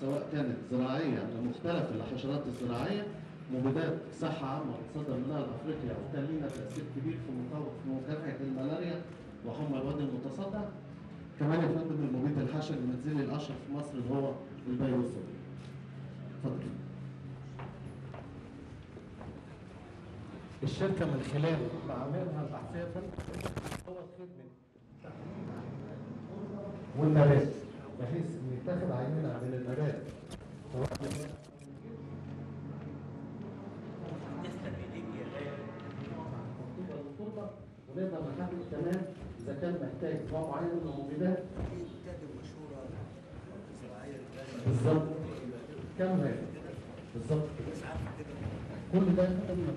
سواء كانت زراعية لمختلف الحشرات الزراعية مبيدات صحة عامة بتصدر منها لأفريقيا وكان لنا تأثير كبير في مكافحة الملاريا وحمى الوادي المتصدع كمان يا فندم المبيد الحشري المنزلي الاشهر في مصر اللي هو البيروسول اتفضل. الشركة من خلال معاملها فندم هو خدمة والنبات بحيث يتاخد عينة من النبات ونقدر نحدد كمان إذا كان محتاج نوع معين من المبيدات بالظبط. كم هي بالظبط. كل ده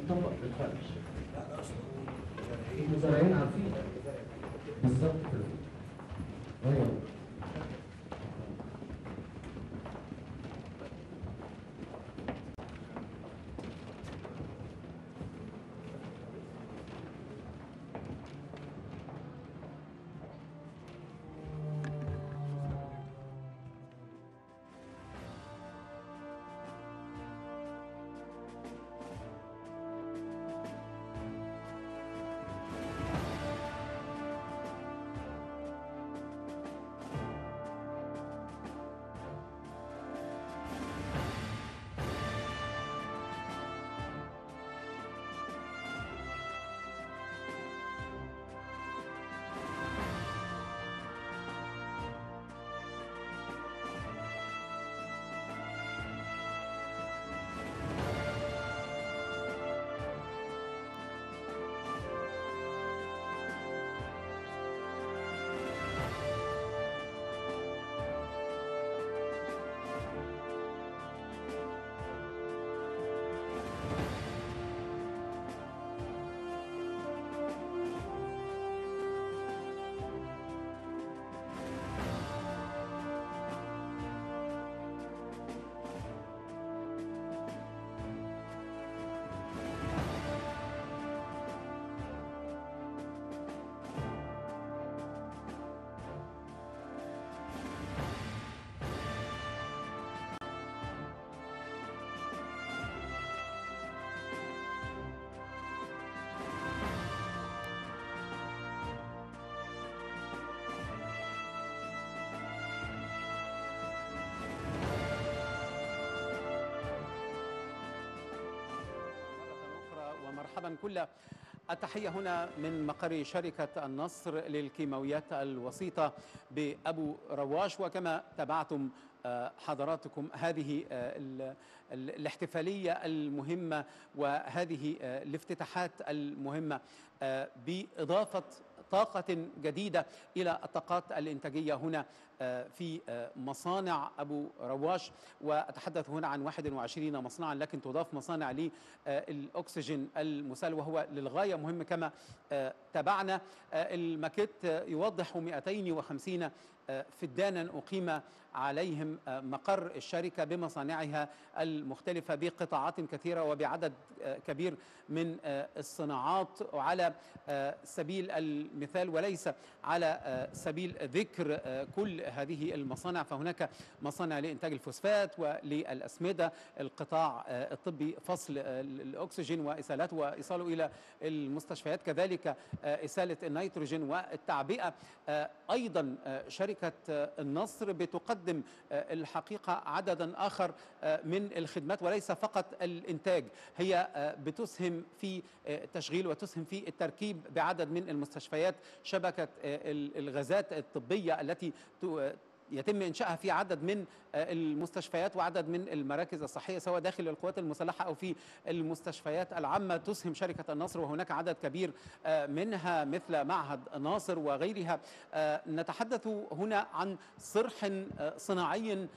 مطبق بالفرش المزارعين عارفين. بالظبط كده. أيوه. مرحبا كل التحية هنا من مقر شركة النصر للكيماويات الوسيطة بأبو رواش. وكما تابعتم آه، حضراتكم هذه آه، ال- ال- الاحتفالية المهمة وهذه آه، الافتتاحات المهمة بإضافة طاقة جديدة إلى الطاقات الإنتاجية هنا آه، في آه، مصانع أبو رواش. وأتحدث هنا عن 21 مصنعا لكن تضاف مصانع للأكسجين المسال وهو للغاية مهم كما آه، تابعنا. آه، الماكيت آه، يوضح 250 آه، فدانا أقيم عليهم آه، مقر الشركة بمصانعها المختلفة بقطاعات كثيرة وبعدد آه، كبير من آه، الصناعات على سبيل المثال وليس على سبيل ذكر كل هذه المصانع. فهناك مصانع لإنتاج الفوسفات وللأسمدة القطاع الطبي فصل الأكسجين وإسالته وإيصاله إلى المستشفيات. كذلك إسالة النيتروجين والتعبئة. أيضا شركة النصر بتقدم آه، الحقيقة عددا آخر آه، من الخدمات وليس فقط الإنتاج. هي آه، بتسهم في تشغيل وتسهم في التركيب بعدد من المستشفيات شبكة ال- الغازات الطبية التي يتم إنشائها في عدد من آه، المستشفيات وعدد من المراكز الصحية سواء داخل القوات المسلحة أو في المستشفيات العامة. تسهم شركة النصر وهناك عدد كبير آه، منها مثل معهد ناصر وغيرها. آه، نتحدث هنا عن صرح صناعي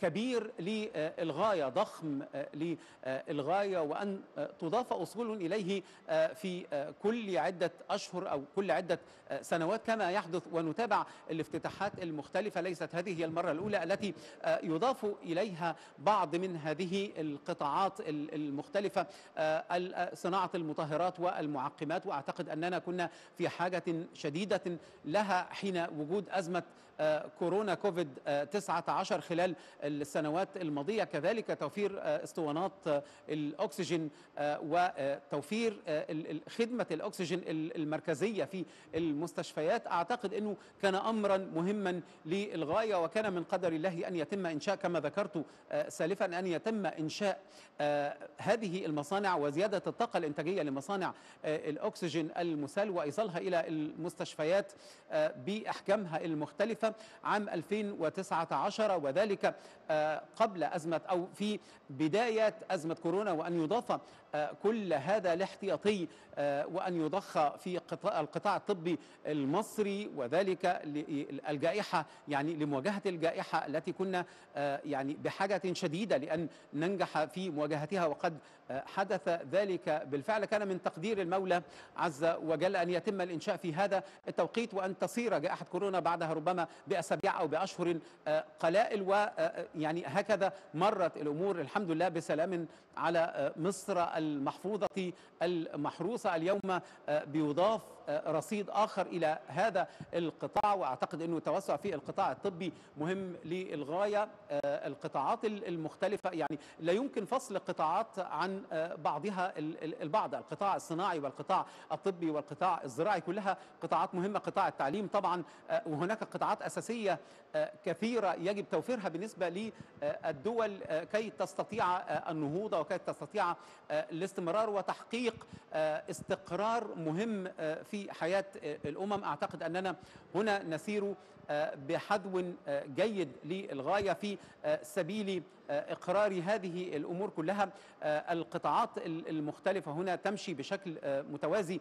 كبير للغايه ضخم للغايه وأن تضاف أصول إليه في كل عدة أشهر أو كل عدة سنوات كما يحدث. ونتابع الافتتاحات المختلفة ليست هذه هي المرة الأولى التي آه، يضاف إليها بعض من هذه القطاعات ال- المختلفة آه، آه، صناعة المطهرات والمعقمات. وأعتقد أننا كنا في حاجة شديدة لها حين وجود آه، كورونا كوفيد آه، 19 خلال السنوات الماضية. كذلك توفير آه، اسطوانات آه، الأكسجين آه، وتوفير آه، ال- ال- خدمة الأكسجين ال- المركزية في المستشفيات. أعتقد أنه كان أمرا مهما للغاية وكان من قدر الله أن يتم إنشاء كما ذكرت آه، سالفا أن يتم إنشاء آه، هذه المصانع وزيادة الطاقة الإنتاجية لمصانع آه، الأكسجين المسال وإيصالها إلى المستشفيات آه، بأحكامها عام 2019 وذلك آه، قبل أزمة أو في بداية أزمة كورونا وأن يضاف كل هذا الاحتياطي آه، وأن يضخ في قطاع القطاع الطبي المصري وذلك الجائحة يعني لمواجهة الجائحة التي كنا آه، يعني بحاجة شديدة لأن ننجح في مواجهتها وقد آه، حدث ذلك بالفعل. كان من تقدير المولى عز وجل أن يتم الإنشاء في هذا التوقيت وأن تصير جائحة كورونا بعدها ربما بأسابيع أو بأشهر آه، قلائل ويعني هكذا مرت الأمور. الحمد لله بسلام على آه، مصر المحفوظة المحروسة اليوم آه، بيضاف رصيد آخر إلى هذا القطاع وأعتقد أنه التوسع في القطاع الطبي مهم للغاية. آه، القطاعات ال- المختلفة يعني لا يمكن فصل قطاعات عن آه، بعضها ال- ال- البعض. القطاع الصناعي والقطاع الطبي والقطاع الزراعي كلها قطاعات مهمة. قطاع التعليم طبعا آه، وهناك قطاعات أساسية كثيرة يجب توفيرها بالنسبة للدول كي تستطيع النهوض وكي تستطيع الاستمرار وتحقيق استقرار مهم آه، في حياة آه، الأمم. أعتقد أننا هنا نسير آه، بحذو آه، جيد للغاية في سبيل إقرار هذه الأمور كلها. القطاعات ال- المختلفة هنا تمشي بشكل متوازي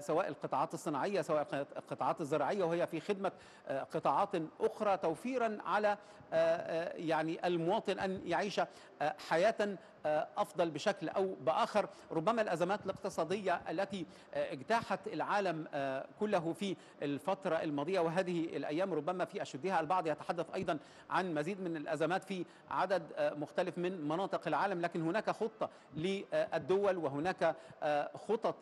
سواء القطاعات الصناعية سواء القطاعات الزراعية وهي في خدمة قطاعات أخرى توفيرا على يعني المواطن أن يعيش حياة آه، أفضل بشكل أو بآخر. ربما الأزمات الاقتصادية التي آه، اجتاحت العالم آه، كله في الفترة الماضية وهذه الأيام ربما في أشدها. البعض يتحدث أيضا عن مزيد من الأزمات في عدد مختلف من مناطق العالم لكن هناك خطة للدول وهناك خطط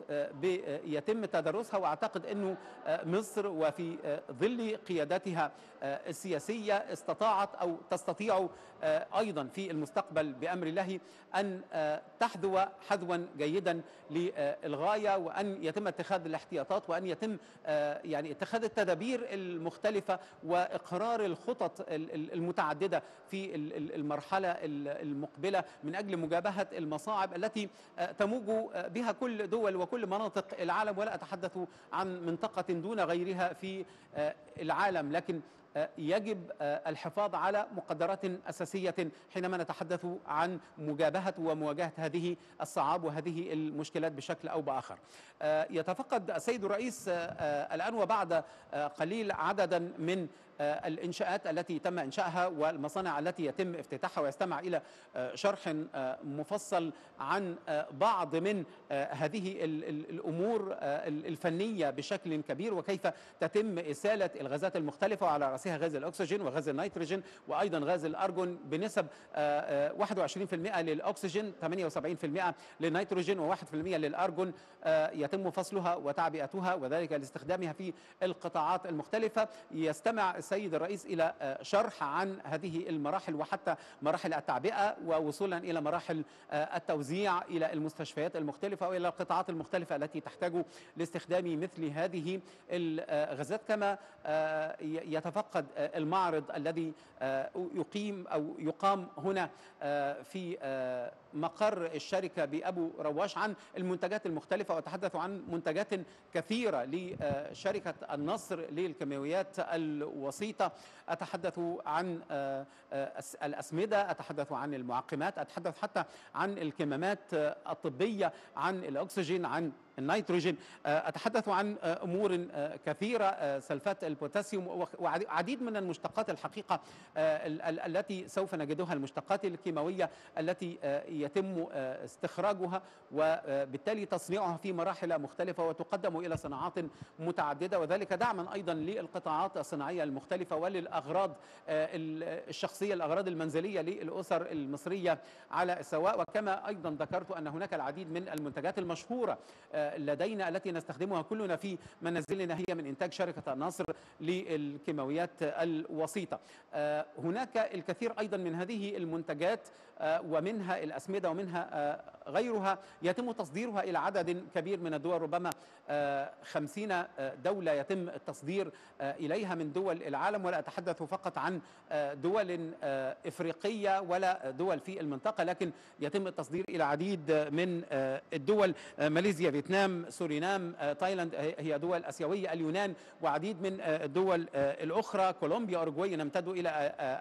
يتم تدرسها. وأعتقد أنه آه، مصر وفي ظل قيادتها السياسية استطاعت أو تستطيع أيضا في المستقبل بأمر الله أن آه، تحذو حذوا جيدا للغاية وأن يتم اتخاذ الاحتياطات وأن يتم آه، يعني اتخاذ التدابير المختلفة وإقرار الخطط ال- ال- المتعددة في ال- ال- المرحلة ال- المقبلة من أجل مجابهة المصاعب التي آه، تموج بها كل دول وكل مناطق العالم. ولا أتحدث عن منطقة دون غيرها في العالم. لكن يجب آه، الحفاظ على مقدرات أساسية حينما نتحدث عن مجابهة ومواجهة هذه الصعاب وهذه المشكلات بشكل أو بآخر. آه، يتفقد السيد الرئيس آه، الآن وبعد قليل عددا من آه، الإنشاءات التي تم إنشائها والمصانع التي يتم افتتاحها ويستمع إلى آه، شرح آه، مفصل عن بعض من هذه ال- ال- الأمور آه، ال- الفنية بشكل كبير وكيف تتم إسالة الغازات المختلفة وعلى رأسها غاز الأكسجين وغاز النيتروجين وأيضا غاز الأرجون بنسب آه، آه، 21% للأكسجين 78% للنيتروجين و1% للأرجون آه، يتم فصلها وتعبئتها وذلك لاستخدامها في القطاعات المختلفة. يستمع السيد الرئيس إلى آه، شرح عن هذه المراحل وحتى مراحل التعبئة ووصولا إلى مراحل آه، التوزيع إلى المستشفيات المختلفة وإلى القطاعات المختلفة التي تحتاج لاستخدام مثل هذه الغازات كما آه، ي- يتفقد المعرض الذي يقيم أو يقام هنا في مقر الشركة بأبو رواش عن المنتجات المختلفة. وأتحدث عن منتجات كثيرة لشركة النصر للكيماويات الوسيطة أتحدث عن آه، آه، الأسمدة أتحدث عن المعقمات أتحدث حتى عن الكمامات آه، الطبية عن الأكسجين عن النيتروجين. أتحدث عن أمور كثيرة سلفات البوتاسيوم وعديد من المشتقات الحقيقة ال- ال- التي سوف نجدها المشتقات الكيماوية التي يتم استخراجها وبالتالي تصنيعها في مراحل مختلفة وتقدم إلى صناعات متعددة وذلك دعما أيضا للقطاعات الصناعية المختلفة وللأغراض آه، ال- الشخصية الأغراض المنزلية للأسر المصرية على السواء. وكما أيضا ذكرت أن هناك العديد من المنتجات المشهورة آه، آه، لدينا التي نستخدمها كلنا في منازلنا هي من إنتاج شركة النصر للكيماويات الوسيطة. آه، هناك الكثير أيضا من هذه المنتجات آه، ومنها الأسمدة ومنها آه، غيرها يتم تصديرها إلى عدد كبير من الدول. ربما آه، خمسين آه، دولة يتم التصدير آه، إليها من دول العالم ولا أتحدث فقط عن آه، دول إفريقية ولا دول في المنطقة لكن يتم التصدير إلى عديد من الدول ماليزيا فيتنام سورينام تايلاند هي دول آسيوية اليونان وعديد من الدول الأخرى كولومبيا أوروغواي نمتد إلى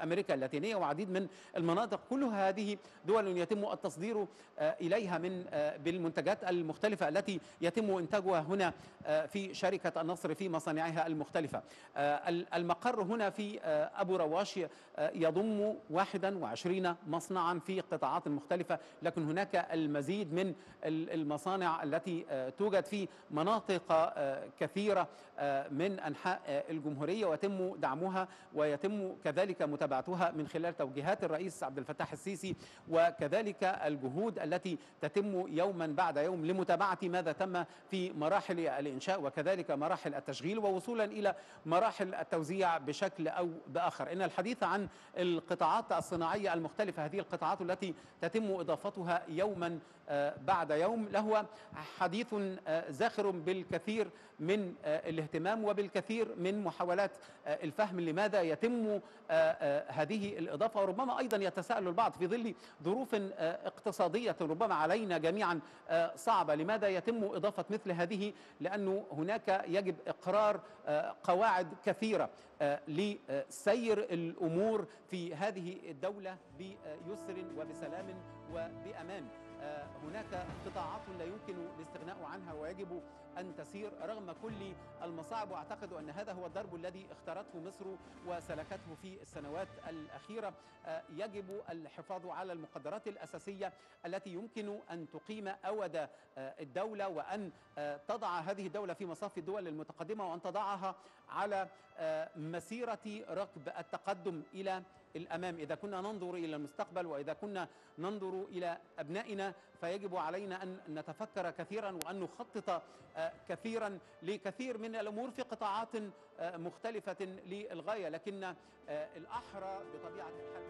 أمريكا اللاتينية وعديد من المناطق. كلها هذه دول يتم التصدير إليها من بالمنتجات المختلفة التي يتم إنتاجها هنا آه، في شركة النصر في مصانعها المختلفة. آه، ال- المقر هنا في آه، أبو رواش يضم 21 مصنعا في قطاعات مختلفة لكن هناك المزيد من ال- المصانع التي توجد في مناطق كثيرة من أنحاء الجمهورية ويتم دعمها ويتم كذلك متابعتها من خلال توجيهات الرئيس عبد الفتاح السيسي وكذلك الجهود التي تتم يوما بعد يوم لمتابعة ماذا تم في مراحل الإنشاء وكذلك مراحل التشغيل ووصولا إلى مراحل التوزيع بشكل أو بآخر. إن الحديث عن القطاعات الصناعية المختلفة هذه القطاعات التي تتم إضافتها يوما بعد يوم لهو حديث آه، زاخر بالكثير من آه، الاهتمام وبالكثير من محاولات آه، الفهم لماذا يتم آه، آه، هذه الإضافة. وربما أيضا يتساءل البعض في ظل ظروف آه، اقتصادية ربما علينا جميعا آه، صعبة. لماذا يتم إضافة مثل هذه؟ لأنه هناك يجب إقرار آه، قواعد كثيرة آه، لسير الأمور في هذه الدولة بيسر وبسلام وبأمان. آه، هناك قطاعات لا يمكن الاستغناء عنها ويجب أن تسير رغم كل المصاعب. وأعتقد أن هذا هو الدرب الذي اختارته مصر وسلكته في السنوات الأخيرة. آه، يجب الحفاظ على المقدرات الأساسية التي يمكن أن تقيم أود آه، الدولة وأن آه، تضع هذه الدولة في مصاف الدول المتقدمة وأن تضعها على آه، مسيرة ركب التقدم إلى الأمام. إذا كنا ننظر إلى المستقبل وإذا كنا ننظر إلى أبنائنا فيجب علينا أن نتفكر كثيرا وأن نخطط آه، كثيرا لكثير من الأمور في قطاعات آه، مختلفة للغاية. لكن آه، الأحرى بطبيعة الحال.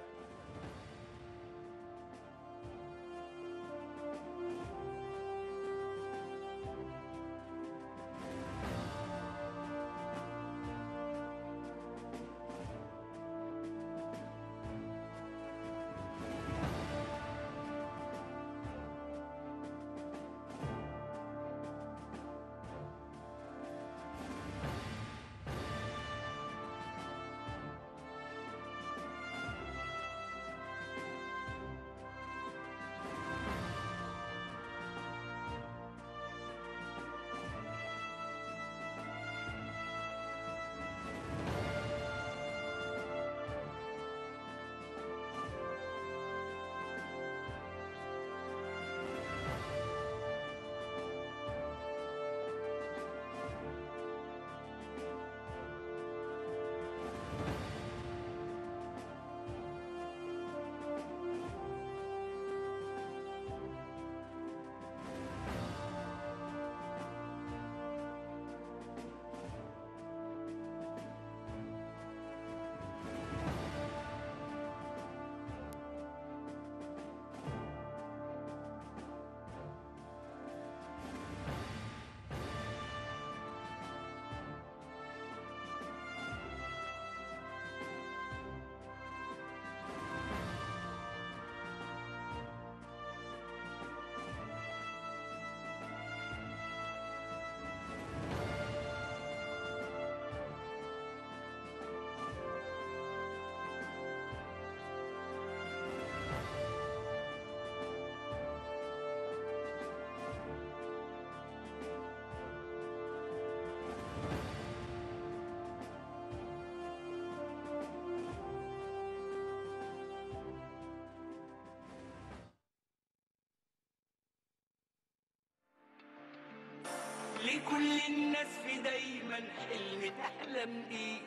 كل الناس في دايما حلمي تحلم بيه.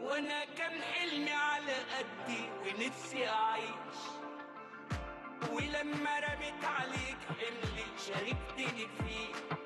وأنا كان حلمي على قدي ونفسي أعيش. ولما رميت عليك حملي شاركتني فيه.